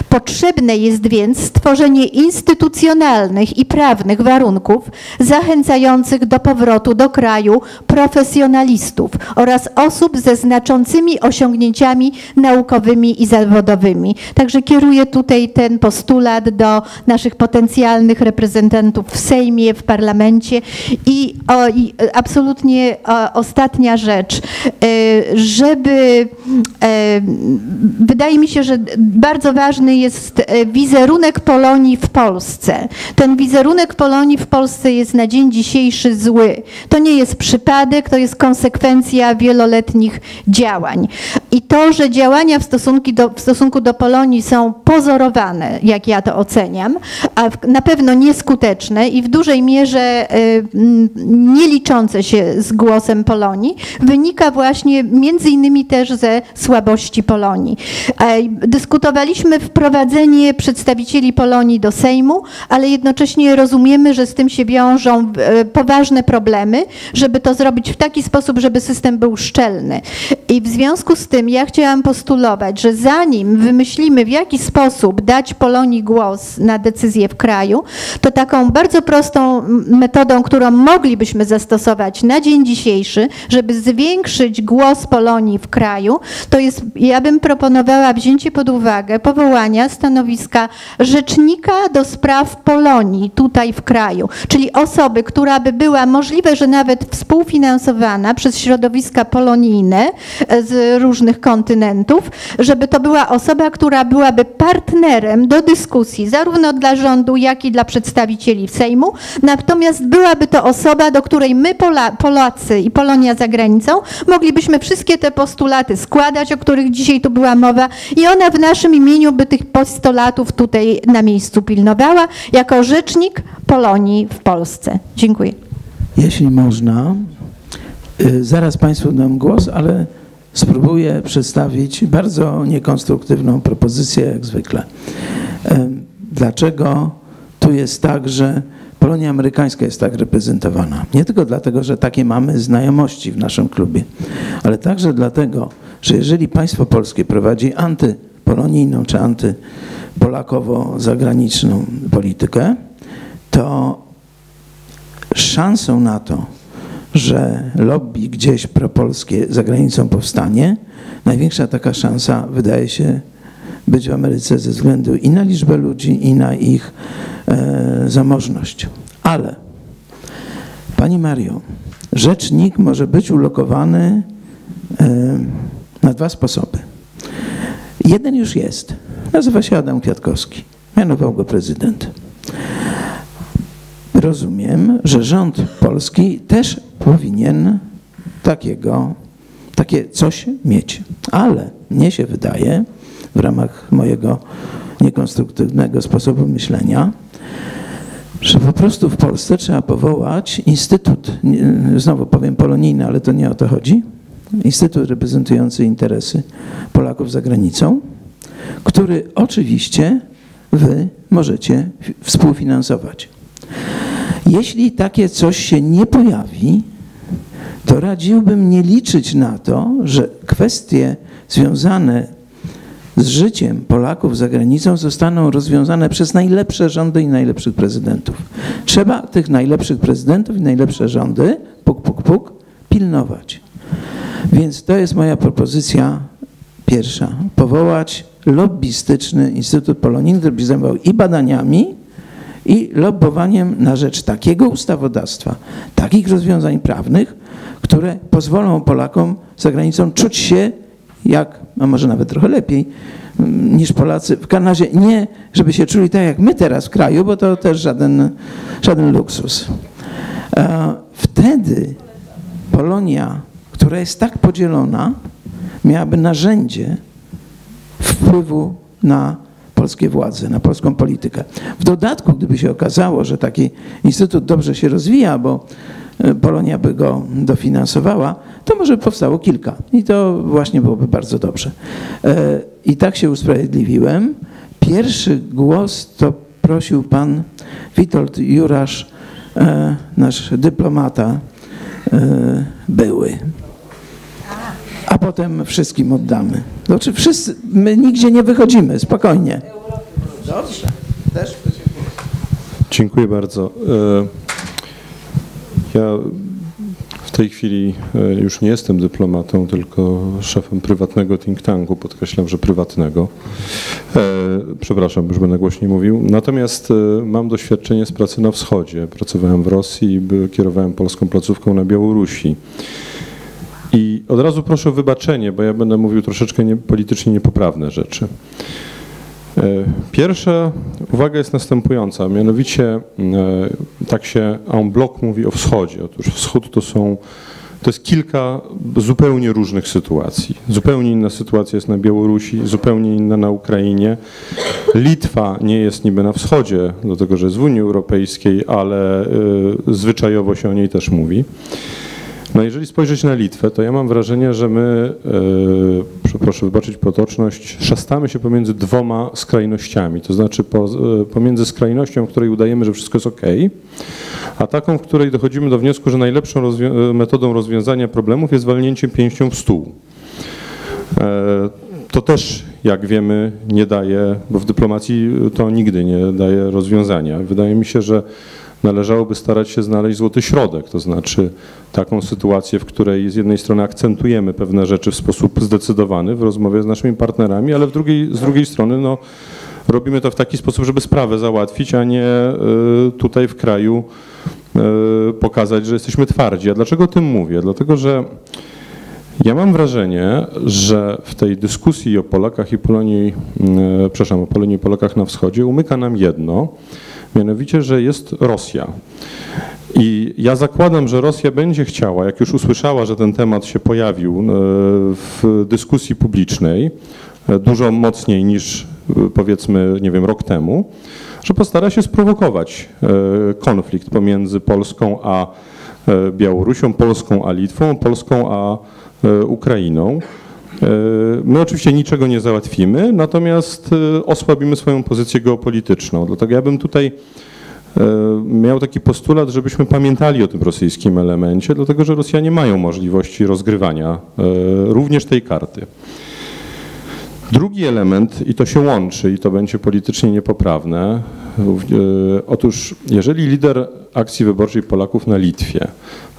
Potrzebne jest więc stworzenie instytucjonalnych i prawnych warunków zachęcających do powrotu do kraju profesjonalistów oraz osób ze znaczącymi osiągnięciami naukowymi i zawodowymi. Także kieruję tutaj ten postulat do naszych potencjalnych reprezentantów w Sejmie, w parlamencie i, o, i absolutnie o, ostatnia rzecz, e, żeby e, wydaje mi się, że bardzo ważny jest e, wizerunek Polonii w Polsce. Ten wizerunek Polonii w Polsce jest na dzień dzisiejszy zły. To nie jest przypadek, to jest konsekwencja wieloletnich działań. I to, że działania w do, w stosunku do Polonii są pozorowane, jak ja to oceniam, a na pewno nieskuteczne i w dużej mierze nie liczące się z głosem Polonii, wynika właśnie między innymi też ze słabości Polonii. E, wprowadzenie przedstawicieli Polonii do Sejmu, ale jednocześnie rozumiemy, że z tym się wiążą e, poważne problemy, żeby to zrobić w taki sposób, żeby system był szczelny. I w związku z tym ja chciałam postulować, że zanim wymyślimy w jaki sposób dać Polonii głos na decyzję w kraju, to taką bardzo prostą metodą, którą moglibyśmy zastosować na dzień dzisiejszy, żeby zwiększyć głos Polonii w kraju, to jest, ja bym proponowała wzięcie pod uwagę powołania stanowiska rzecznika do spraw Polonii tutaj w kraju, czyli osoby, która by była możliwe, że nawet współfinansowana przez środowiska polonijne e, z różnych kontynentów, żeby to była osoba, która byłaby partnerem do dyskusji zarówno dla rządu, jak i dla przedstawicieli Sejmu, natomiast byłaby to osoba, do której my Pola, Polacy i Polonia za granicą moglibyśmy wszystkie te postulaty składać, o których dzisiaj tu była mowa i ona w naszym imieniu by tych postulatów tutaj na miejscu pilnowała jako rzecznik Polonii w Polsce. Dziękuję. Jeśli można, y, zaraz Państwu dam głos, ale spróbuję przedstawić bardzo niekonstruktywną propozycję, jak zwykle. Dlaczego tu jest tak, że Polonia amerykańska jest tak reprezentowana? Nie tylko dlatego, że takie mamy znajomości w naszym klubie, ale także dlatego, że jeżeli państwo polskie prowadzi antypolonijną czy antypolakowo-zagraniczną politykę, to szansą na to, że lobby gdzieś propolskie za granicą powstanie, największa taka szansa wydaje się być w Ameryce ze względu i na liczbę ludzi, i na ich e, zamożność. Ale, Pani Mario, rzecznik może być ulokowany e, na dwa sposoby. Jeden już jest. Nazywa się Adam Kwiatkowski. Mianował go prezydent. Rozumiem, że rząd polski też powinien takiego, takie coś mieć. Ale mnie się wydaje, w ramach mojego niekonstruktywnego sposobu myślenia, że po prostu w Polsce trzeba powołać instytut, znowu powiem polonijny, ale to nie o to chodzi, instytut reprezentujący interesy Polaków za granicą, który oczywiście wy możecie współfinansować. Jeśli takie coś się nie pojawi, to radziłbym nie liczyć na to, że kwestie związane z życiem Polaków za granicą zostaną rozwiązane przez najlepsze rządy i najlepszych prezydentów. Trzeba tych najlepszych prezydentów i najlepsze rządy, puk, puk, puk, pilnować. Więc to jest moja propozycja pierwsza. Powołać lobbystyczny Instytut Polonijny, który by zajmował i badaniami, i lobbowaniem na rzecz takiego ustawodawstwa, takich rozwiązań prawnych, które pozwolą Polakom za granicą czuć się jak, a może nawet trochę lepiej mm, niż Polacy. W każdym razie nie, żeby się czuli tak jak my teraz w kraju, bo to też żaden, żaden luksus. Wtedy Polonia, która jest tak podzielona, miałaby narzędzie wpływu na polskie władze, na polską politykę. W dodatku, gdyby się okazało, że taki instytut dobrze się rozwija, bo e, Polonia by go dofinansowała, to może powstało kilka i to właśnie byłoby bardzo dobrze. E, I tak się usprawiedliwiłem. Pierwszy głos to prosił pan Witold Jurasz, e, nasz dyplomata były a potem wszystkim oddamy. Znaczy wszyscy, my nigdzie nie wychodzimy, spokojnie. Dobrze. Też Dziękuję bardzo. E, ja w tej chwili e, już nie jestem dyplomatą, tylko szefem prywatnego think tanku, podkreślam, że prywatnego. E, przepraszam, już będę głośniej mówił. Natomiast mam doświadczenie z pracy na wschodzie. Pracowałem w Rosji i kierowałem polską placówką na Białorusi. I od razu proszę o wybaczenie, bo ja będę mówił troszeczkę nie, politycznie niepoprawne rzeczy. E, pierwsza uwaga jest następująca, mianowicie e, tak się en bloc mówi o wschodzie. Otóż wschód to są to jest kilka zupełnie różnych sytuacji. Zupełnie inna sytuacja jest na Białorusi, zupełnie inna na Ukrainie. Litwa nie jest niby na wschodzie, dlatego że jest w Unii Europejskiej, ale y, zwyczajowo się o niej też mówi. No jeżeli spojrzeć na Litwę, to ja mam wrażenie, że my, e, proszę wybaczyć potoczność, szastamy się pomiędzy dwoma skrajnościami. To znaczy po, e, pomiędzy skrajnością, w której udajemy, że wszystko jest ok, a taką, w której dochodzimy do wniosku, że najlepszą rozwią metodą rozwiązania problemów jest walnięciem pięścią w stół. E, to też, jak wiemy, nie daje, bo w dyplomacji to nigdy nie daje rozwiązania. Wydaje mi się, że należałoby starać się znaleźć złoty środek, to znaczy taką sytuację, w której z jednej strony akcentujemy pewne rzeczy w sposób zdecydowany w rozmowie z naszymi partnerami, ale w drugiej, z drugiej strony no, robimy to w taki sposób, żeby sprawę załatwić, a nie y, tutaj w kraju y, pokazać, że jesteśmy twardzi. A dlaczego o tym mówię? Dlatego, że ja mam wrażenie, że w tej dyskusji o Polakach i Polonii, y, przepraszam, o Polonii i Polakach na wschodzie umyka nam jedno, mianowicie, że jest Rosja. I ja zakładam, że Rosja będzie chciała, jak już usłyszała, że ten temat się pojawił e, w dyskusji publicznej, e, dużo mocniej niż e, powiedzmy, nie wiem, rok temu, że postara się sprowokować konflikt pomiędzy Polską a Białorusią, Polską a Litwą, Polską a Ukrainą. My oczywiście niczego nie załatwimy, natomiast osłabimy swoją pozycję geopolityczną. Dlatego ja bym tutaj E, miał taki postulat, żebyśmy pamiętali o tym rosyjskim elemencie, dlatego że Rosjanie mają możliwości rozgrywania e, również tej karty. Drugi element, i to się łączy, i to będzie politycznie niepoprawne. E, otóż, jeżeli lider akcji wyborczej Polaków na Litwie,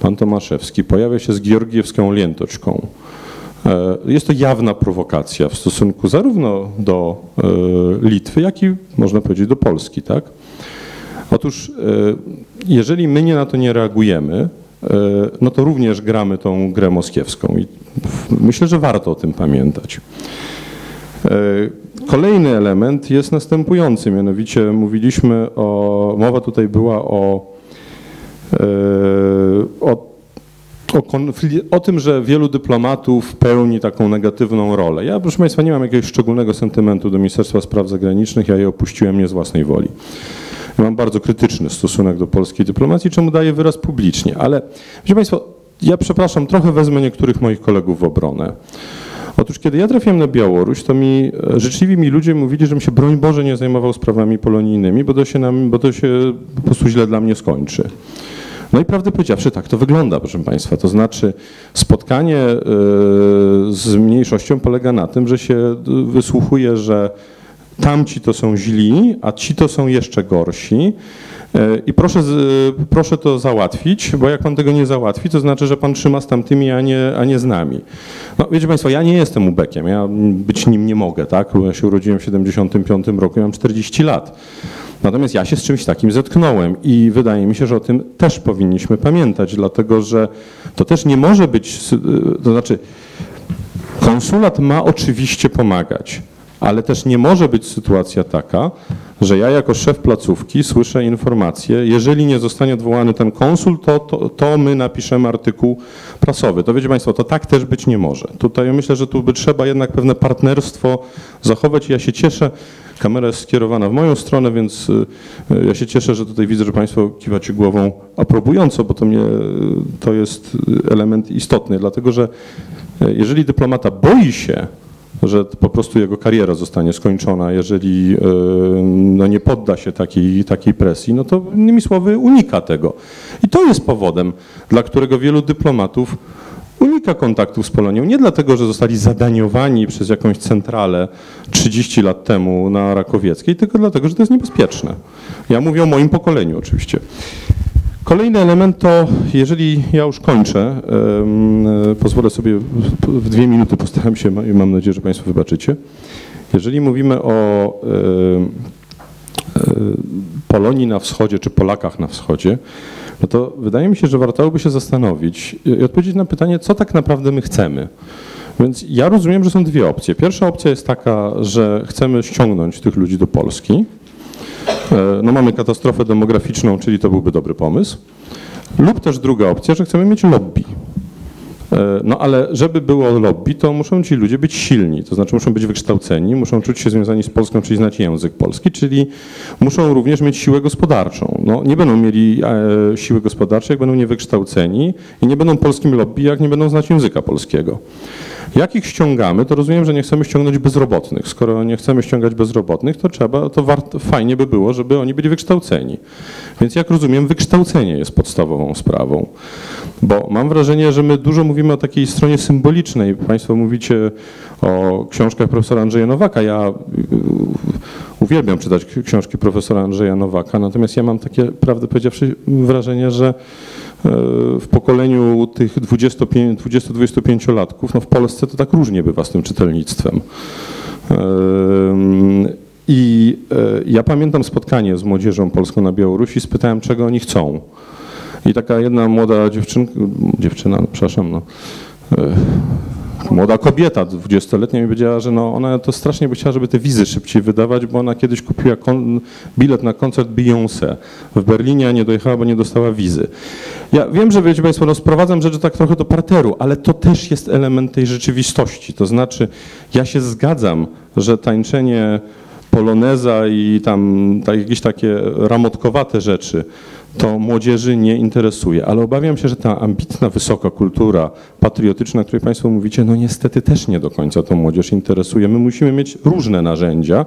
pan Tomaszewski, pojawia się z Georgiewską Liętoczką, jest to jawna prowokacja w stosunku zarówno do Litwy, jak i można powiedzieć do Polski, tak? Otóż e, jeżeli my nie na to nie reagujemy, e, no to również gramy tą grę moskiewską i myślę, że warto o tym pamiętać. E, kolejny element jest następujący, mianowicie mówiliśmy o, mowa tutaj była o, o, o, o, tym, że wielu dyplomatów pełni taką negatywną rolę. Ja, proszę Państwa, nie mam jakiegoś szczególnego sentymentu do Ministerstwa Spraw Zagranicznych, ja je opuściłem nie z własnej woli. Mam bardzo krytyczny stosunek do polskiej dyplomacji, czemu daję wyraz publicznie. Ale, proszę Państwa, ja przepraszam, trochę wezmę niektórych moich kolegów w obronę. Otóż kiedy ja trafiłem na Białoruś, to mi e, życzliwi mi ludzie mówili, żebym się broń Boże nie zajmował sprawami polonijnymi, bo to się, nam, bo to się po prostu źle dla mnie skończy. No i prawdę powiedziawszy, tak to wygląda, proszę Państwa. To znaczy spotkanie e, z mniejszością polega na tym, że się wysłuchuje, że tamci to są źli, a ci to są jeszcze gorsi. E, I proszę, proszę to załatwić, bo jak pan tego nie załatwi, to znaczy, że pan trzyma z tamtymi, a nie, a nie z nami. No, wiecie państwo, ja nie jestem ubekiem, ja być nim nie mogę, tak? Ja się urodziłem w 75 roku, ja mam 40 lat. Natomiast ja się z czymś takim zetknąłem i wydaje mi się, że o tym też powinniśmy pamiętać, dlatego że to też nie może być, to znaczy konsulat ma oczywiście pomagać, ale też nie może być sytuacja taka, że ja jako szef placówki słyszę informację, jeżeli nie zostanie odwołany ten konsul, to, to, to, my napiszemy artykuł prasowy. To wiecie Państwo, to tak też być nie może. Tutaj myślę, że tu by trzeba jednak pewne partnerstwo zachować i ja się cieszę, Kamera jest skierowana w moją stronę, więc y, ja się cieszę, że tutaj widzę, że Państwo kiwacie głową aprobująco, bo to, mnie, to jest element istotny, dlatego że y, jeżeli dyplomata boi się, że po prostu jego kariera zostanie skończona, jeżeli y, no, nie podda się takiej, takiej presji, no to innymi słowy unika tego. I to jest powodem, dla którego wielu dyplomatów unika kontaktów z Polonią. Nie dlatego, że zostali zadaniowani przez jakąś centralę 30 lat temu na Rakowieckiej, tylko dlatego, że to jest niebezpieczne. Ja mówię o moim pokoleniu oczywiście. Kolejny element to, jeżeli ja już kończę, pozwolę sobie w dwie minuty postaram się i mam nadzieję, że Państwo wybaczycie. Jeżeli mówimy o Polonii na wschodzie, czy Polakach na wschodzie, no to wydaje mi się, że warto się zastanowić i odpowiedzieć na pytanie, co tak naprawdę my chcemy. Więc ja rozumiem, że są dwie opcje. Pierwsza opcja jest taka, że chcemy ściągnąć tych ludzi do Polski. E, no mamy katastrofę demograficzną, czyli to byłby dobry pomysł. Lub też druga opcja, że chcemy mieć lobby. E, no ale żeby było lobby, to muszą ci ludzie być silni, to znaczy muszą być wykształceni, muszą czuć się związani z Polską, czyli znać język polski, czyli muszą również mieć siłę gospodarczą. No, nie będą mieli e, siły gospodarczej, jak będą niewykształceni i nie będą polskim lobby, jak nie będą znać języka polskiego. Jak ich ściągamy, to rozumiem, że nie chcemy ściągnąć bezrobotnych. Skoro nie chcemy ściągać bezrobotnych, to trzeba, to fajnie by było, żeby oni byli wykształceni. Więc jak rozumiem, wykształcenie jest podstawową sprawą. Bo mam wrażenie, że my dużo mówimy o takiej stronie symbolicznej. Państwo mówicie o książkach profesora Andrzeja Nowaka. Ja y, uwielbiam czytać książki profesora Andrzeja Nowaka, natomiast ja mam takie, prawdę powiedziawszy, wrażenie, że w pokoleniu tych 20-25-latków, no w Polsce to tak różnie bywa z tym czytelnictwem. E, I e, ja pamiętam spotkanie z młodzieżą polską na Białorusi, spytałem, czego oni chcą. I taka jedna młoda dziewczynka, dziewczyna, przepraszam, no, młoda kobieta, 20-letnia mi powiedziała, że no ona to strasznie by chciała, żeby te wizy szybciej wydawać, bo ona kiedyś kupiła bilet na koncert Beyoncé w Berlinie, a nie dojechała, bo nie dostała wizy. Ja wiem, że wiecie Państwo, no sprowadzam rzeczy tak trochę do parteru, ale to też jest element tej rzeczywistości. To znaczy, ja się zgadzam, że tańczenie poloneza i tam tak, jakieś takie ramotkowate rzeczy to młodzieży nie interesuje. Ale obawiam się, że ta ambitna, wysoka kultura patriotyczna, o której Państwo mówicie, no niestety też nie do końca to młodzież interesuje. My musimy mieć różne narzędzia,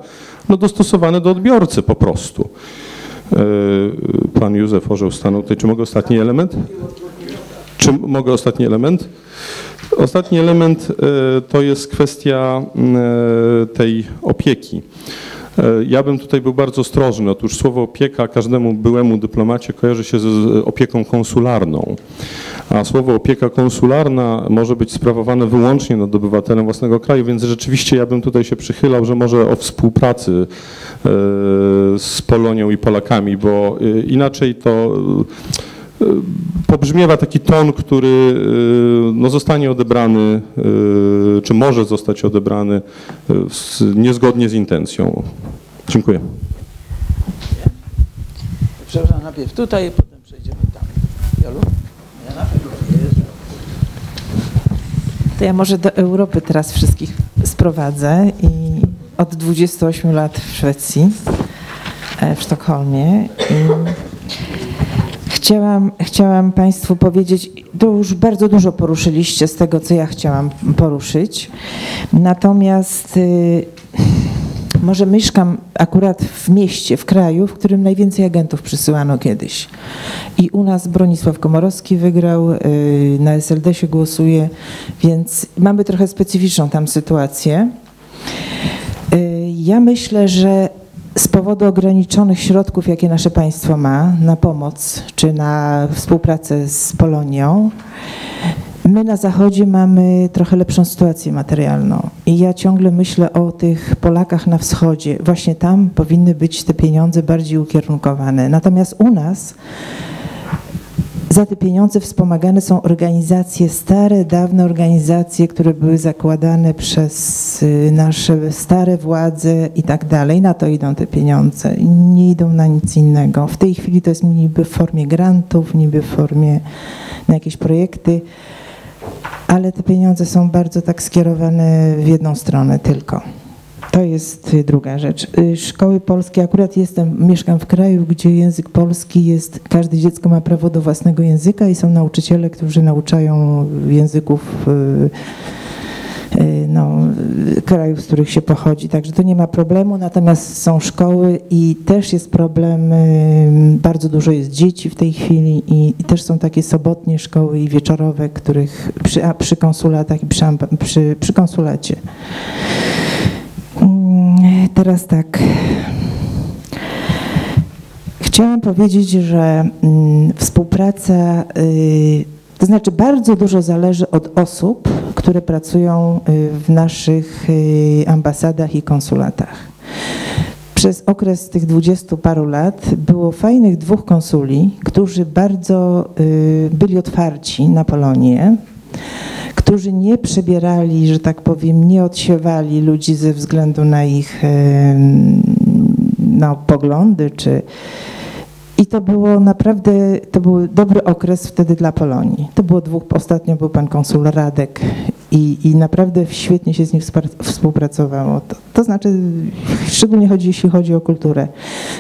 no dostosowane do odbiorcy po prostu. E, pan Józef Orzeł stanął tutaj. Czy mogę ostatni element? Czy mogę ostatni element? Ostatni element e, to jest kwestia e, tej opieki. E, ja bym tutaj był bardzo ostrożny. Otóż słowo opieka każdemu byłemu dyplomacie kojarzy się z opieką konsularną. A słowo opieka konsularna może być sprawowane wyłącznie nad obywatelem własnego kraju, więc rzeczywiście ja bym tutaj się przychylał, że może o współpracy e, z Polonią i Polakami, bo e, inaczej to pobrzmiewa taki ton, który y, no, zostanie odebrany, y, czy może zostać odebrany y, niezgodnie z intencją. Dziękuję. Przepraszam, najpierw tutaj, potem przejdziemy tam. Jolu? To ja może do Europy teraz wszystkich sprowadzę i od 28 lat w Szwecji, e, w Sztokholmie. I Chciałam, chciałam Państwu powiedzieć, to już bardzo dużo poruszyliście z tego, co ja chciałam poruszyć. Natomiast y, może mieszkam akurat w mieście, w kraju, w którym najwięcej agentów przysyłano kiedyś. I u nas Bronisław Komorowski wygrał, y, na SLD się głosuje, więc mamy trochę specyficzną tam sytuację. Y, ja myślę, że z powodu ograniczonych środków, jakie nasze państwo ma na pomoc czy na współpracę z Polonią, my na Zachodzie mamy trochę lepszą sytuację materialną. I ja ciągle myślę o tych Polakach na wschodzie. Właśnie tam powinny być te pieniądze bardziej ukierunkowane. Natomiast u nas za te pieniądze wspomagane są organizacje, stare, dawne organizacje, które były zakładane przez y, nasze stare władze i tak dalej. Na to idą te pieniądze. Nie idą na nic innego. W tej chwili to jest niby w formie grantów, niby w formie na jakieś projekty, ale te pieniądze są bardzo tak skierowane w jedną stronę tylko. To jest y, druga rzecz. Y, Szkoły polskie, akurat jestem, mieszkam w kraju, gdzie język polski jest, każde dziecko ma prawo do własnego języka i są nauczyciele, którzy nauczają języków y, no, krajów, z których się pochodzi, także to nie ma problemu, natomiast są szkoły i też jest problem, bardzo dużo jest dzieci w tej chwili i, i też są takie sobotnie szkoły i wieczorowe, których przy, a przy konsulatach i przy, przy, przy konsulacie. Teraz tak. Chciałam powiedzieć, że mm, współpraca, y, to znaczy bardzo dużo zależy od osób, które pracują y, w naszych y, ambasadach i konsulatach. Przez okres tych dwudziestu paru lat było fajnych dwóch konsuli, którzy bardzo byli otwarci na Polonię, którzy nie przebierali, że tak powiem, nie odsiewali ludzi ze względu na ich no, poglądy, czy i to było naprawdę, to był dobry okres wtedy dla Polonii. To było dwóch, ostatnio był pan konsul Radek i, i naprawdę świetnie się z nim współpracowało. To, to znaczy, szczególnie chodzi, jeśli chodzi o kulturę.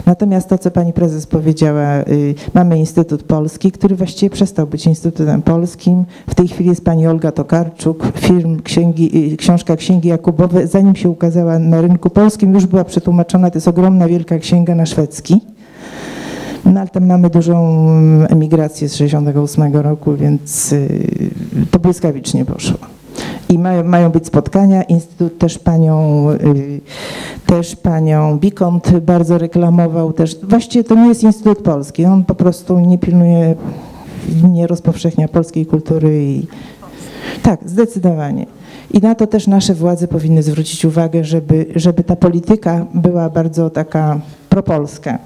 Natomiast to, co pani prezes powiedziała, y, mamy Instytut Polski, który właściwie przestał być Instytutem Polskim. W tej chwili jest pani Olga Tokarczuk, firm księgi, y, książka Księgi Jakubowe. Zanim się ukazała na rynku polskim, już była przetłumaczona. To jest ogromna, wielka księga na szwedzki. No ale tam mamy dużą emigrację z 68 roku, więc y, to błyskawicznie poszło. I mają, mają być spotkania. Instytut też panią, y, też panią Bikont bardzo reklamował. Też. Właściwie to nie jest Instytut Polski. On po prostu nie pilnuje, nie rozpowszechnia polskiej kultury. I, tak, zdecydowanie. I na to też nasze władze powinny zwrócić uwagę, żeby, żeby ta polityka była bardzo taka propolska.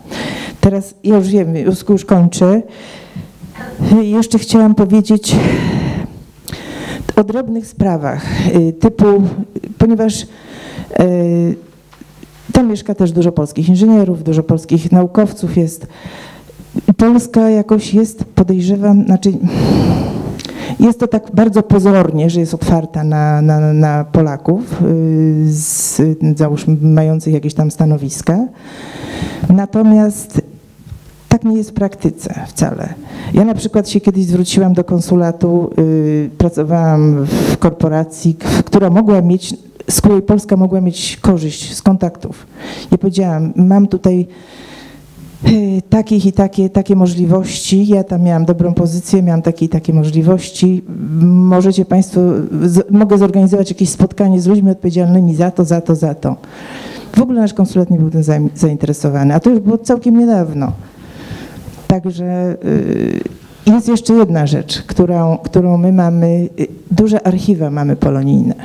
Teraz ja już wiem, już, już kończę. Jeszcze chciałam powiedzieć o drobnych sprawach, y, typu, ponieważ y, tam mieszka też dużo polskich inżynierów, dużo polskich naukowców jest. Polska jakoś jest, podejrzewam, znaczy jest to tak bardzo pozornie, że jest otwarta na, na, na Polaków, y, z, załóżmy mających jakieś tam stanowiska. Natomiast tak nie jest w praktyce wcale. Ja na przykład się kiedyś zwróciłam do konsulatu, y, pracowałam w korporacji, która mogła mieć, z której Polska mogła mieć korzyść z kontaktów. Ja powiedziałam, mam tutaj takich i takie, takie możliwości, ja tam miałam dobrą pozycję, miałam takie i takie możliwości, możecie Państwo, z, mogę zorganizować jakieś spotkanie z ludźmi odpowiedzialnymi za to, za to, za to. W ogóle nasz konsulat nie był tym zainteresowany, a to już było całkiem niedawno. Także y, jest jeszcze jedna rzecz, którą, którą my mamy, y, duże archiwa mamy polonijne.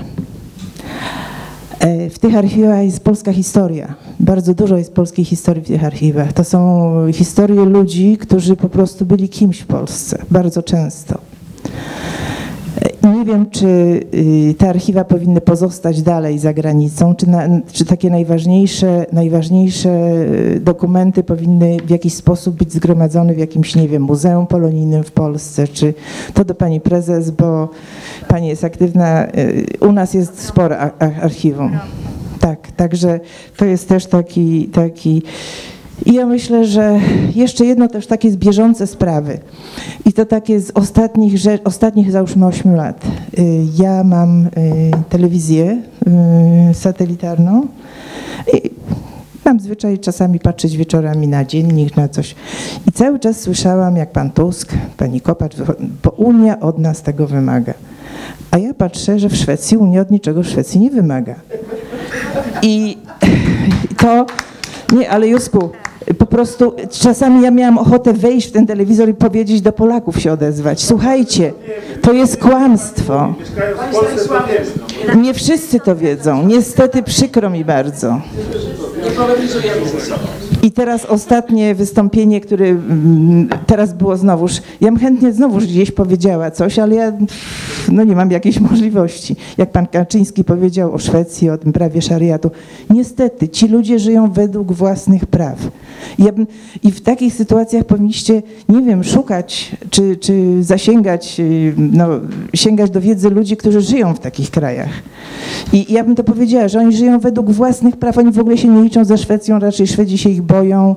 E, W tych archiwach jest polska historia. Bardzo dużo jest polskiej historii w tych archiwach. To są historie ludzi, którzy po prostu byli kimś w Polsce, bardzo często. Wiem, czy y, te archiwa powinny pozostać dalej za granicą, czy, na, czy takie najważniejsze, najważniejsze y, dokumenty powinny w jakiś sposób być zgromadzone w jakimś, nie wiem, muzeum polonijnym w Polsce, czy to do pani prezes, bo pani jest aktywna, y, u nas jest a- archiwum. Tak, także to jest też taki, taki i ja myślę, że jeszcze jedno też takie z bieżące sprawy. I to takie z ostatnich, ostatnich załóżmy 8 lat. Y, Ja mam y, telewizję y, satelitarną i mam zwyczaj czasami patrzeć wieczorami na dziennik, na coś. I cały czas słyszałam, jak pan Tusk, pani Kopacz, bo Unia od nas tego wymaga. A ja patrzę, że w Szwecji Unia od niczego w Szwecji nie wymaga. I to, nie, ale Jusku, po prostu czasami ja miałam ochotę wejść w ten telewizor i powiedzieć do Polaków się odezwać. Słuchajcie, to jest kłamstwo. Nie wszyscy to wiedzą. Niestety przykro mi bardzo. Nie sobą. I teraz ostatnie wystąpienie, które mm, teraz było znowuż. Ja bym chętnie znowuż gdzieś powiedziała coś, ale ja no nie mam jakiejś możliwości. Jak pan Kaczyński powiedział o Szwecji, o tym prawie szariatu. Niestety, ci ludzie żyją według własnych praw. Ja bym, I w takich sytuacjach powinniście, nie wiem, szukać czy, czy zasięgać, y, no, sięgać do wiedzy ludzi, którzy żyją w takich krajach. I ja bym to powiedziała, że oni żyją według własnych praw, oni w ogóle się nie liczą ze Szwecją, raczej Szwedzi się ich boją.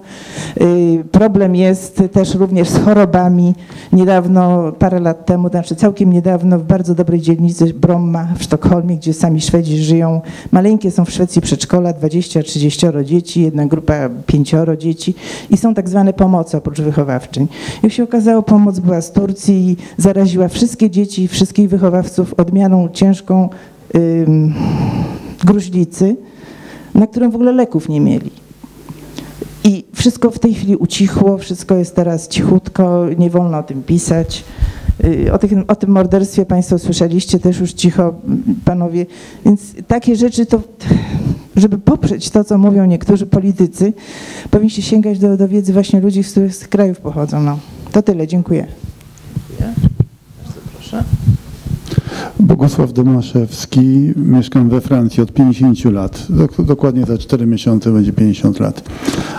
Y, Problem jest też również z chorobami. Niedawno, parę lat temu, znaczy całkiem niedawno, w bardzo dobrej dzielnicy Bromma w Sztokholmie, gdzie sami Szwedzi żyją, maleńkie są w Szwecji przedszkola, 20-30 dzieci, jedna grupa pięcioro dzieci i są tak zwane pomocy oprócz wychowawczyń. Jak się okazało, pomoc była z Turcji i zaraziła wszystkie dzieci, wszystkich wychowawców odmianą ciężką ym, gruźlicy, na którą w ogóle leków nie mieli. Wszystko w tej chwili ucichło, wszystko jest teraz cichutko, nie wolno o tym pisać. Y, O, tych, o tym morderstwie Państwo słyszeliście też już cicho, panowie. Więc takie rzeczy to, żeby poprzeć to, co mówią niektórzy politycy, powinniście sięgać do, do wiedzy właśnie ludzi, z których z krajów pochodzą. No. To tyle, dziękuję. Bogusław Domaszewski, mieszkam we Francji od 50 lat. Dok- Dokładnie za 4 miesiące będzie 50 lat.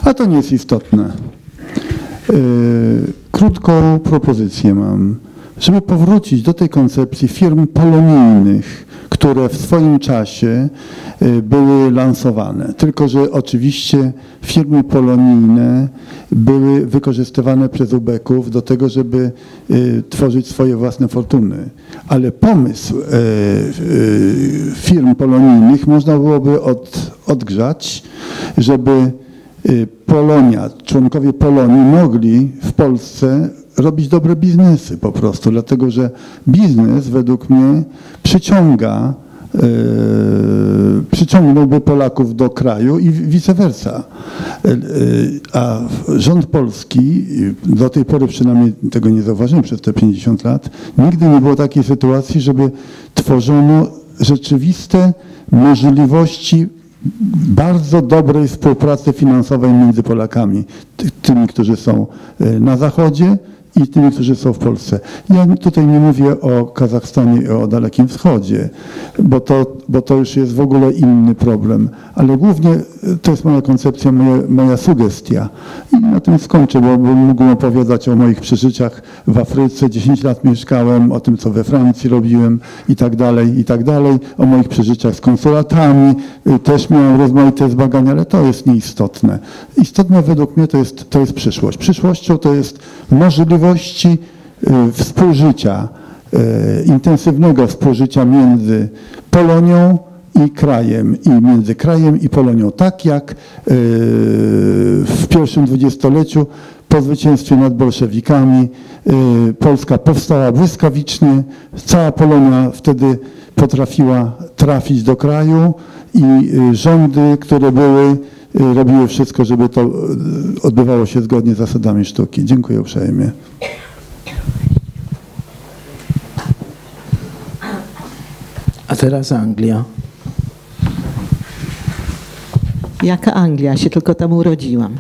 A to nie jest istotne. Yy, Krótką propozycję mam, żeby powrócić do tej koncepcji firm polonijnych, które w swoim czasie yy, były lansowane. Tylko, że oczywiście firmy polonijne były wykorzystywane przez ubeków do tego, żeby y, tworzyć swoje własne fortuny. Ale pomysł y, firm polonijnych można byłoby od, odgrzać, żeby y, Polonia, członkowie Polonii mogli w Polsce robić dobre biznesy po prostu, dlatego że biznes według mnie przyciąga e, przyciągnąłby Polaków do kraju i vice versa. E, A rząd polski, do tej pory przynajmniej tego nie zauważyłem przez te 50 lat, nigdy nie było takiej sytuacji, żeby tworzono rzeczywiste możliwości bardzo dobrej współpracy finansowej między Polakami, ty- tymi, którzy są na Zachodzie i tymi, którzy są w Polsce. Ja tutaj nie mówię o Kazachstanie i o Dalekim Wschodzie, bo to, bo to już jest w ogóle inny problem, ale głównie e, to jest moja koncepcja, moja, moja sugestia. I na tym skończę, bo bym mógł opowiadać o moich przeżyciach w Afryce. 10 lat mieszkałem, o tym, co we Francji robiłem i tak dalej, i tak dalej. O moich przeżyciach z konsulatami. Y, Też miałem rozmaite zbagania, ale to jest nieistotne. Istotne według mnie to jest, to jest przyszłość. Przyszłością to jest możliwości y, współżycia, y, intensywnego współżycia między Polonią i krajem, i między krajem i Polonią. Tak jak y, w pierwszym dwudziestoleciu po zwycięstwie nad bolszewikami Polska powstała błyskawicznie, cała Polonia wtedy potrafiła trafić do kraju i rządy, które były, robiły wszystko, żeby to y, odbywało się zgodnie z zasadami sztuki. Dziękuję uprzejmie. A teraz Anglia. Jaka Anglia, się tylko tam urodziłam.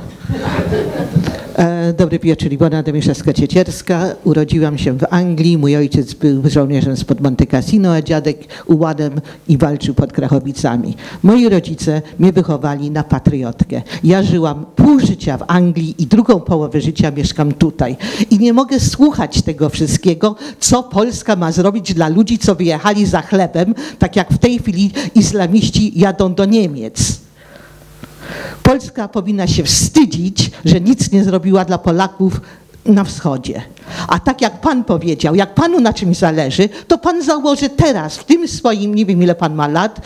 E, Dobry wieczór, Iwona Domieszewska-Ciecierska. Urodziłam się w Anglii. Mój ojciec był żołnierzem spod Monte Cassino, a dziadek uładem i walczył pod Krachowicami. Moi rodzice mnie wychowali na patriotkę. Ja żyłam pół życia w Anglii i drugą połowę życia mieszkam tutaj. I nie mogę słuchać tego wszystkiego, co Polska ma zrobić dla ludzi, co wyjechali za chlebem, tak jak w tej chwili islamiści jadą do Niemiec. Polska powinna się wstydzić, że nic nie zrobiła dla Polaków na wschodzie. A tak jak pan powiedział, jak panu na czymś zależy, to pan założy teraz, w tym swoim, nie wiem ile pan ma lat,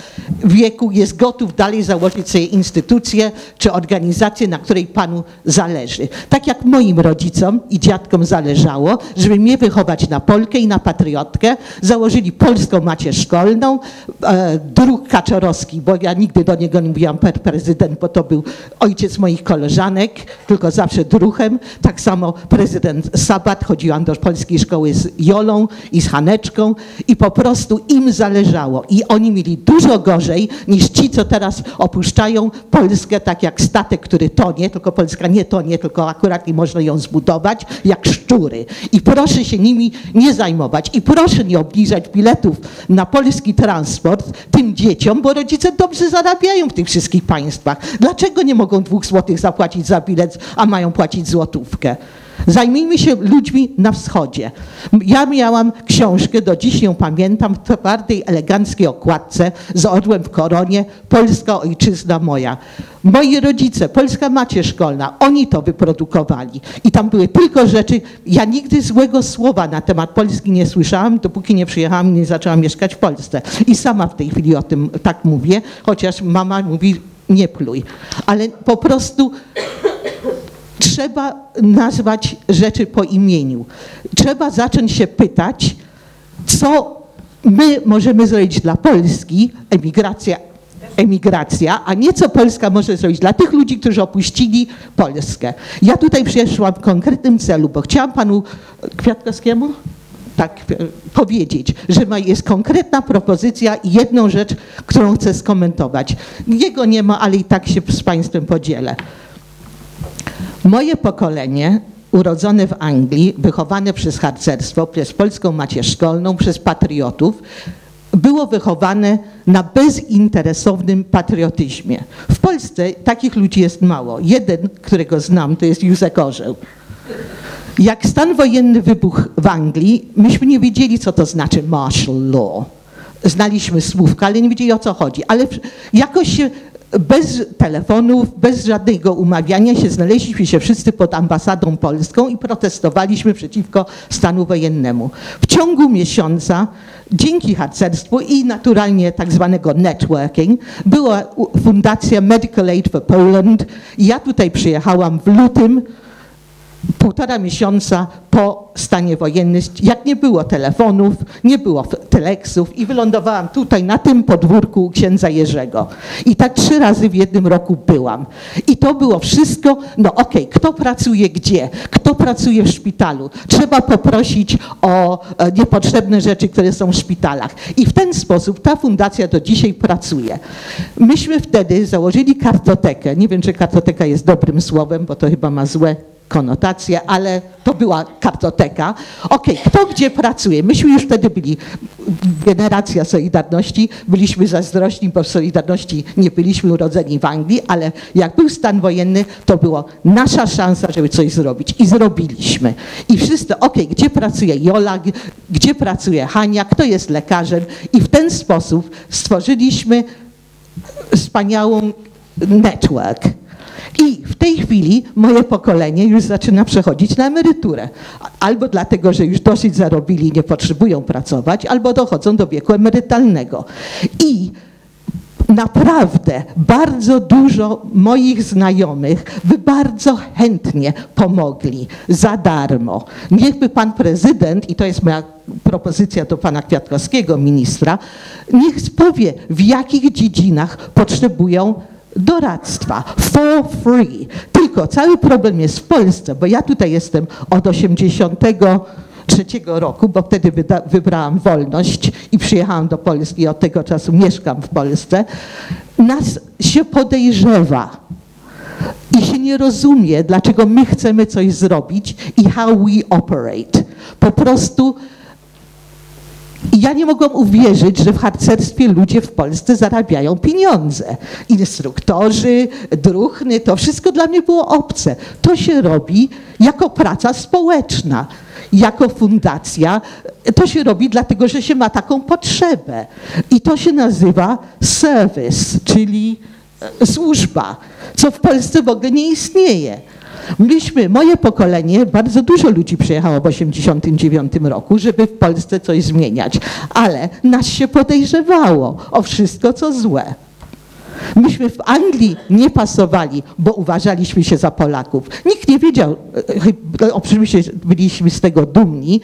wieku, jest gotów dalej założyć sobie instytucję czy organizację, na której panu zależy. Tak jak moim rodzicom i dziadkom zależało, żeby mnie wychować na Polkę i na patriotkę, założyli polską macierz szkolną, e, druk Kaczorowski, bo ja nigdy do niego nie mówiłam per prezydent, bo to był ojciec moich koleżanek, tylko zawsze druhem. Tak samo prezydent Sabat, chodziłam do polskiej szkoły z Jolą i z Haneczką i po prostu im zależało. I oni mieli dużo gorzej niż ci, co teraz opuszczają Polskę tak jak statek, który tonie, tylko Polska nie tonie, tylko akurat nie można ją zbudować, jak szczury. I proszę się nimi nie zajmować. I proszę nie obniżać biletów na polski transport tym dzieciom, bo rodzice dobrze zarabiają w tych wszystkich państwach. Dlaczego nie mogą dwóch złotych zapłacić za bilet, a mają płacić złotówkę? Zajmijmy się ludźmi na wschodzie. Ja miałam książkę, do dziś ją pamiętam, w twardej, eleganckiej okładce z orłem w koronie, Polska ojczyzna moja. Moi rodzice, polska macierz szkolna, oni to wyprodukowali. I tam były tylko rzeczy, ja nigdy złego słowa na temat Polski nie słyszałam, dopóki nie przyjechałam i nie zaczęłam mieszkać w Polsce. I sama w tej chwili o tym tak mówię, chociaż mama mówi, nie pluj. Ale po prostu trzeba nazwać rzeczy po imieniu. Trzeba zacząć się pytać, co my możemy zrobić dla Polski, emigracja, emigracja, a nie co Polska może zrobić dla tych ludzi, którzy opuścili Polskę. Ja tutaj przyszłam w konkretnym celu, bo chciałam panu Kwiatkowskiemu tak powiedzieć, że jest konkretna propozycja i jedną rzecz, którą chcę skomentować. Jego nie ma, ale i tak się z państwem podzielę. Moje pokolenie, urodzone w Anglii, wychowane przez harcerstwo, przez polską macierz szkolną, przez patriotów, było wychowane na bezinteresownym patriotyzmie. W Polsce takich ludzi jest mało. Jeden, którego znam, to jest Józek Orzeł. Jak stan wojenny wybuchł w Anglii, myśmy nie wiedzieli, co to znaczy martial law. Znaliśmy słówka, ale nie wiedzieli, o co chodzi. Ale jakoś się bez telefonów, bez żadnego umawiania się znaleźliśmy się wszyscy pod ambasadą polską i protestowaliśmy przeciwko stanu wojennemu. W ciągu miesiąca dzięki harcerstwu i naturalnie tak zwanego networking była fundacja Medical Aid for Poland. Ja tutaj przyjechałam w lutym półtora miesiąca po stanie wojennym, jak nie było telefonów, nie było teleksów i wylądowałam tutaj na tym podwórku księdza Jerzego. I tak trzy razy w jednym roku byłam. I to było wszystko, no okej, okay, kto pracuje gdzie, kto pracuje w szpitalu. Trzeba poprosić o e, niepotrzebne rzeczy, które są w szpitalach. I w ten sposób ta fundacja do dzisiaj pracuje. Myśmy wtedy założyli kartotekę. Nie wiem, czy kartoteka jest dobrym słowem, bo to chyba ma złe konotacje, ale to była kartoteka. Okej, okay, kto gdzie pracuje? Myśmy już wtedy byli, generacja Solidarności, byliśmy zazdrośni, bo w Solidarności nie byliśmy urodzeni w Anglii, ale jak był stan wojenny, to była nasza szansa, żeby coś zrobić. I zrobiliśmy. I wszyscy, okej, okay, gdzie pracuje Jola, gdzie pracuje Hania, kto jest lekarzem. I w ten sposób stworzyliśmy wspaniałą network i w tej chwili moje pokolenie już zaczyna przechodzić na emeryturę. Albo dlatego, że już dosyć zarobili, nie potrzebują pracować, albo dochodzą do wieku emerytalnego. I naprawdę bardzo dużo moich znajomych by bardzo chętnie pomogli za darmo. Niechby pan prezydent, i to jest moja propozycja do pana Kwiatkowskiego, ministra, niech powie, w jakich dziedzinach potrzebują doradztwa for free. Tylko cały problem jest w Polsce, bo ja tutaj jestem od 83 roku, bo wtedy wybrałam wolność i przyjechałam do Polski i od tego czasu mieszkam w Polsce. Nas się podejrzewa i się nie rozumie, dlaczego my chcemy coś zrobić i how we operate. Po prostu i ja nie mogłam uwierzyć, że w harcerstwie ludzie w Polsce zarabiają pieniądze. Instruktorzy, druchny, to wszystko dla mnie było obce. To się robi jako praca społeczna, jako fundacja. To się robi dlatego, że się ma taką potrzebę. I to się nazywa service, czyli e, służba, co w Polsce w ogóle nie istnieje. Myśmy, moje pokolenie, bardzo dużo ludzi przyjechało w 1989 roku, żeby w Polsce coś zmieniać, ale nas się podejrzewało o wszystko, co złe. Myśmy w Anglii nie pasowali, bo uważaliśmy się za Polaków. Nikt nie wiedział, e, oczywiście byliśmy z tego dumni,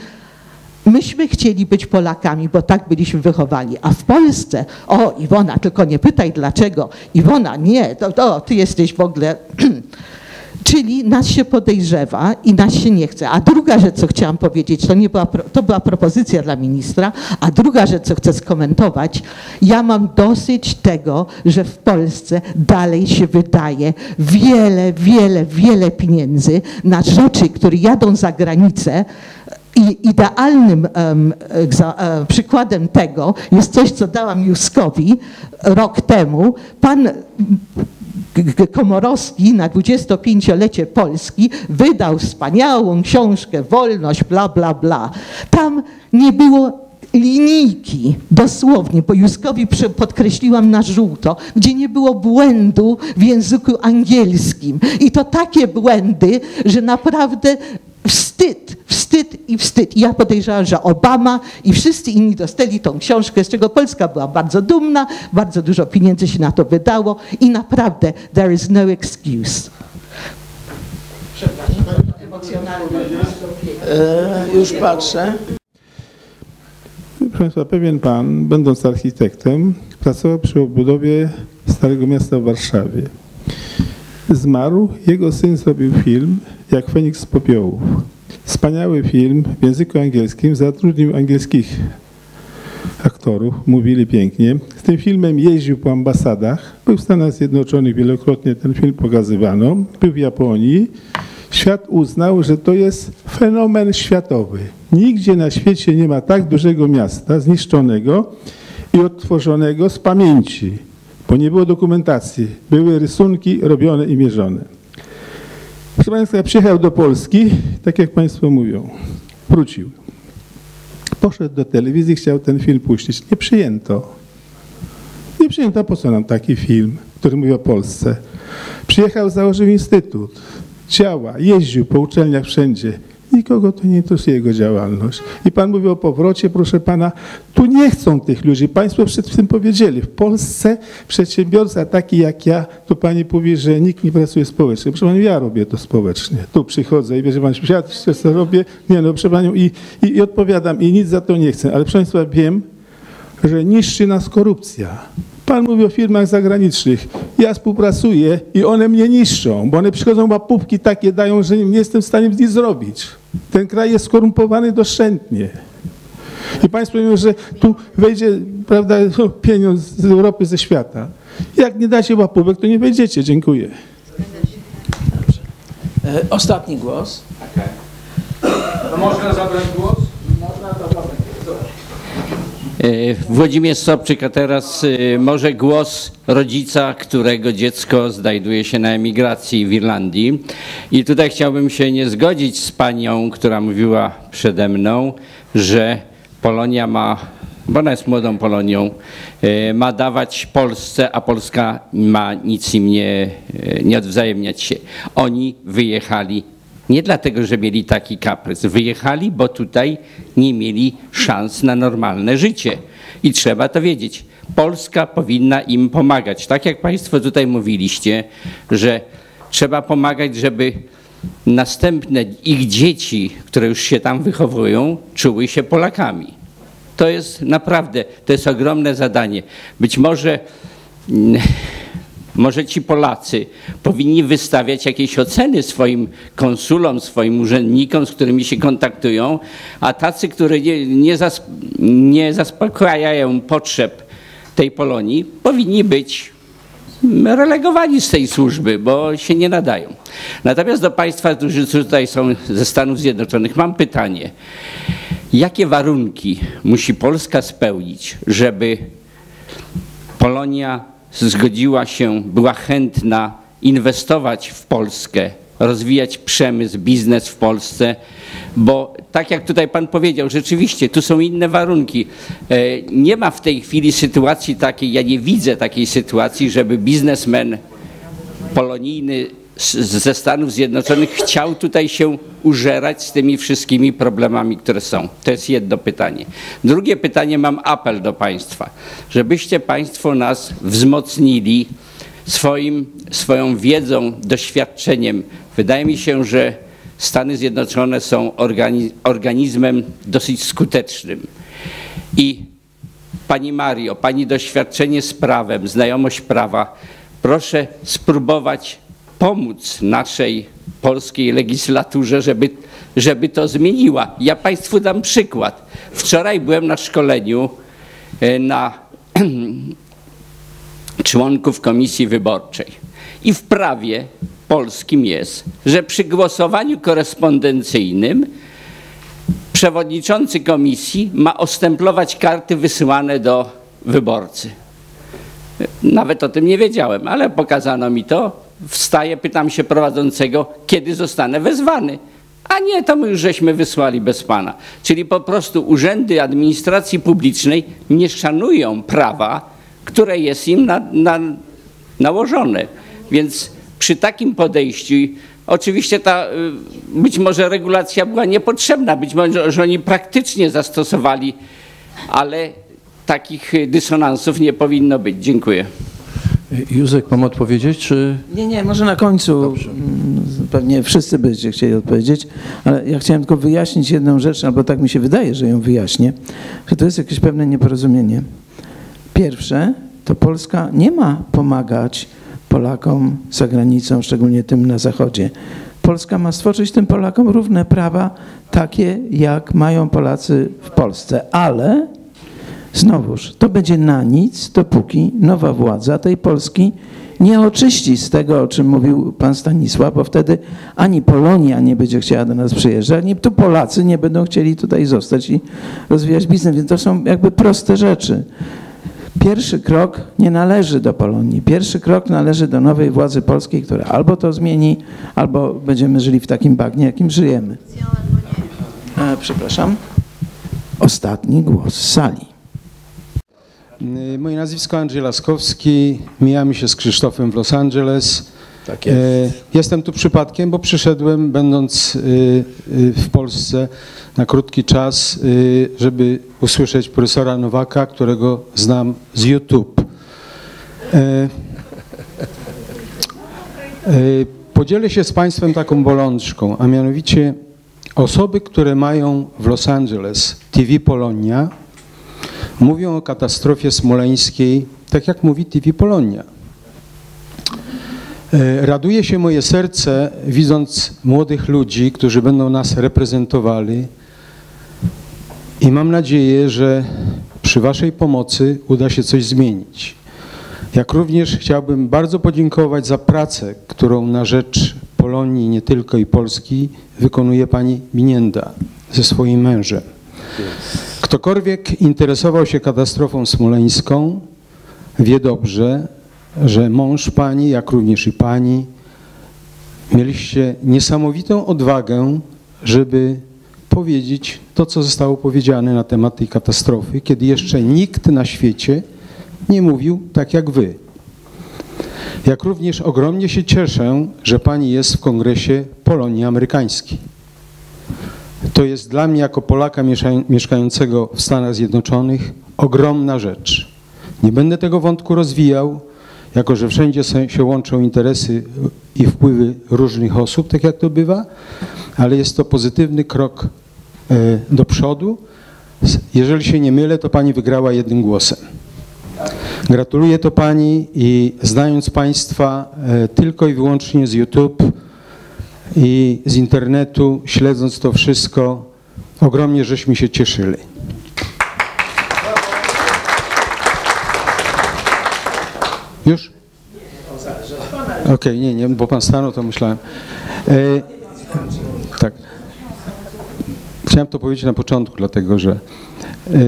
Myśmy chcieli być Polakami, bo tak byliśmy wychowani. A w Polsce, o Iwona, tylko nie pytaj dlaczego. Iwona, nie, to, to ty jesteś w ogóle Czyli nas się podejrzewa i nas się nie chce. A druga rzecz, co chciałam powiedzieć, to, nie była, to była propozycja dla ministra, a druga rzecz, co chcę skomentować, ja mam dosyć tego, że w Polsce dalej się wydaje wiele, wiele, wiele pieniędzy na rzeczy, które jadą za granicę, i idealnym um, za, um, przykładem tego jest coś, co dałam Juskowi rok temu. Pan Komorowski na 25-lecie Polski wydał wspaniałą książkę Wolność, bla, bla, bla. Tam nie było linijki, dosłownie, bo Juskowi podkreśliłam na żółto, gdzie nie było błędu w języku angielskim. I to takie błędy, że naprawdę wstyd, wstyd i wstyd. I ja podejrzewam, że Obama i wszyscy inni dostali tą książkę, z czego Polska była bardzo dumna, bardzo dużo pieniędzy się na to wydało i naprawdę there is no excuse. Przepraszam, emocjonalne e, Już patrzę. Proszę Państwa, pewien pan, będąc architektem, pracował przy obudowie Starego Miasta w Warszawie. Zmarł, jego syn zrobił film jak Feniks z popiołów. Wspaniały film w języku angielskim, zatrudnił angielskich aktorów, mówili pięknie. Z tym filmem jeździł po ambasadach, był w Stanach Zjednoczonych, wielokrotnie ten film pokazywano, był w Japonii. Świat uznał, że to jest fenomen światowy. Nigdzie na świecie nie ma tak dużego miasta zniszczonego i odtworzonego z pamięci, bo nie było dokumentacji. Były rysunki robione i mierzone. Proszę Państwa, przyjechał do Polski, tak jak Państwo mówią, wrócił. Poszedł do telewizji, chciał ten film puścić. Nie przyjęto. Nie przyjęto, po co nam taki film, który mówi o Polsce. Przyjechał, założył instytut, działa, jeździł po uczelniach wszędzie. Nikogo to nie interesuje jego działalność. I pan mówi o powrocie, proszę pana, tu nie chcą tych ludzi. Państwo przed tym powiedzieli. W Polsce przedsiębiorca taki jak ja, to pani powie, że nikt nie pracuje społecznie. Proszę panią, ja robię to społecznie. Tu przychodzę i wie pani, ja to robię. Nie no, proszę panią, i, i, i odpowiadam i nic za to nie chcę. Ale proszę państwa, wiem, że niszczy nas korupcja. Pan mówi o firmach zagranicznych. Ja współpracuję i one mnie niszczą, bo one przychodzą łapówki takie dają, że nie jestem w stanie nic zrobić. Ten kraj jest skorumpowany doszczętnie. I państwo mówią, że tu wejdzie prawda, pieniądz z Europy, ze świata. Jak nie dacie łapówek, to nie wejdziecie. Dziękuję. Dobrze. Ostatni głos. Okay. To można zabrać głos? Można to zabrać. E, Włodzimierz Sobczyk, a teraz e, może głos rodzica, którego dziecko znajduje się na emigracji w Irlandii. I tutaj chciałbym się nie zgodzić z panią, która mówiła przede mną, że Polonia ma, bo ona jest młodą Polonią, e, ma dawać Polsce, a Polska ma nic im nie, nie odwzajemniać się. Oni wyjechali nie dlatego, że mieli taki kaprys. Wyjechali, bo tutaj nie mieli szans na normalne życie. I trzeba to wiedzieć. Polska powinna im pomagać. Tak jak Państwo tutaj mówiliście, że trzeba pomagać, żeby następne ich dzieci, które już się tam wychowują, czuły się Polakami. To jest naprawdę, to jest ogromne zadanie. Być może mm, może ci Polacy powinni wystawiać jakieś oceny swoim konsulom, swoim urzędnikom, z którymi się kontaktują, a tacy, którzy nie, nie, zasp nie zaspokajają potrzeb tej Polonii, powinni być relegowani z tej służby, bo się nie nadają. Natomiast do Państwa, którzy tutaj są ze Stanów Zjednoczonych, mam pytanie. Jakie warunki musi Polska spełnić, żeby Polonia zgodziła się, była chętna inwestować w Polskę, rozwijać przemysł, biznes w Polsce, bo tak jak tutaj Pan powiedział, rzeczywiście tu są inne warunki. E, nie ma w tej chwili sytuacji takiej, ja nie widzę takiej sytuacji, żeby biznesmen polonijny ze Stanów Zjednoczonych chciał tutaj się użerać z tymi wszystkimi problemami, które są? To jest jedno pytanie. Drugie pytanie, mam apel do Państwa, żebyście Państwo nas wzmocnili swoim, swoją wiedzą, doświadczeniem. Wydaje mi się, że Stany Zjednoczone są organizmem dosyć skutecznym. I Pani Mario, Pani doświadczenie z prawem, znajomość prawa, proszę spróbować pomóc naszej polskiej legislaturze, żeby, żeby to zmieniła. Ja Państwu dam przykład. Wczoraj byłem na szkoleniu e, na członków komisji wyborczej i w prawie polskim jest, że przy głosowaniu korespondencyjnym przewodniczący komisji ma ostemplować karty wysyłane do wyborcy. Nawet o tym nie wiedziałem, ale pokazano mi to. Wstaję, pytam się prowadzącego, kiedy zostanę wezwany. A nie, to my już żeśmy wysłali bez pana. Czyli po prostu urzędy administracji publicznej nie szanują prawa, które jest im na, na, nałożone. Więc przy takim podejściu, oczywiście ta y, być może regulacja była niepotrzebna, być może że oni praktycznie zastosowali, ale takich dysonansów nie powinno być. Dziękuję. Józek, mam odpowiedzieć, czy... Nie, nie, może na końcu. Dobrze. Pewnie wszyscy będziecie chcieli odpowiedzieć, ale ja chciałem tylko wyjaśnić jedną rzecz, albo tak mi się wydaje, że ją wyjaśnię, że to jest jakieś pewne nieporozumienie. Pierwsze, to Polska nie ma pomagać Polakom za granicą, szczególnie tym na zachodzie. Polska ma stworzyć tym Polakom równe prawa, takie jak mają Polacy w Polsce, ale znowuż to będzie na nic, dopóki nowa władza tej Polski nie oczyści z tego, o czym mówił pan Stanisław, bo wtedy ani Polonia nie będzie chciała do nas przyjeżdżać, ani tu Polacy nie będą chcieli tutaj zostać i rozwijać biznes, więc to są jakby proste rzeczy. Pierwszy krok nie należy do Polonii. Pierwszy krok należy do nowej władzy polskiej, która albo to zmieni, albo będziemy żyli w takim bagnie, jakim żyjemy. E, przepraszam. Ostatni głos z sali. Moje nazwisko Andrzej Laskowski. Mijamy się z Krzysztofem w Los Angeles. Tak jest. Jestem tu przypadkiem, bo przyszedłem, będąc w Polsce na krótki czas, żeby usłyszeć profesora Nowaka, którego znam z YouTube. Podzielę się z Państwem taką bolączką, a mianowicie osoby, które mają w Los Angeles TV Polonia, mówią o katastrofie smoleńskiej, tak jak mówi TV Polonia. Raduje się moje serce, widząc młodych ludzi, którzy będą nas reprezentowali i mam nadzieję, że przy Waszej pomocy uda się coś zmienić. Jak również chciałbym bardzo podziękować za pracę, którą na rzecz Polonii, nie tylko i Polski, wykonuje Pani Minienda ze swoim mężem. Ktokolwiek interesował się katastrofą smoleńską, wie dobrze, że mąż pani, jak również i pani, mieliście niesamowitą odwagę, żeby powiedzieć to, co zostało powiedziane na temat tej katastrofy, kiedy jeszcze nikt na świecie nie mówił tak jak wy. Jak również ogromnie się cieszę, że pani jest w Kongresie Polonii Amerykańskiej. To jest dla mnie, jako Polaka mieszkającego w Stanach Zjednoczonych, ogromna rzecz. Nie będę tego wątku rozwijał, jako że wszędzie się łączą interesy i wpływy różnych osób, tak jak to bywa, ale jest to pozytywny krok e, do przodu. Jeżeli się nie mylę, to pani wygrała jednym głosem. Gratuluję to pani i znając państwa e, tylko i wyłącznie z YouTube i z internetu, śledząc to wszystko, ogromnie żeśmy się cieszyli. Już? Okej, okay, nie, nie, bo pan stanął, to myślałem. E, tak. Chciałem to powiedzieć na początku, dlatego że e,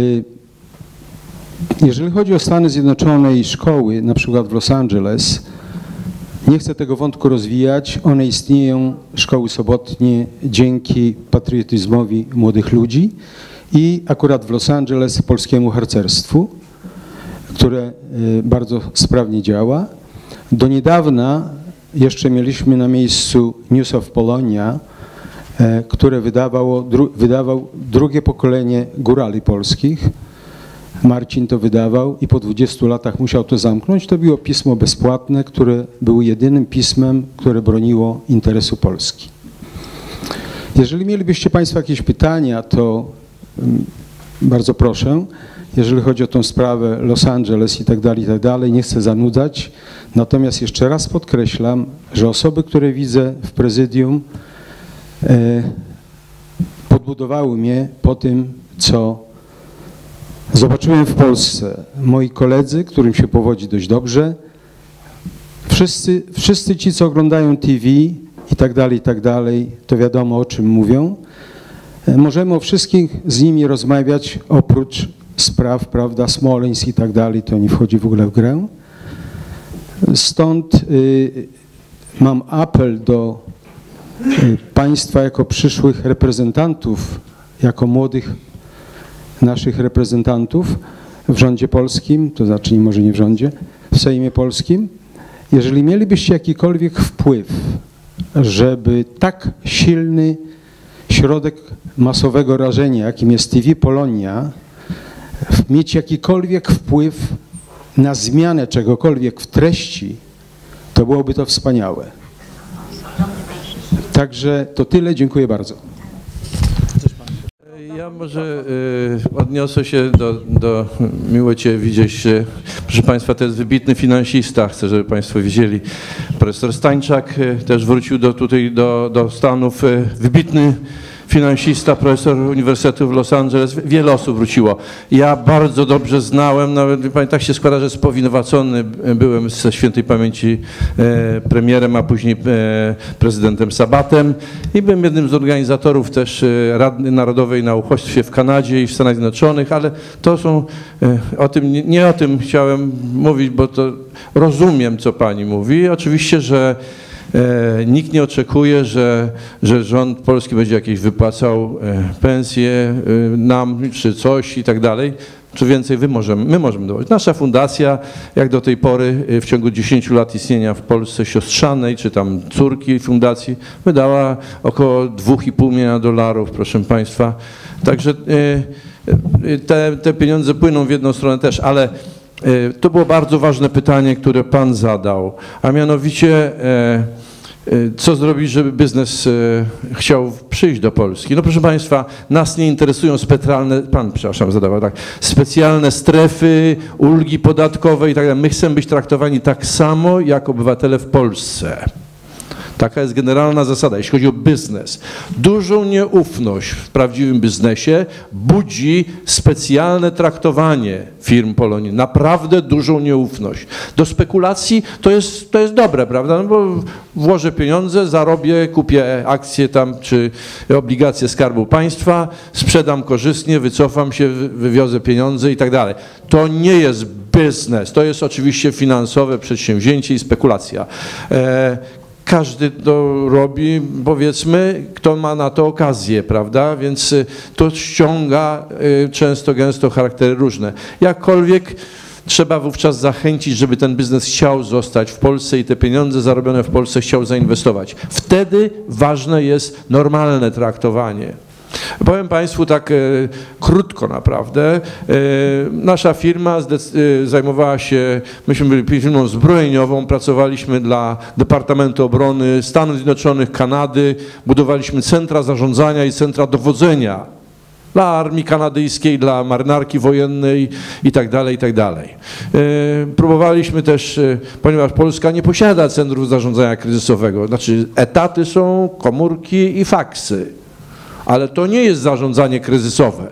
jeżeli chodzi o Stany Zjednoczone i szkoły, na przykład w Los Angeles, nie chcę tego wątku rozwijać. One istnieją, szkoły sobotnie, dzięki patriotyzmowi młodych ludzi i akurat w Los Angeles polskiemu harcerstwu które y, bardzo sprawnie działa. Do niedawna jeszcze mieliśmy na miejscu News of Polonia, e, które wydawało, dru, wydawał drugie pokolenie górali polskich. Marcin to wydawał i po 20 latach musiał to zamknąć. To było pismo bezpłatne, które było jedynym pismem, które broniło interesu Polski. Jeżeli mielibyście Państwo jakieś pytania, to mm, bardzo proszę. jeżeli chodzi o tą sprawę Los Angeles i tak dalej, i tak dalej. Nie chcę zanudzać. Natomiast jeszcze raz podkreślam, że osoby, które widzę w prezydium, e, podbudowały mnie po tym, co zobaczyłem w Polsce. Moi koledzy, którym się powodzi dość dobrze, wszyscy, wszyscy ci, co oglądają TV i tak dalej, i tak dalej, to wiadomo o czym mówią. E, Możemy o wszystkich z nimi rozmawiać, oprócz spraw, prawda, Smoleńsk i tak dalej, to nie wchodzi w ogóle w grę. Stąd y, mam apel do y, Państwa jako przyszłych reprezentantów, jako młodych naszych reprezentantów w rządzie polskim, to znaczy może nie w rządzie, w Sejmie Polskim, jeżeli mielibyście jakikolwiek wpływ, żeby tak silny środek masowego rażenia, jakim jest TV Polonia, mieć jakikolwiek wpływ na zmianę czegokolwiek w treści, to byłoby to wspaniałe. Także to tyle, dziękuję bardzo. Ja może y, odniosę się do, do miło Cię widzieć. y, Proszę Państwa, to jest wybitny finansista, chcę, żeby Państwo widzieli. Profesor Stańczak y, też wrócił do, tutaj do, do Stanów. y, Wybitny finansista, profesor Uniwersytetu w Los Angeles. Wiele osób wróciło. Ja bardzo dobrze znałem, nawet tak się składa, że spowinowacony byłem ze świętej pamięci e, premierem, a później e, prezydentem Sabatem i byłem jednym z organizatorów też e, Rady Narodowej na Uchodźstwie w Kanadzie i w Stanach Zjednoczonych, ale to są, o tym, nie, o tym chciałem mówić, bo to rozumiem, co Pani mówi. Oczywiście, że Nikt nie oczekuje, że, że rząd polski będzie jakieś wypłacał e, pensje e, nam czy coś i tak dalej. Czy więcej my możemy, my możemy dołożyć. Nasza fundacja, jak do tej pory e, w ciągu 10 lat istnienia w Polsce siostrzanej, czy tam córki fundacji, wydała około 2,5 miliona dolarów, proszę Państwa. Także e, e, te, te pieniądze płyną w jedną stronę też, ale E, To było bardzo ważne pytanie, które Pan zadał, a mianowicie e, e, co zrobić, żeby biznes chciał przyjść do Polski? No proszę Państwa, nas nie interesują specjalne, Pan, przepraszam, zadawał tak, specjalne strefy, ulgi podatkowe i tak dalej. My chcemy być traktowani tak samo jak obywatele w Polsce. Taka jest generalna zasada, jeśli chodzi o biznes. Dużą nieufność w prawdziwym biznesie budzi specjalne traktowanie firm Polonii. Naprawdę dużą nieufność. Do spekulacji to jest, to jest dobre, prawda? No bo włożę pieniądze, zarobię, kupię akcje tam czy obligacje Skarbu Państwa, sprzedam korzystnie, wycofam się, wy- wywiozę pieniądze i tak dalej. To nie jest biznes, to jest oczywiście finansowe przedsięwzięcie i spekulacja. Każdy to robi, powiedzmy, kto ma na to okazję, prawda? Więc y, to ściąga y, często, gęsto charaktery różne. Jakkolwiek trzeba wówczas zachęcić, żeby ten biznes chciał zostać w Polsce i te pieniądze zarobione w Polsce chciał zainwestować. Wtedy ważne jest normalne traktowanie. Powiem Państwu tak e, krótko naprawdę. E, nasza firma e, zajmowała się, myśmy byli firmą zbrojeniową, pracowaliśmy dla Departamentu Obrony Stanów Zjednoczonych, Kanady, budowaliśmy centra zarządzania i centra dowodzenia dla armii kanadyjskiej, dla marynarki wojennej i tak dalej, i tak Próbowaliśmy też, ponieważ Polska nie posiada centrów zarządzania kryzysowego, znaczy etaty są, komórki i faksy ale to nie jest zarządzanie kryzysowe.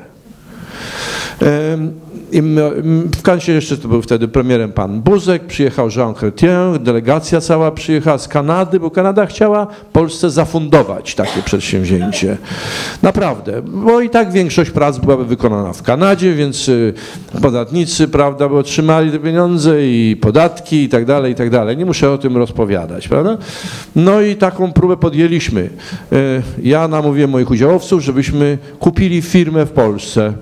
W Kansie jeszcze to był wtedy premierem pan Buzek, przyjechał Jean Chrétien, delegacja cała przyjechała z Kanady, bo Kanada chciała Polsce zafundować takie przedsięwzięcie. Naprawdę, bo i tak większość prac byłaby wykonana w Kanadzie, więc y, podatnicy, prawda, by otrzymali te pieniądze i podatki i tak dalej, i tak dalej. Nie muszę o tym rozpowiadać, prawda? No i taką próbę podjęliśmy. Y, Ja namówiłem moich udziałowców, żebyśmy kupili firmę w Polsce.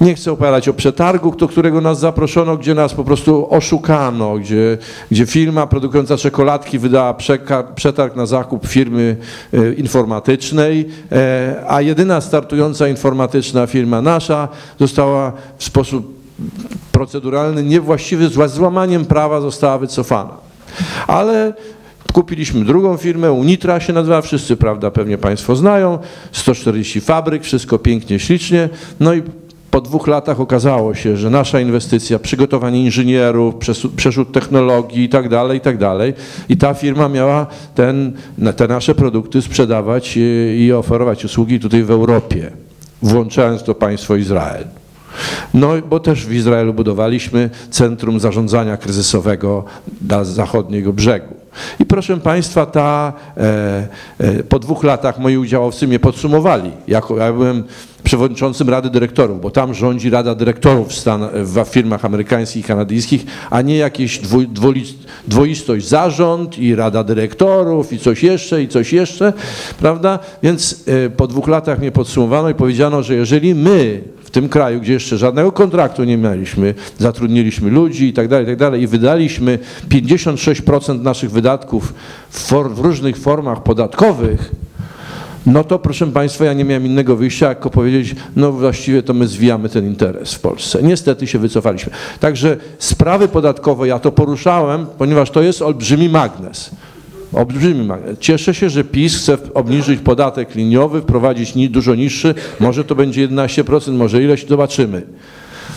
Nie chcę opowiadać o przetargu, do którego nas zaproszono, gdzie nas po prostu oszukano, gdzie, gdzie firma produkująca czekoladki wydała przetarg na zakup firmy e, informatycznej, e, a jedyna startująca informatyczna firma nasza została w sposób proceduralny, niewłaściwy, z złamaniem prawa została wycofana. Ale Kupiliśmy drugą firmę, Unitra się nazywa, wszyscy prawda pewnie Państwo znają, 140 fabryk, wszystko pięknie, ślicznie, no i Po dwóch latach okazało się, że nasza inwestycja, przygotowanie inżynierów, przerzut technologii tak i tak dalej. I ta firma miała ten, te nasze produkty sprzedawać i, i oferować usługi tutaj w Europie, włączając to państwo Izrael. No, bo też w Izraelu budowaliśmy Centrum Zarządzania Kryzysowego dla zachodniego brzegu. I proszę Państwa, ta, e, e, po dwóch latach moi udziałowcy mnie podsumowali. Jako, ja byłem przewodniczącym Rady Dyrektorów, bo tam rządzi Rada Dyrektorów w, stan, w firmach amerykańskich i kanadyjskich, a nie jakieś dwu, dwoistość zarząd i Rada Dyrektorów i coś jeszcze i coś jeszcze, prawda? Więc e, po dwóch latach mnie podsumowano i powiedziano, że jeżeli my w tym kraju, gdzie jeszcze żadnego kontraktu nie mieliśmy, zatrudniliśmy ludzi i tak dalej, i tak dalej i wydaliśmy 56% naszych wydatków w, w różnych formach podatkowych, no to proszę Państwa, ja nie miałem innego wyjścia, jak powiedzieć, no właściwie to my zwijamy ten interes w Polsce. Niestety się wycofaliśmy. Także sprawy podatkowe, ja to poruszałem, ponieważ to jest olbrzymi magnes. Olbrzymi. Cieszę się, że PiS chce obniżyć podatek liniowy, wprowadzić dużo niższy, może to będzie 11%, może ileś, zobaczymy.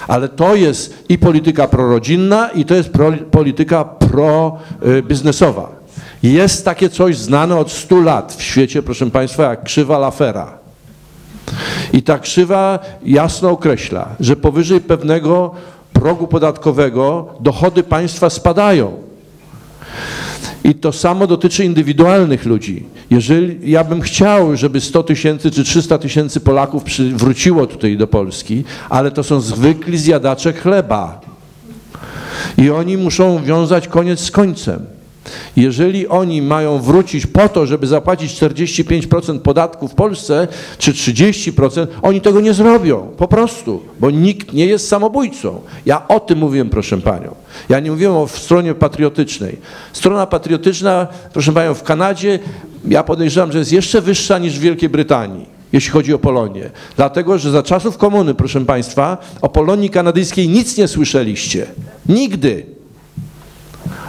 Ale to jest i polityka prorodzinna, i to jest pro, polityka pro-biznesowa. Jest takie coś znane od 100 lat w świecie, proszę Państwa, jak krzywa Lafera. I ta krzywa jasno określa, że powyżej pewnego progu podatkowego dochody państwa spadają. I to samo dotyczy indywidualnych ludzi. Jeżeli ja bym chciał, żeby 100 tysięcy czy 300 tysięcy Polaków przy, wróciło tutaj do Polski, ale to są zwykli zjadacze chleba. I oni muszą wiązać koniec z końcem. Jeżeli oni mają wrócić po to, żeby zapłacić 45% podatku w Polsce, czy 30%, oni tego nie zrobią, po prostu, bo nikt nie jest samobójcą. Ja o tym mówiłem, proszę Panią. Ja nie mówiłem o stronie patriotycznej. Strona patriotyczna, proszę Panią, w Kanadzie, ja podejrzewam, że jest jeszcze wyższa niż w Wielkiej Brytanii jeśli chodzi o Polonię. Dlatego, że za czasów komuny, proszę Państwa, o Polonii kanadyjskiej nic nie słyszeliście. Nigdy.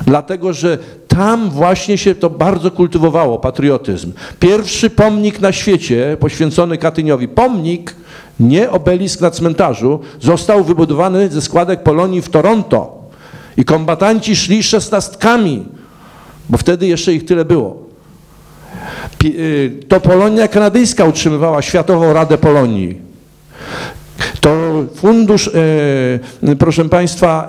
Dlatego, że tam właśnie się to bardzo kultywowało, patriotyzm. Pierwszy pomnik na świecie poświęcony Katyniowi, pomnik, nie obelisk na cmentarzu, został wybudowany ze składek Polonii w Toronto. I kombatanci szli szesnastkami, bo wtedy jeszcze ich tyle było. Y, To Polonia kanadyjska utrzymywała Światową Radę Polonii. To fundusz, e, proszę Państwa,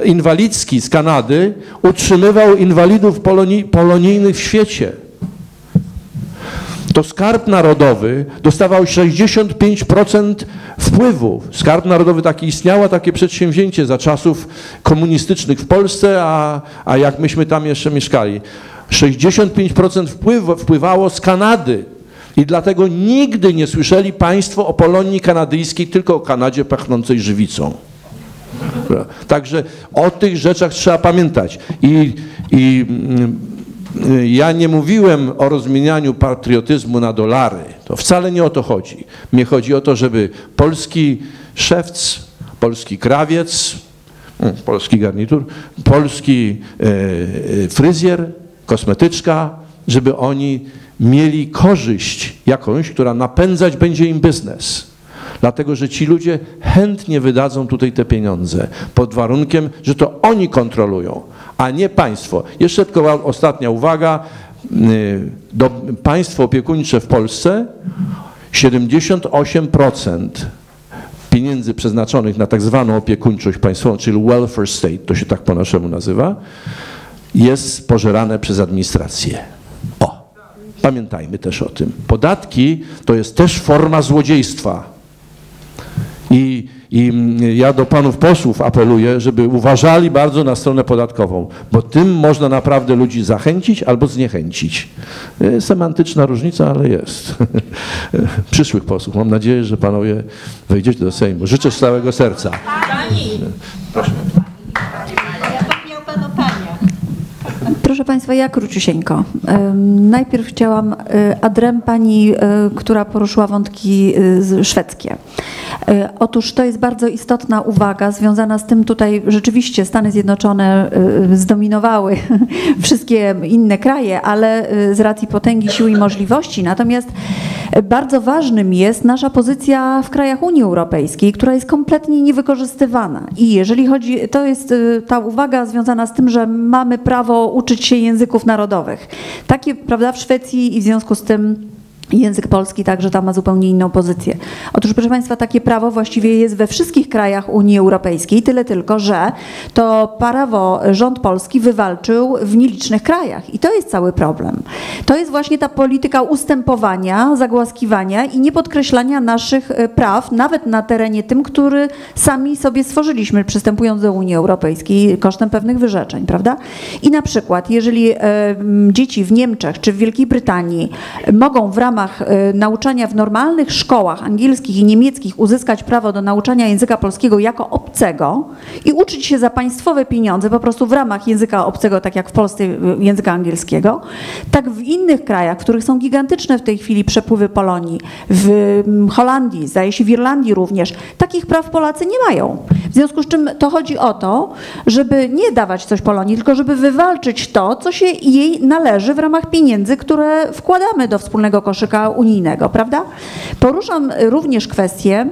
e, inwalidzki z Kanady utrzymywał inwalidów poloni, polonijnych w świecie. To Skarb Narodowy dostawał 65% wpływów. Skarb Narodowy taki istniało, takie przedsięwzięcie za czasów komunistycznych w Polsce, a, a jak myśmy tam jeszcze mieszkali. 65% wpływ, wpływało z Kanady. I dlatego nigdy nie słyszeli Państwo o Polonii kanadyjskiej, tylko o Kanadzie pachnącej żywicą. Także o tych rzeczach trzeba pamiętać. I, i mm, ja nie mówiłem o rozmienianiu patriotyzmu na dolary. To wcale nie o to chodzi. Mnie chodzi o to, żeby polski szewc, polski krawiec, mm, polski garnitur, polski e, e, fryzjer, kosmetyczka, żeby oni mieli korzyść jakąś, która napędzać będzie im biznes. Dlatego, że ci ludzie chętnie wydadzą tutaj te pieniądze, pod warunkiem, że to oni kontrolują, a nie państwo. Jeszcze tylko ostatnia uwaga. Y, Do, państwo opiekuńcze w Polsce 78% pieniędzy przeznaczonych na tak zwaną opiekuńczość państwową, czyli welfare state, to się tak po naszemu nazywa, jest pożerane przez administrację. O, pamiętajmy też o tym. Podatki to jest też forma złodziejstwa. I, I ja do panów posłów apeluję, żeby uważali bardzo na stronę podatkową, bo tym można naprawdę ludzi zachęcić albo zniechęcić. E, Semantyczna różnica, ale jest. Przyszłych posłów. Mam nadzieję, że panowie wejdziecie do Sejmu. Życzę z całego serca. Proszę. Proszę Państwa, ja króciusieńko. Najpierw chciałam y, adrem pani, y, która poruszyła wątki y, szwedzkie. Otóż to jest bardzo istotna uwaga związana z tym tutaj rzeczywiście Stany Zjednoczone zdominowały wszystkie inne kraje, ale z racji potęgi, sił i możliwości. Natomiast bardzo ważnym jest nasza pozycja w krajach Unii Europejskiej, która jest kompletnie niewykorzystywana. I jeżeli chodzi, to jest ta uwaga związana z tym, że mamy prawo uczyć się języków narodowych. Takie, prawda, w Szwecji i w związku z tym Język polski także tam ma zupełnie inną pozycję. Otóż, proszę Państwa, takie prawo właściwie jest we wszystkich krajach Unii Europejskiej, tyle tylko, że to prawo rząd polski wywalczył w nielicznych krajach. I to jest cały problem. To jest właśnie ta polityka ustępowania, zagłaskiwania i niepodkreślania naszych e, praw, nawet na terenie tym, który sami sobie stworzyliśmy, przystępując do Unii Europejskiej kosztem pewnych wyrzeczeń, prawda? I na przykład, jeżeli e, dzieci w Niemczech czy w Wielkiej Brytanii mogą w ramach e, nauczania w normalnych szkołach angielskich i niemieckich uzyskać prawo do nauczania języka polskiego jako obcego i uczyć się za państwowe pieniądze po prostu w ramach języka obcego, tak jak w Polsce e, języka angielskiego, tak w innych krajach, w których są gigantyczne w tej chwili przepływy Polonii, w mm, Holandii, zdaje się w Irlandii również, takich praw Polacy nie mają. W związku z czym to chodzi o to, żeby nie dawać coś Polonii, tylko żeby wywalczyć to, co się jej należy w ramach pieniędzy, które wkładamy do wspólnego koszyka unijnego, prawda? Poruszam również kwestię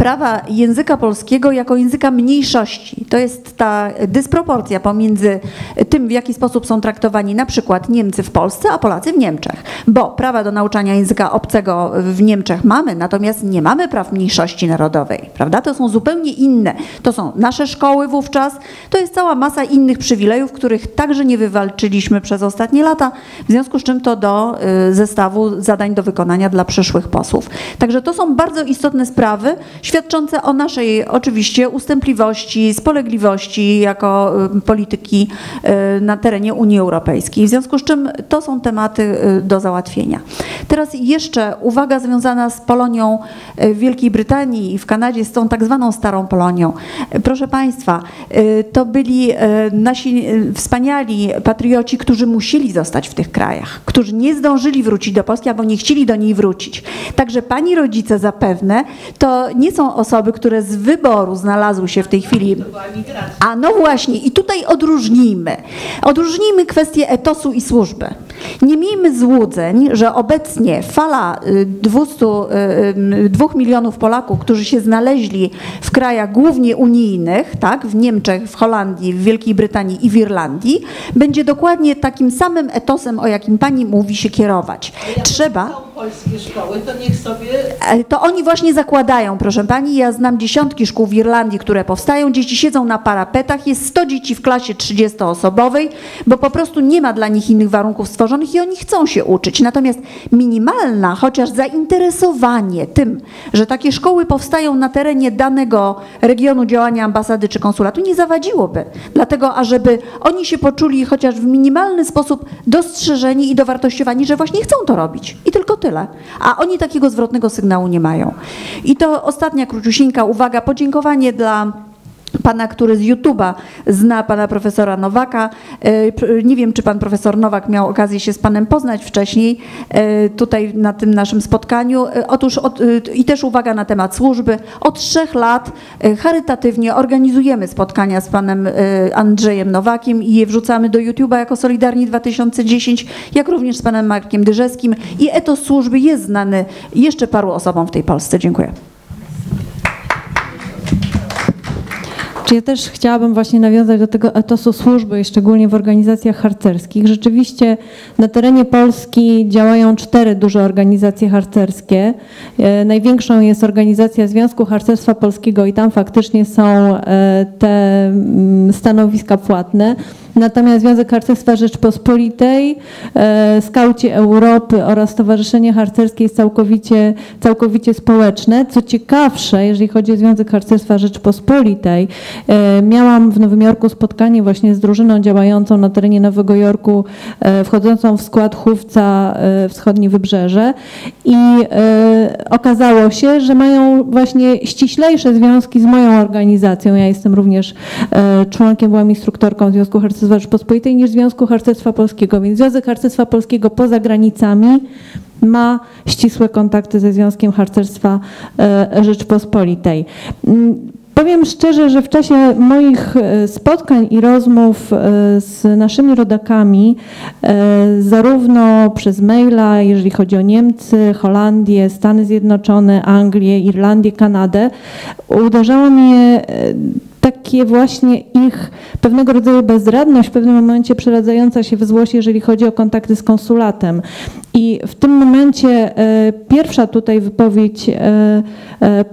prawa języka polskiego jako języka mniejszości. To jest ta dysproporcja pomiędzy tym, w jaki sposób są traktowani na przykład Niemcy w Polsce, a Polacy w Niemczech. Bo prawa do nauczania języka obcego w Niemczech mamy, natomiast nie mamy praw mniejszości narodowej, prawda? To są zupełnie inne. To są nasze szkoły wówczas, to jest cała masa innych przywilejów, których także nie wywalczyliśmy przez ostatnie lata, w związku z czym to do y, zestawu zadań do wykonania dla przyszłych posłów. Także to są bardzo istotne sprawy, świadczące o naszej oczywiście ustępliwości, spolegliwości jako y, polityki y, na terenie Unii Europejskiej. W związku z czym to są tematy y, do załatwienia. Teraz jeszcze uwaga związana z Polonią w Wielkiej Brytanii i w Kanadzie, z tą tak zwaną starą Polonią. Proszę Państwa, to byli nasi wspaniali patrioci, którzy musieli zostać w tych krajach, którzy nie zdążyli wrócić do Polski albo nie chcieli do niej wrócić. Także Pani rodzice zapewne to nie są osoby, które z wyboru znalazły się w tej chwili. A no właśnie, i tutaj odróżnijmy. Odróżnijmy kwestię etosu i służby. Nie miejmy złudzeń, że obecnie fala y, 200, y, 2 milionów Polaków, którzy się znaleźli w krajach głównie unijnych, tak, w Niemczech, w Holandii, w Wielkiej Brytanii i w Irlandii, będzie dokładnie takim samym etosem, o jakim pani mówi, się kierować. Trzeba. polskie szkoły, to niech sobie E, To oni właśnie zakładają, proszę pani. Ja znam dziesiątki szkół w Irlandii, które powstają. Dzieci siedzą na parapetach, jest 100 dzieci w klasie 30-osobowej, bo po prostu nie ma dla nich innych warunków stworzonych i oni chcą się uczyć. Natomiast minimalna, chociaż zainteresowanie tym, że takie szkoły powstają na terenie danego regionu działania ambasady czy konsulatu, nie zawadziłoby. Dlatego, ażeby oni się poczuli chociaż w minimalny sposób dostrzeżeni i dowartościowani, że właśnie chcą to robić. I tylko tyle. A oni takiego zwrotnego sygnału nie mają. I to ostatnia króciusieńka uwaga, podziękowanie dla pana, który z YouTube'a zna pana profesora Nowaka. E, Nie wiem, czy pan profesor Nowak miał okazję się z panem poznać wcześniej e, tutaj na tym naszym spotkaniu. E, Otóż od, i też uwaga na temat służby. Od trzech lat charytatywnie organizujemy spotkania z panem Andrzejem Nowakiem i je wrzucamy do YouTube'a jako Solidarni 2010, jak również z panem Markiem Dyżewskim i etos służby jest znany jeszcze paru osobom w tej Polsce. Dziękuję. Czy ja też chciałabym właśnie nawiązać do tego etosu służby, szczególnie w organizacjach harcerskich. Rzeczywiście na terenie Polski działają cztery duże organizacje harcerskie. E, Największą jest organizacja Związku Harcerstwa Polskiego i tam faktycznie są e, te mm, stanowiska płatne. Natomiast Związek Harcerstwa Rzeczpospolitej, e, Skauci Europy oraz Stowarzyszenie Harcerskie jest całkowicie, całkowicie społeczne. Co ciekawsze, jeżeli chodzi o Związek Harcerstwa Rzeczpospolitej, e, miałam w Nowym Jorku spotkanie właśnie z drużyną działającą na terenie Nowego Jorku, e, wchodzącą w skład chówca e, Wschodnie Wybrzeże i okazało się, że mają właśnie ściślejsze związki z moją organizacją. Ja jestem również członkiem, byłam instruktorką Związku Harcerstwa Rzeczpospolitej niż Związku Harcerstwa Polskiego, więc Związek Harcerstwa Polskiego poza granicami ma ścisłe kontakty ze Związkiem Harcerstwa e, Rzeczpospolitej. Mm, Powiem szczerze, że w czasie moich e, spotkań i rozmów e, z naszymi rodakami, zarówno przez maila, jeżeli chodzi o Niemcy, Holandię, Stany Zjednoczone, Anglię, Irlandię, Kanadę, uderzało mnie takie właśnie ich pewnego rodzaju bezradność, w pewnym momencie przeradzająca się w złość, jeżeli chodzi o kontakty z konsulatem. I w tym momencie pierwsza tutaj wypowiedź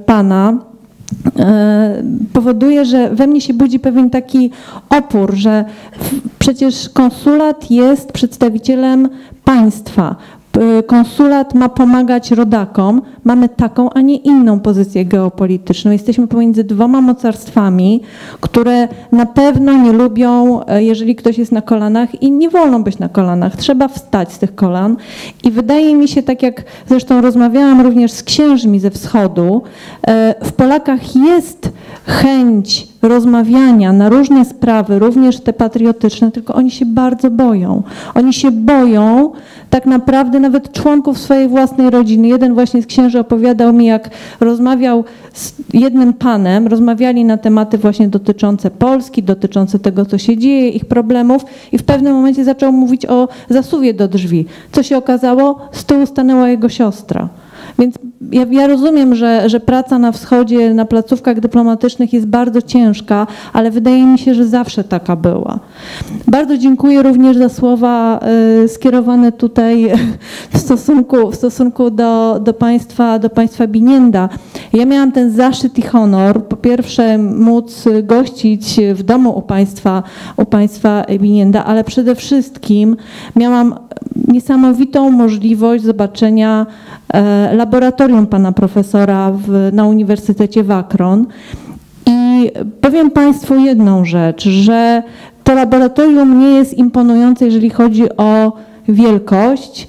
pana, E, powoduje, że we mnie się budzi pewien taki opór, że przecież konsulat jest przedstawicielem państwa. Konsulat ma pomagać rodakom, mamy taką, a nie inną pozycję geopolityczną. Jesteśmy pomiędzy dwoma mocarstwami, które na pewno nie lubią, y, jeżeli ktoś jest na kolanach i nie wolno być na kolanach. Trzeba wstać z tych kolan. I wydaje mi się, tak jak zresztą rozmawiałam również z księżmi ze wschodu, y, w Polakach jest chęć rozmawiania na różne sprawy, również te patriotyczne, tylko oni się bardzo boją. Oni się boją tak naprawdę nawet członków swojej własnej rodziny. Jeden właśnie z księży opowiadał mi, jak rozmawiał z jednym panem, rozmawiali na tematy właśnie dotyczące Polski, dotyczące tego, co się dzieje, ich problemów i w pewnym momencie zaczął mówić o zasuwie do drzwi. Co się okazało? Z tyłu stanęła jego siostra. Więc ja, ja, rozumiem, że, że praca na wschodzie, na placówkach dyplomatycznych jest bardzo ciężka, ale wydaje mi się, że zawsze taka była. Bardzo dziękuję również za słowa y, skierowane tutaj w stosunku, w stosunku do, do, państwa, do państwa Binienda. Ja miałam ten zaszczyt i honor, po pierwsze móc gościć w domu u państwa, u państwa Binienda, ale przede wszystkim miałam niesamowitą możliwość zobaczenia e, laboratorium pana profesora w, na Uniwersytecie Wakron. I powiem Państwu jedną rzecz, że to laboratorium nie jest imponujące, jeżeli chodzi o wielkość,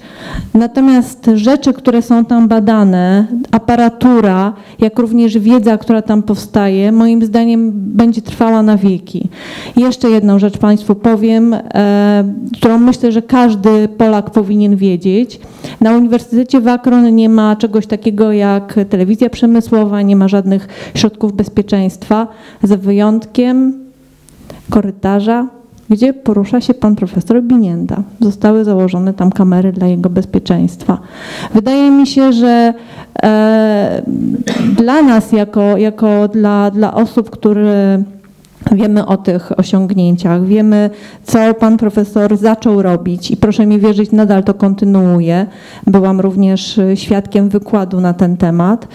natomiast rzeczy, które są tam badane, aparatura, jak również wiedza, która tam powstaje, moim zdaniem będzie trwała na wieki. jeszcze jedną rzecz Państwu powiem, e, którą myślę, że każdy Polak powinien wiedzieć. Na Uniwersytecie Wakron nie ma czegoś takiego jak telewizja przemysłowa, nie ma żadnych środków bezpieczeństwa, za wyjątkiem korytarza, gdzie porusza się pan profesor Binienda. Zostały założone tam kamery dla jego bezpieczeństwa. Wydaje mi się, że e, dla nas, jako, jako dla, dla osób, które Wiemy o tych osiągnięciach, wiemy, co pan profesor zaczął robić i proszę mi wierzyć, nadal to kontynuuje. Byłam również świadkiem wykładu na ten temat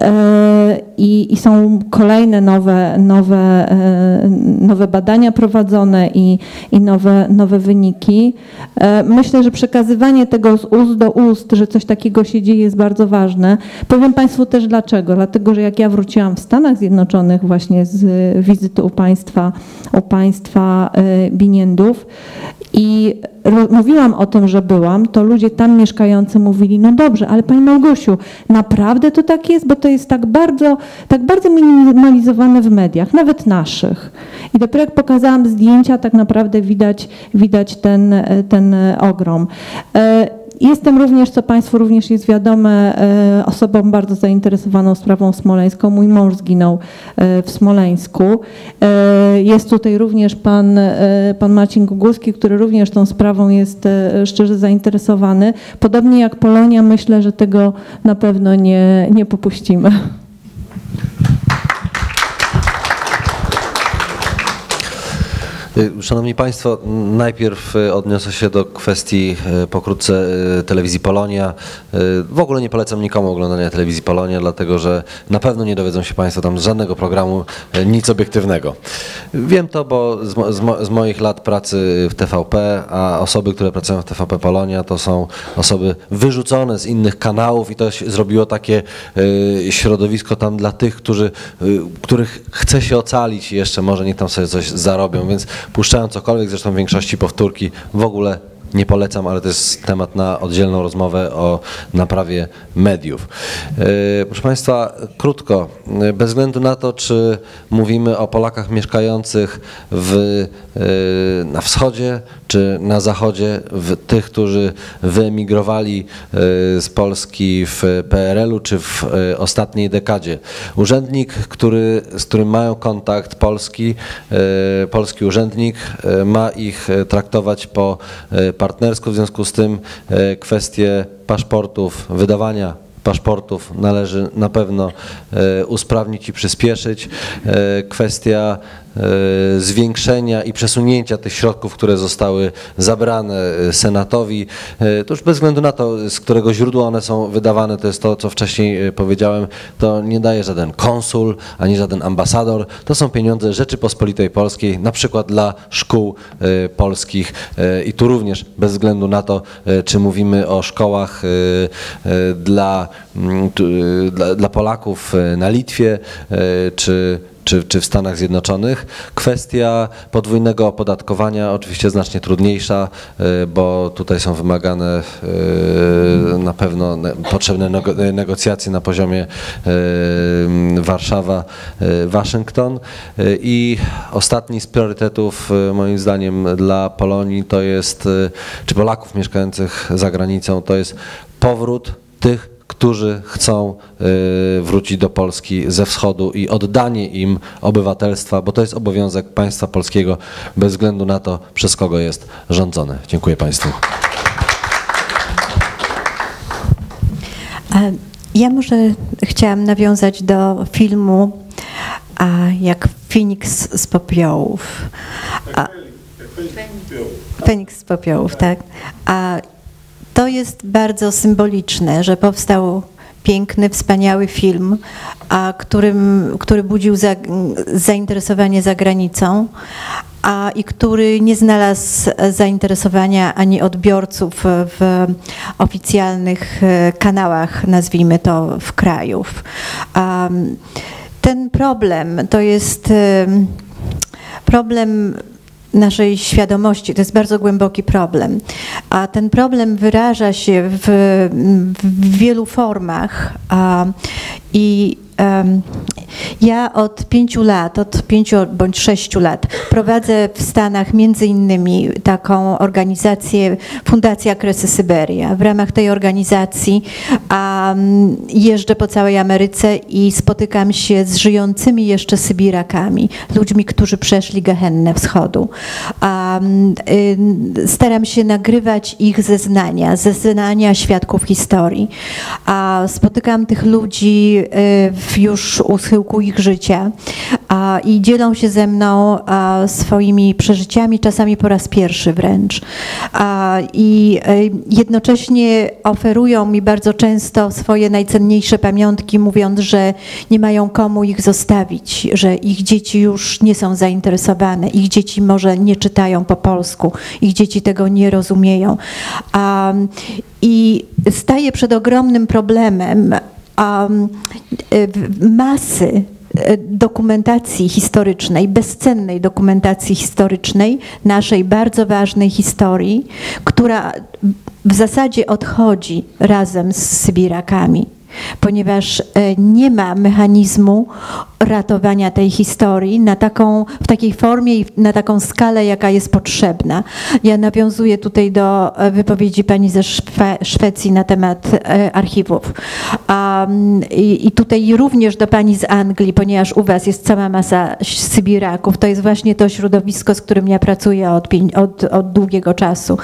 e, i, i są kolejne nowe, nowe, e, nowe badania prowadzone i, i nowe, nowe wyniki. E, myślę, że przekazywanie tego z ust do ust, że coś takiego się dzieje jest bardzo ważne. Powiem Państwu też dlaczego. Dlatego, że jak ja wróciłam w Stanach Zjednoczonych właśnie z wizyty u Państwa, państwa, u państwa y, Biniendów i mówiłam o tym, że byłam, to ludzie tam mieszkający mówili, no dobrze, ale Pani Małgosiu, naprawdę to tak jest, bo to jest tak bardzo, tak bardzo minimalizowane w mediach, nawet naszych. I dopiero jak pokazałam zdjęcia, tak naprawdę widać, widać ten, ten ogrom. Jestem również, co Państwu również jest wiadome, e, osobą bardzo zainteresowaną sprawą smoleńską. Mój mąż zginął e, w Smoleńsku. E, jest tutaj również pan, pan Marcin Guguski, który również tą sprawą jest szczerze zainteresowany. Podobnie jak Polonia, myślę, że tego na pewno nie, nie popuścimy. Szanowni Państwo, najpierw y, odniosę się do kwestii y, pokrótce telewizji Polonia. W ogóle nie polecam nikomu oglądania telewizji Polonia, dlatego że na pewno nie dowiedzą się Państwo tam żadnego programu nic obiektywnego. Wiem to, bo z, z, z moich lat pracy w TVP, a osoby, które pracują w TVP Polonia to są osoby wyrzucone z innych kanałów i to zrobiło takie środowisko tam dla tych, którzy, których chce się ocalić i jeszcze może niech tam sobie coś zarobią, więc puszczają cokolwiek, zresztą w większości powtórki w ogóle nie polecam, ale to jest temat na oddzielną rozmowę o naprawie mediów. E, proszę Państwa, krótko, e, bez względu na to, czy mówimy o Polakach mieszkających w, e, na wschodzie, czy na zachodzie, tych, którzy wyemigrowali z Polski w PRL-u, czy w ostatniej dekadzie. Urzędnik, który, z którym mają kontakt polski, polski urzędnik ma ich traktować po partnersko, w związku z tym e, kwestie paszportów, wydawania paszportów należy na pewno e, usprawnić i przyspieszyć. E, kwestia zwiększenia i przesunięcia tych środków, które zostały zabrane e, Senatowi. E, to już bez względu na to, z którego źródła one są wydawane, to jest to, co wcześniej powiedziałem, to nie daje żaden konsul, ani żaden ambasador. To są pieniądze Rzeczypospolitej Polskiej, na przykład dla szkół polskich i tu również bez względu na to, czy mówimy o szkołach dla, dla, dla Polaków na Litwie, czy czy, czy w Stanach Zjednoczonych. Kwestia podwójnego opodatkowania oczywiście znacznie trudniejsza, e, bo tutaj są wymagane e, na pewno potrzebne negocjacje na poziomie e, Warszawa-Waszyngton. I ostatni z priorytetów moim zdaniem dla Polonii to jest, czy Polaków mieszkających za granicą, to jest powrót tych którzy chcą y, wrócić do Polski ze wschodu i oddanie im obywatelstwa, bo to jest obowiązek państwa polskiego bez względu na to, przez kogo jest rządzone. Dziękuję Państwu. Ja może chciałam nawiązać do filmu a jak Feniks z popiołów. A, Feniks z popiołów, tak. A to jest bardzo symboliczne, że powstał piękny, wspaniały film, a którym, który budził za, zainteresowanie za granicą a, i który nie znalazł zainteresowania ani odbiorców w oficjalnych e, kanałach, nazwijmy to, w krajów. Ten problem to jest problem naszej świadomości. To jest bardzo głęboki problem. A ten problem wyraża się w, w wielu formach. A, I ja od pięciu lat, od pięciu bądź sześciu lat prowadzę w Stanach między innymi taką organizację Fundacja Kresy Syberia. W ramach tej organizacji um, jeżdżę po całej Ameryce i spotykam się z żyjącymi jeszcze Sybirakami, ludźmi, którzy przeszli Gehennę Wschodu. Um, y, staram się nagrywać ich zeznania, zeznania świadków historii. A spotykam tych ludzi y, w już u schyłku ich życia i dzielą się ze mną swoimi przeżyciami, czasami po raz pierwszy wręcz. I e, jednocześnie oferują mi bardzo często swoje najcenniejsze pamiątki, mówiąc, że nie mają komu ich zostawić, że ich dzieci już nie są zainteresowane, ich dzieci może nie czytają po polsku, ich dzieci tego nie rozumieją. I staję przed ogromnym problemem, um, masy e, dokumentacji historycznej, bezcennej dokumentacji historycznej, naszej bardzo ważnej historii, która w zasadzie odchodzi razem z Sybirakami, ponieważ e, nie ma mechanizmu ratowania tej historii na taką, w takiej formie i na taką skalę, jaka jest potrzebna. Ja nawiązuję tutaj do e, wypowiedzi pani ze Szwe Szwecji na temat e, archiwów. Um, i, I tutaj również do pani z Anglii, ponieważ u was jest cała masa Sybiraków. To jest właśnie to środowisko, z którym ja pracuję od, od, od długiego czasu.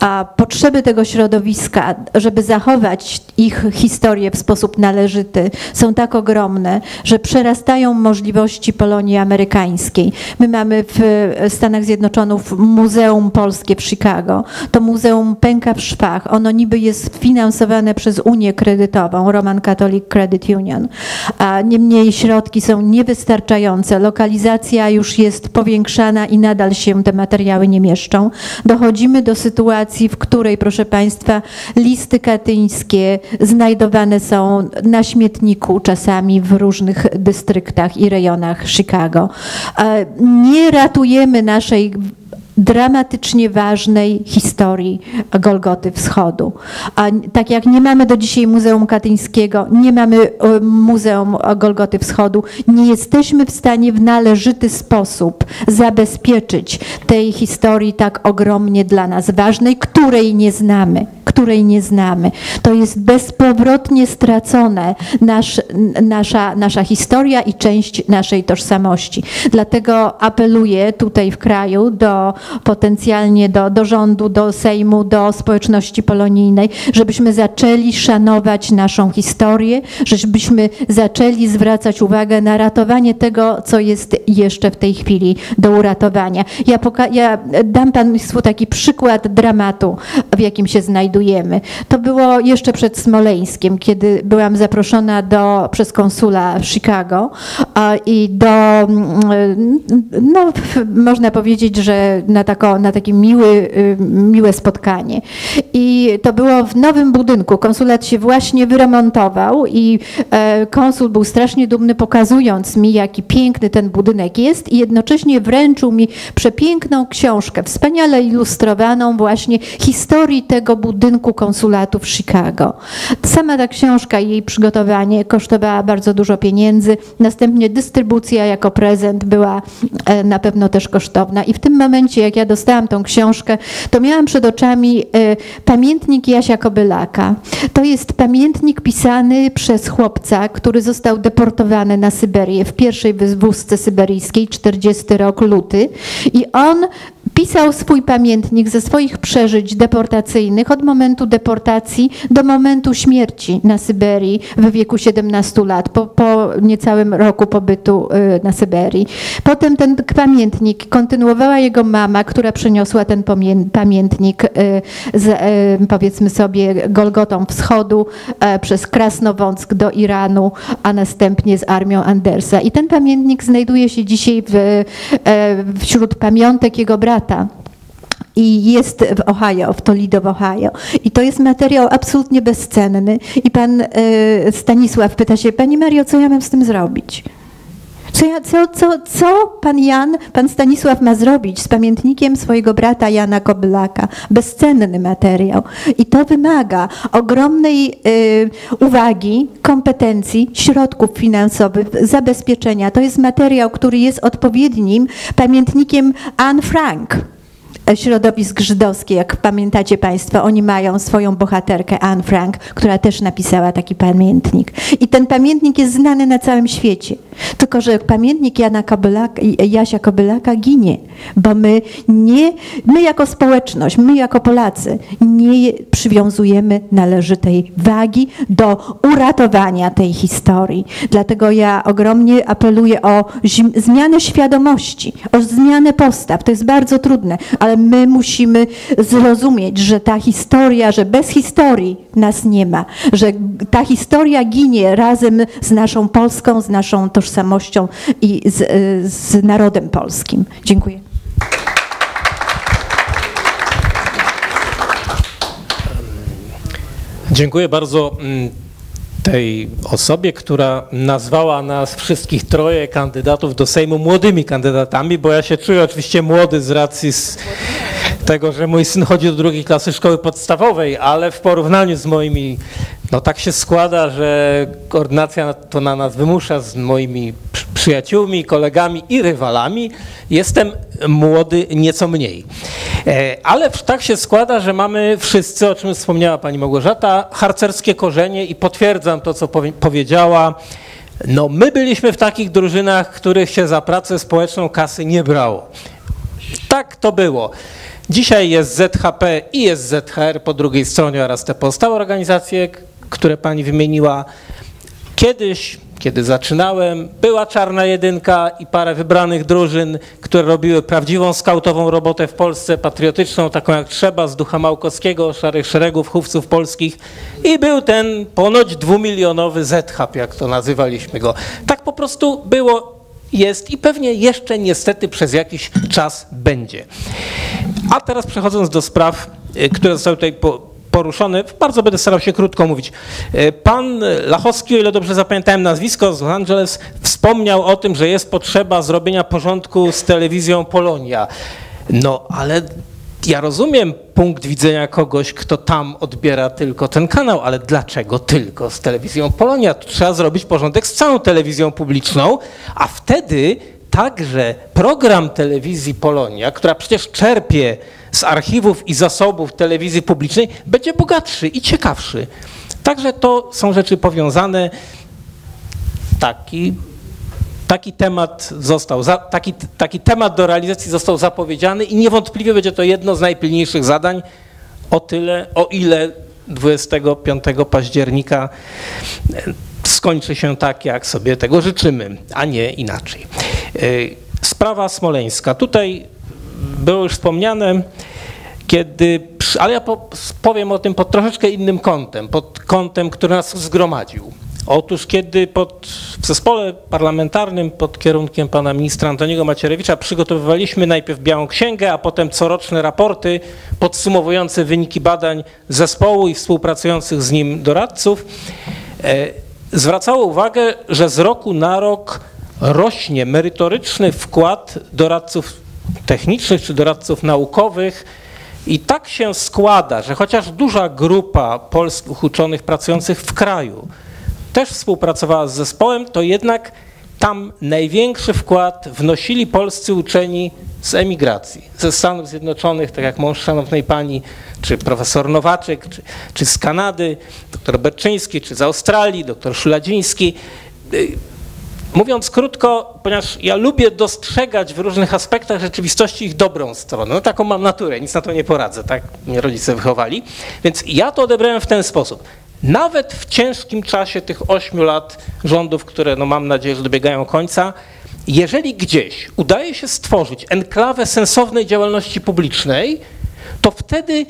A potrzeby tego środowiska, żeby zachować ich historię w sposób należyty, są tak ogromne, że przerastają możliwości Polonii amerykańskiej. My mamy w Stanach Zjednoczonych Muzeum Polskie w Chicago. To muzeum pęka w szwach. Ono niby jest finansowane przez Unię Kredytową, Roman Catholic Credit Union, a niemniej środki są niewystarczające. Lokalizacja już jest powiększana i nadal się te materiały nie mieszczą. Dochodzimy do sytuacji, w której, proszę Państwa, listy katyńskie znajdowane są na śmietniku, czasami w różnych dystryktach i rejonach Chicago. Nie ratujemy naszej dramatycznie ważnej historii Golgoty Wschodu. A tak jak nie mamy do dzisiaj Muzeum Katyńskiego, nie mamy e, Muzeum Golgoty Wschodu, nie jesteśmy w stanie w należyty sposób zabezpieczyć tej historii tak ogromnie dla nas ważnej, której nie znamy, której nie znamy. To jest bezpowrotnie stracone nasz, nasza, nasza historia i część naszej tożsamości. Dlatego apeluję tutaj w kraju do potencjalnie do, do rządu, do Sejmu, do społeczności polonijnej, żebyśmy zaczęli szanować naszą historię, żebyśmy zaczęli zwracać uwagę na ratowanie tego, co jest jeszcze w tej chwili do uratowania. Ja, ja dam Państwu taki przykład dramatu, w jakim się znajdujemy. To było jeszcze przed Smoleńskiem, kiedy byłam zaproszona do, przez konsula w Chicago i do, mm, no, można powiedzieć, że na, tako, na takie miły, y, miłe spotkanie. I to było w nowym budynku. Konsulat się właśnie wyremontował i e, konsul był strasznie dumny, pokazując mi, jaki piękny ten budynek jest i jednocześnie wręczył mi przepiękną książkę, wspaniale ilustrowaną właśnie historii tego budynku konsulatu w Chicago. Sama ta książka i jej przygotowanie kosztowała bardzo dużo pieniędzy. Następnie dystrybucja jako prezent była e, na pewno też kosztowna. I w tym momencie, jak ja dostałam tą książkę, to miałam przed oczami e, pamiętnik Jasia Kobylaka. To jest pamiętnik pisany przez chłopca, który został deportowany na Syberię w pierwszej wywózce syberyjskiej, 40 rok luty. I on pisał swój pamiętnik ze swoich przeżyć deportacyjnych od momentu deportacji do momentu śmierci na Syberii w wieku 17 lat, po, po niecałym roku pobytu y, na Syberii. Potem ten pamiętnik kontynuowała jego mama, która przyniosła ten pamiętnik y, z, y, powiedzmy sobie Golgotą Wschodu przez Krasnowąck do Iranu, a następnie z armią Andersa. I ten pamiętnik znajduje się dzisiaj w, wśród pamiątek jego brata i jest w Ohio, w Toledo w Ohio. I to jest materiał absolutnie bezcenny. I pan y, Stanisław pyta się, Pani Mario, co ja mam z tym zrobić? Co, co, co, co pan Jan, pan Stanisław ma zrobić z pamiętnikiem swojego brata Jana Kobylaka? Bezcenny materiał. I to wymaga ogromnej y, uwagi, kompetencji, środków finansowych, zabezpieczenia. To jest materiał, który jest odpowiednim pamiętnikiem Anne Frank środowisk żydowskich, jak pamiętacie Państwo, oni mają swoją bohaterkę Anne Frank, która też napisała taki pamiętnik. I ten pamiętnik jest znany na całym świecie. Tylko, że pamiętnik Jana Kobylaka, Jasia Kobylaka ginie, bo my nie, my jako społeczność, my jako Polacy nie przywiązujemy należytej wagi do uratowania tej historii. Dlatego ja ogromnie apeluję o zmianę świadomości, o zmianę postaw. To jest bardzo trudne, ale my musimy zrozumieć, że ta historia, że bez historii nas nie ma, że ta historia ginie razem z naszą Polską, z naszą tożsamością i z, z narodem polskim. Dziękuję. Dziękuję bardzo mm, tej osobie, która nazwała nas wszystkich troje kandydatów do Sejmu młodymi kandydatami, bo ja się czuję oczywiście młody z racji z tego, że mój syn chodzi do drugiej klasy szkoły podstawowej, ale w porównaniu z moimi, no tak się składa, że koordynacja to na nas wymusza z moimi przyjaciółmi, kolegami i rywalami, jestem młody nieco mniej. E, ale tak się składa, że mamy wszyscy, o czym wspomniała pani Małgorzata, harcerskie korzenie i potwierdzam to, co powiedziała. No my byliśmy w takich drużynach, których się za pracę społeczną kasy nie brało. Tak to było. Dzisiaj jest ZHP i jest ZHR po drugiej stronie oraz te pozostałe organizacje, które pani wymieniła. Kiedyś kiedy zaczynałem, była czarna jedynka i parę wybranych drużyn, które robiły prawdziwą skautową robotę w Polsce, patriotyczną, taką jak trzeba, z ducha Małkowskiego, szarych szeregów chówców polskich i był ten ponoć dwumilionowy ZHAP, jak to nazywaliśmy go. Tak po prostu było jest i pewnie jeszcze niestety przez jakiś czas będzie. A teraz przechodząc do spraw, y, które zostały tutaj po, poruszony. Bardzo będę starał się krótko mówić. E, pan Lachowski, o ile dobrze zapamiętałem nazwisko z Los Angeles, wspomniał o tym, że jest potrzeba zrobienia porządku z telewizją Polonia. No, ale ja rozumiem punkt widzenia kogoś, kto tam odbiera tylko ten kanał, ale dlaczego tylko z telewizją Polonia? Tu trzeba zrobić porządek z całą telewizją publiczną, a wtedy także program telewizji Polonia, która przecież czerpie z archiwów i zasobów telewizji publicznej, będzie bogatszy i ciekawszy. Także to są rzeczy powiązane. Taki taki temat został, taki, taki temat do realizacji został zapowiedziany i niewątpliwie będzie to jedno z najpilniejszych zadań, o tyle, o ile 25 października skończy się tak, jak sobie tego życzymy, a nie inaczej. E, sprawa smoleńska. Tutaj było już wspomniane, kiedy, ale ja powiem o tym pod troszeczkę innym kątem, pod kątem, który nas zgromadził. Otóż kiedy pod, w zespole parlamentarnym pod kierunkiem pana ministra Antoniego Macierewicza przygotowywaliśmy najpierw Białą Księgę, a potem coroczne raporty podsumowujące wyniki badań zespołu i współpracujących z nim doradców, e, zwracało uwagę, że z roku na rok rośnie merytoryczny wkład doradców technicznych czy doradców naukowych i tak się składa, że chociaż duża grupa polskich uczonych pracujących w kraju też współpracowała z zespołem, to jednak tam największy wkład wnosili polscy uczeni z emigracji, ze Stanów Zjednoczonych, tak jak mąż szanownej pani, czy profesor Nowaczek, czy, czy z Kanady, doktor Berczyński, czy z Australii, doktor Szuladziński. Mówiąc krótko, ponieważ ja lubię dostrzegać w różnych aspektach rzeczywistości ich dobrą stronę, no taką mam naturę, nic na to nie poradzę, tak? Mnie rodzice wychowali, więc ja to odebrałem w ten sposób. Nawet w ciężkim czasie tych ośmiu lat rządów, które no mam nadzieję, że dobiegają końca, jeżeli gdzieś udaje się stworzyć enklawę sensownej działalności publicznej, to wtedy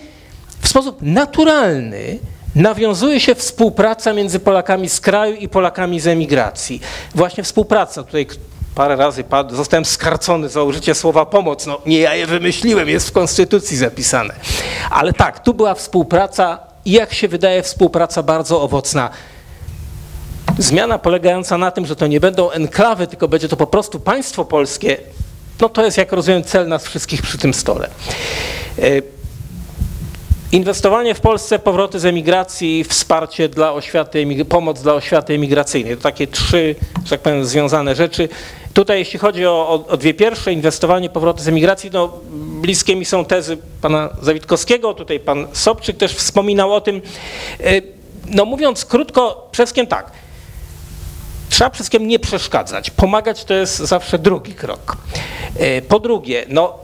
w sposób naturalny nawiązuje się współpraca między Polakami z kraju i Polakami z emigracji. Właśnie współpraca, tutaj parę razy padł, zostałem skarcony za użycie słowa pomoc. No nie ja je wymyśliłem, jest w Konstytucji zapisane. Ale tak, tu była współpraca jak się wydaje współpraca bardzo owocna. Zmiana polegająca na tym, że to nie będą enklawy, tylko będzie to po prostu państwo polskie, no to jest, jak rozumiem, cel nas wszystkich przy tym stole. Inwestowanie w Polsce, powroty z emigracji, wsparcie dla oświaty, pomoc dla oświaty emigracyjnej. To takie trzy, że tak powiem, związane rzeczy. Tutaj jeśli chodzi o, o, dwie pierwsze, inwestowanie, powroty z emigracji, no bliskie mi są tezy pana Zawitkowskiego, tutaj pan Sobczyk też wspominał o tym. E, no mówiąc krótko, przede wszystkim tak, trzeba wszystkim nie przeszkadzać. Pomagać to jest zawsze drugi krok. E, po drugie, no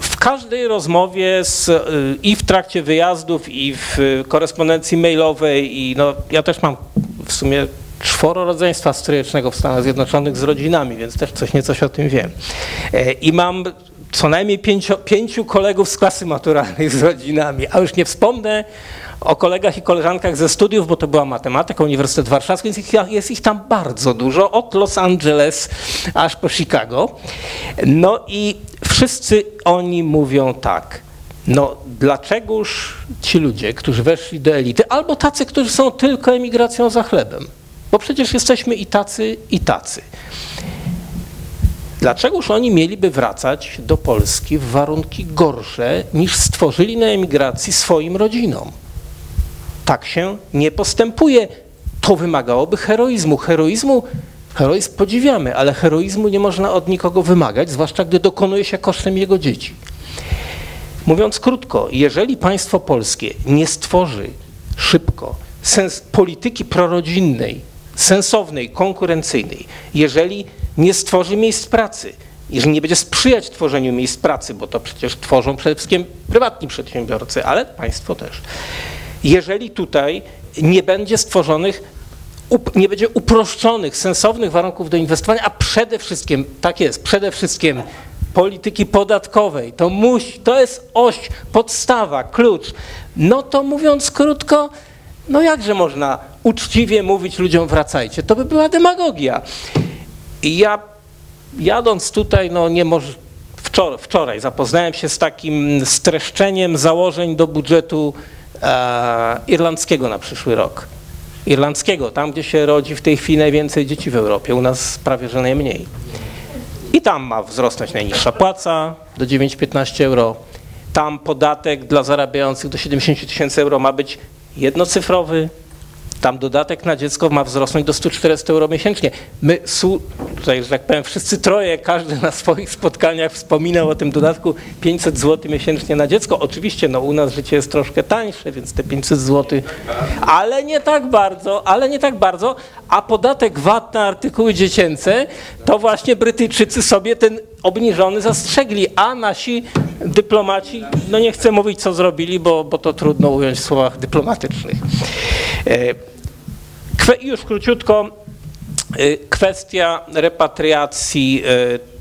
w, każdej rozmowie z, e, i w trakcie wyjazdów, i w korespondencji mailowej, i no ja też mam w sumie czworo rodzeństwa stryjecznego w Stanach Zjednoczonych z rodzinami, więc też coś niecoś o tym wiem. E, I mam co najmniej pięcio, pięciu kolegów z klasy maturalnej z rodzinami, a już nie wspomnę o kolegach i koleżankach ze studiów, bo to była matematyka, Uniwersytet Warszawski, więc jest ich tam bardzo dużo, od Los Angeles aż po Chicago. No i wszyscy oni mówią tak, no dlaczegoż ci ludzie, którzy weszli do elity, albo tacy, którzy są tylko emigracją za chlebem, bo przecież jesteśmy i tacy, i tacy. Dlaczegoż oni mieliby wracać do Polski w warunki gorsze niż stworzyli na emigracji swoim rodzinom? Tak się nie postępuje. To wymagałoby heroizmu. Heroizmu, heroizm podziwiamy, ale heroizmu nie można od nikogo wymagać, zwłaszcza gdy dokonuje się kosztem jego dzieci. Mówiąc krótko, jeżeli państwo polskie nie stworzy szybko sens polityki prorodzinnej, sensownej, konkurencyjnej, jeżeli nie stworzy miejsc pracy, jeżeli nie będzie sprzyjać tworzeniu miejsc pracy, bo to przecież tworzą przede wszystkim prywatni przedsiębiorcy, ale państwo też. Jeżeli tutaj nie będzie stworzonych, nie będzie uproszczonych, sensownych warunków do inwestowania, a przede wszystkim, tak jest, przede wszystkim polityki podatkowej, to musi, to jest oś, podstawa, klucz, no to mówiąc krótko, no jakże można uczciwie mówić ludziom wracajcie? To by była demagogia. I ja jadąc tutaj, no nie może, wczoraj, zapoznałem się z takim streszczeniem założeń do budżetu e, irlandzkiego na przyszły rok. Irlandzkiego, tam gdzie się rodzi w tej chwili najwięcej dzieci w Europie, u nas prawie że najmniej. I tam ma wzrosnąć najniższa płaca do 9-15 euro. Tam podatek dla zarabiających do 70 tysięcy euro ma być jednocyfrowy, tam dodatek na dziecko ma wzrosnąć do 140 euro miesięcznie. My tutaj, że tak powiem, wszyscy troje, każdy na swoich spotkaniach wspominał o tym dodatku 500 zł miesięcznie na dziecko. Oczywiście no, u nas życie jest troszkę tańsze, więc te 500 zł, ale nie tak bardzo, ale nie tak bardzo. A podatek VAT na artykuły dziecięce, to właśnie Brytyjczycy sobie ten obniżony zastrzegli, a nasi dyplomaci, no nie chcę mówić co zrobili, bo, bo to trudno ująć w słowach dyplomatycznych. I już króciutko, kwestia repatriacji.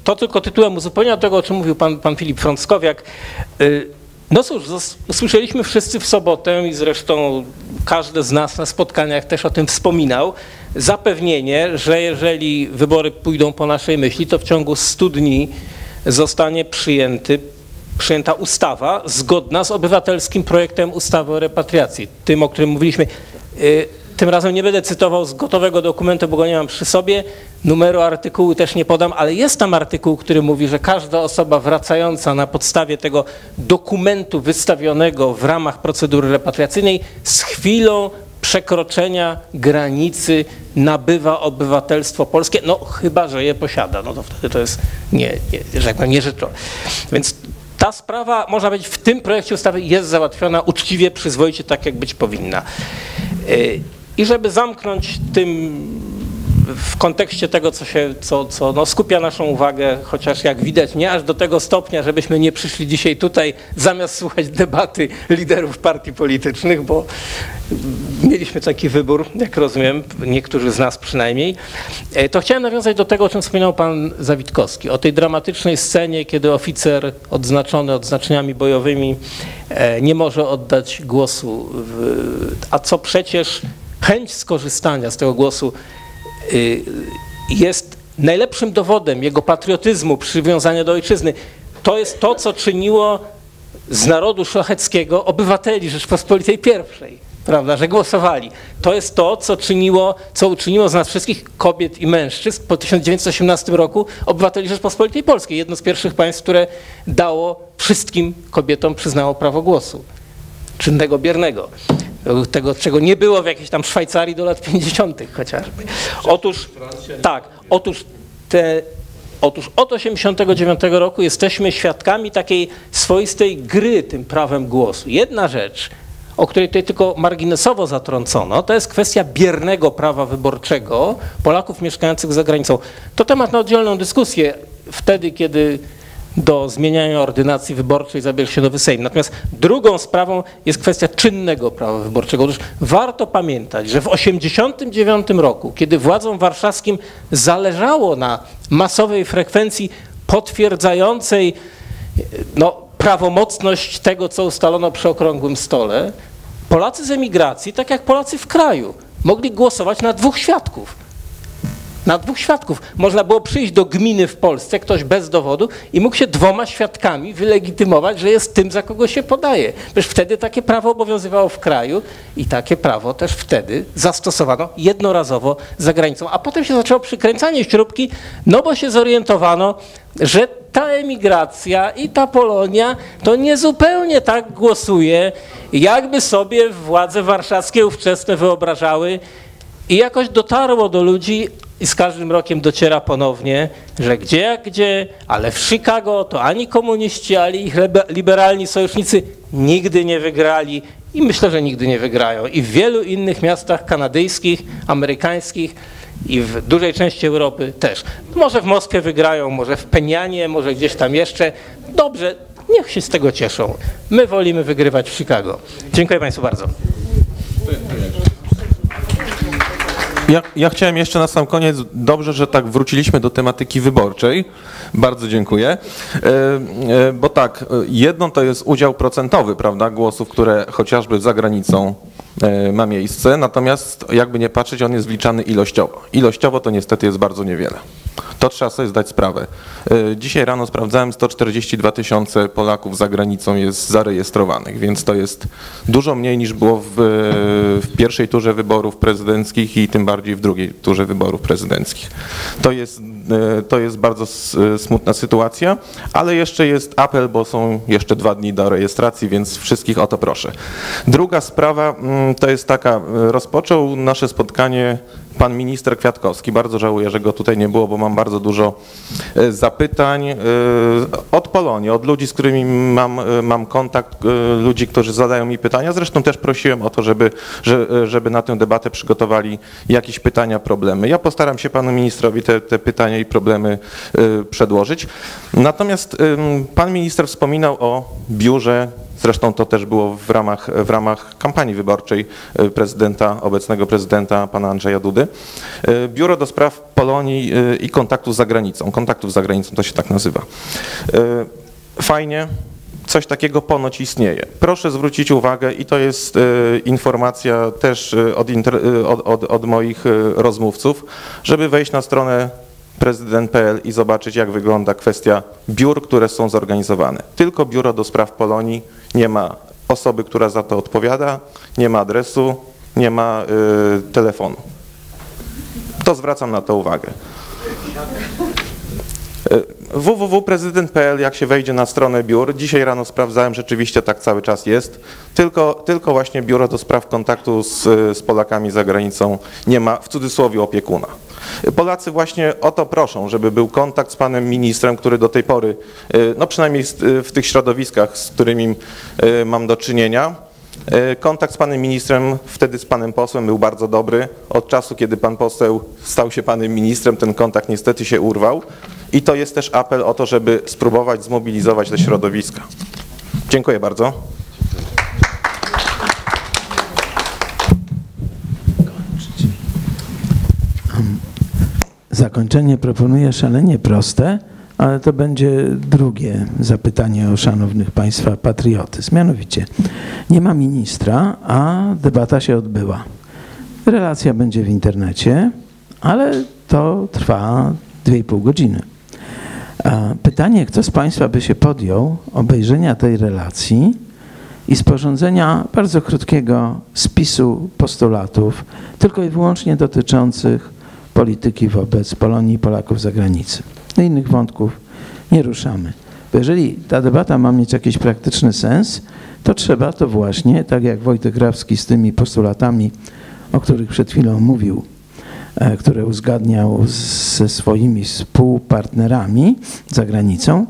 To tylko tytułem uzupełnienia tego, o czym mówił pan, pan Filip Frąckowiak. No cóż, usłyszeliśmy wszyscy w sobotę i zresztą każdy z nas na spotkaniach też o tym wspominał, zapewnienie, że jeżeli wybory pójdą po naszej myśli, to w ciągu 100 dni zostanie przyjęty przyjęta ustawa zgodna z obywatelskim projektem ustawy o repatriacji, tym, o którym mówiliśmy. Tym razem nie będę cytował z gotowego dokumentu, bo go nie mam przy sobie. Numeru artykułu też nie podam, ale jest tam artykuł, który mówi, że każda osoba wracająca na podstawie tego dokumentu wystawionego w ramach procedury repatriacyjnej z chwilą przekroczenia granicy nabywa obywatelstwo polskie, no chyba, że je posiada, no to wtedy to jest nie, nie, że tak nie rzeczowe. Więc ta sprawa, można powiedzieć, w tym projekcie ustawy jest załatwiona uczciwie, przyzwoicie, tak jak być powinna. I żeby zamknąć tym w kontekście tego, co, się, co, co no, skupia naszą uwagę, chociaż jak widać nie aż do tego stopnia, żebyśmy nie przyszli dzisiaj tutaj zamiast słuchać debaty liderów partii politycznych, bo mieliśmy taki wybór, jak rozumiem, niektórzy z nas przynajmniej, to chciałem nawiązać do tego, o czym wspominał pan Zawitkowski, o tej dramatycznej scenie, kiedy oficer odznaczony odznaczeniami bojowymi nie może oddać głosu, a co przecież chęć skorzystania z tego głosu jest najlepszym dowodem jego patriotyzmu, przywiązania do ojczyzny. To jest to, co czyniło z narodu szlacheckiego obywateli Rzeczpospolitej pierwszej, prawda, że głosowali. To jest to, co czyniło, co uczyniło z nas wszystkich kobiet i mężczyzn po 1918 roku obywateli Rzeczpospolitej Polskiej. Jedno z pierwszych państw, które dało wszystkim kobietom, przyznało prawo głosu. Czynnego biernego tego, czego nie było w jakiejś tam Szwajcarii do lat 50. chociażby. Otóż, tak, otóż te Otóż od 1989 roku jesteśmy świadkami takiej swoistej gry tym prawem głosu. Jedna rzecz, o której tutaj tylko marginesowo zatrącono, to jest kwestia biernego prawa wyborczego Polaków mieszkających za granicą. To temat na oddzielną dyskusję. Wtedy, kiedy do zmieniania ordynacji wyborczej zabierze się nowy Sejm. Natomiast drugą sprawą jest kwestia czynnego prawa wyborczego. Otóż warto pamiętać, że w 1989 roku, kiedy władzom warszawskim zależało na masowej frekwencji potwierdzającej no, prawomocność tego, co ustalono przy okrągłym stole, Polacy z emigracji, tak jak Polacy w kraju, mogli głosować na dwóch świadków na dwóch świadków. Można było przyjść do gminy w Polsce, ktoś bez dowodu i mógł się dwoma świadkami wylegitymować, że jest tym, za kogo się podaje. Przecież wtedy takie prawo obowiązywało w kraju i takie prawo też wtedy zastosowano jednorazowo za granicą. A potem się zaczęło przykręcanie śrubki, no bo się zorientowano, że ta emigracja i ta Polonia to nie zupełnie tak głosuje, jakby sobie władze warszawskie ówczesne wyobrażały. I jakoś dotarło do ludzi, i z każdym rokiem dociera ponownie, że gdzie jak gdzie, ale w Chicago to ani komuniści, ani ich liberalni sojusznicy nigdy nie wygrali i myślę, że nigdy nie wygrają. I w wielu innych miastach kanadyjskich, amerykańskich i w dużej części Europy też. Może w Moskwie wygrają, może w Penianie, może gdzieś tam jeszcze. Dobrze, niech się z tego cieszą. My wolimy wygrywać w Chicago. Dziękuję Państwu bardzo. Ja, ja, chciałem jeszcze na sam koniec, dobrze, że tak wróciliśmy do tematyki wyborczej. Bardzo dziękuję. E, e, bo tak, jedną to jest udział procentowy, prawda, głosów, które chociażby za granicą e, ma miejsce, natomiast jakby nie patrzeć, on jest wliczany ilościowo. Ilościowo to niestety jest bardzo niewiele. To trzeba sobie zdać sprawę. E, Dzisiaj rano sprawdzałem, 142 tysiące Polaków za granicą jest zarejestrowanych, więc to jest dużo mniej niż było w, w pierwszej turze wyborów prezydenckich i tym bardziej w drugiej turze wyborów prezydenckich. To jest, e, to jest bardzo s- smutna sytuacja, ale jeszcze jest apel, bo są jeszcze dwa dni do rejestracji, więc wszystkich o to proszę. Druga sprawa mm, to jest taka, e, rozpoczął nasze spotkanie pan minister Kwiatkowski. Bardzo żałuję, że go tutaj nie było, bo mam bardzo dużo e, zapytań e, od Polonii, od ludzi, z którymi mam, e, mam kontakt, ludzi, którzy zadają mi pytania. Zresztą też prosiłem o to, żeby, że, żeby na tę debatę przygotowali jakieś pytania, problemy. Ja postaram się panu ministrowi te, te pytania i problemy przedłożyć. Natomiast pan minister wspominał o biurze Zresztą to też było w ramach, w ramach kampanii wyborczej e, prezydenta, obecnego prezydenta pana Andrzeja Dudy. E, Biuro do spraw Polonii e, i kontaktów z zagranicą. Kontaktów z zagranicą to się tak nazywa. Fajnie, coś takiego ponoć istnieje. Proszę zwrócić uwagę i to jest informacja też od, od, od, od moich rozmówców, żeby wejść na stronę prezydent.pl i zobaczyć, jak wygląda kwestia biur, które są zorganizowane. Tylko biuro do spraw Polonii nie ma osoby, która za to odpowiada, nie ma adresu, nie ma y, telefonu. To zwracam na to uwagę. Y, www.prezydent.pl, jak się wejdzie na stronę biur, dzisiaj rano sprawdzałem, rzeczywiście tak cały czas jest, tylko, tylko właśnie biuro do spraw kontaktu z, z Polakami za granicą nie ma w cudzysłowie opiekuna. Polacy właśnie o to proszą, żeby był kontakt z panem ministrem, który do tej pory, y, no przynajmniej w tych środowiskach, z którymi y, mam do czynienia, y, kontakt z panem ministrem, wtedy z panem posłem był bardzo dobry. Od czasu, kiedy pan poseł stał się panem ministrem, ten kontakt niestety się urwał. I to jest też apel o to, żeby spróbować zmobilizować te środowiska. Dziękuję bardzo. Zakończenie proponuję szalenie proste, ale to będzie drugie zapytanie o szanownych Państwa patriotyzm. Mianowicie, nie ma ministra, a debata się odbyła. Relacja będzie w internecie, ale to trwa 2,5 godziny. Pytanie, kto z Państwa by się podjął obejrzenia tej relacji i sporządzenia bardzo krótkiego spisu postulatów, tylko i wyłącznie dotyczących polityki wobec Polonii i Polaków za granicą. Innych wątków nie ruszamy. Bo jeżeli ta debata ma mieć jakiś praktyczny sens, to trzeba to właśnie, tak jak Wojtek Rawski z tymi postulatami, o których przed chwilą mówił, które uzgadniał ze swoimi współpartnerami za granicą,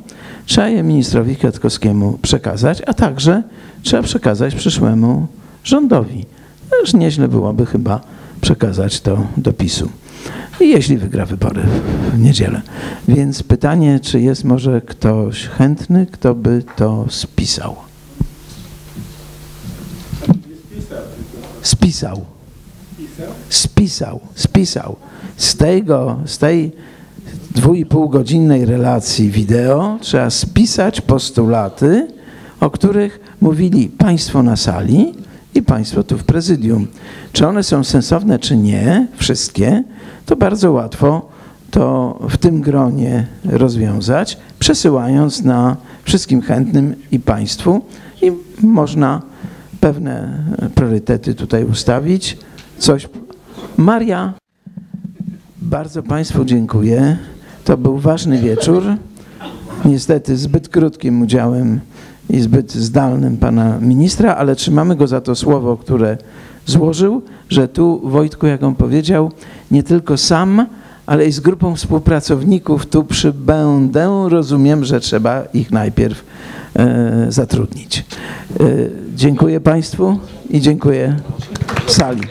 trzeba je ministrowi Kwiatkowskiemu przekazać, a także trzeba przekazać przyszłemu rządowi. Też nieźle byłoby chyba przekazać to do PiSu. Jeśli wygra wybory w niedzielę. Więc pytanie, czy jest może ktoś chętny, kto by to spisał? Spisał. Spisał, spisał. Z tego, z tej dwójpółgodzinnej relacji wideo trzeba spisać postulaty, o których mówili Państwo na sali i Państwo tu w prezydium. Czy one są sensowne, czy nie, wszystkie, to bardzo łatwo to w tym gronie rozwiązać, przesyłając na wszystkim chętnym i Państwu i można pewne priorytety tutaj ustawić. Coś. Maria, bardzo Państwu dziękuję. To był ważny wieczór. Niestety zbyt krótkim udziałem i zbyt zdalnym pana ministra, ale trzymamy go za to słowo, które złożył, że tu Wojtku, jak on powiedział, nie tylko sam, ale i z grupą współpracowników tu przybędę. Rozumiem, że trzeba ich najpierw e, zatrudnić. E, dziękuję Państwu i dziękuję sali.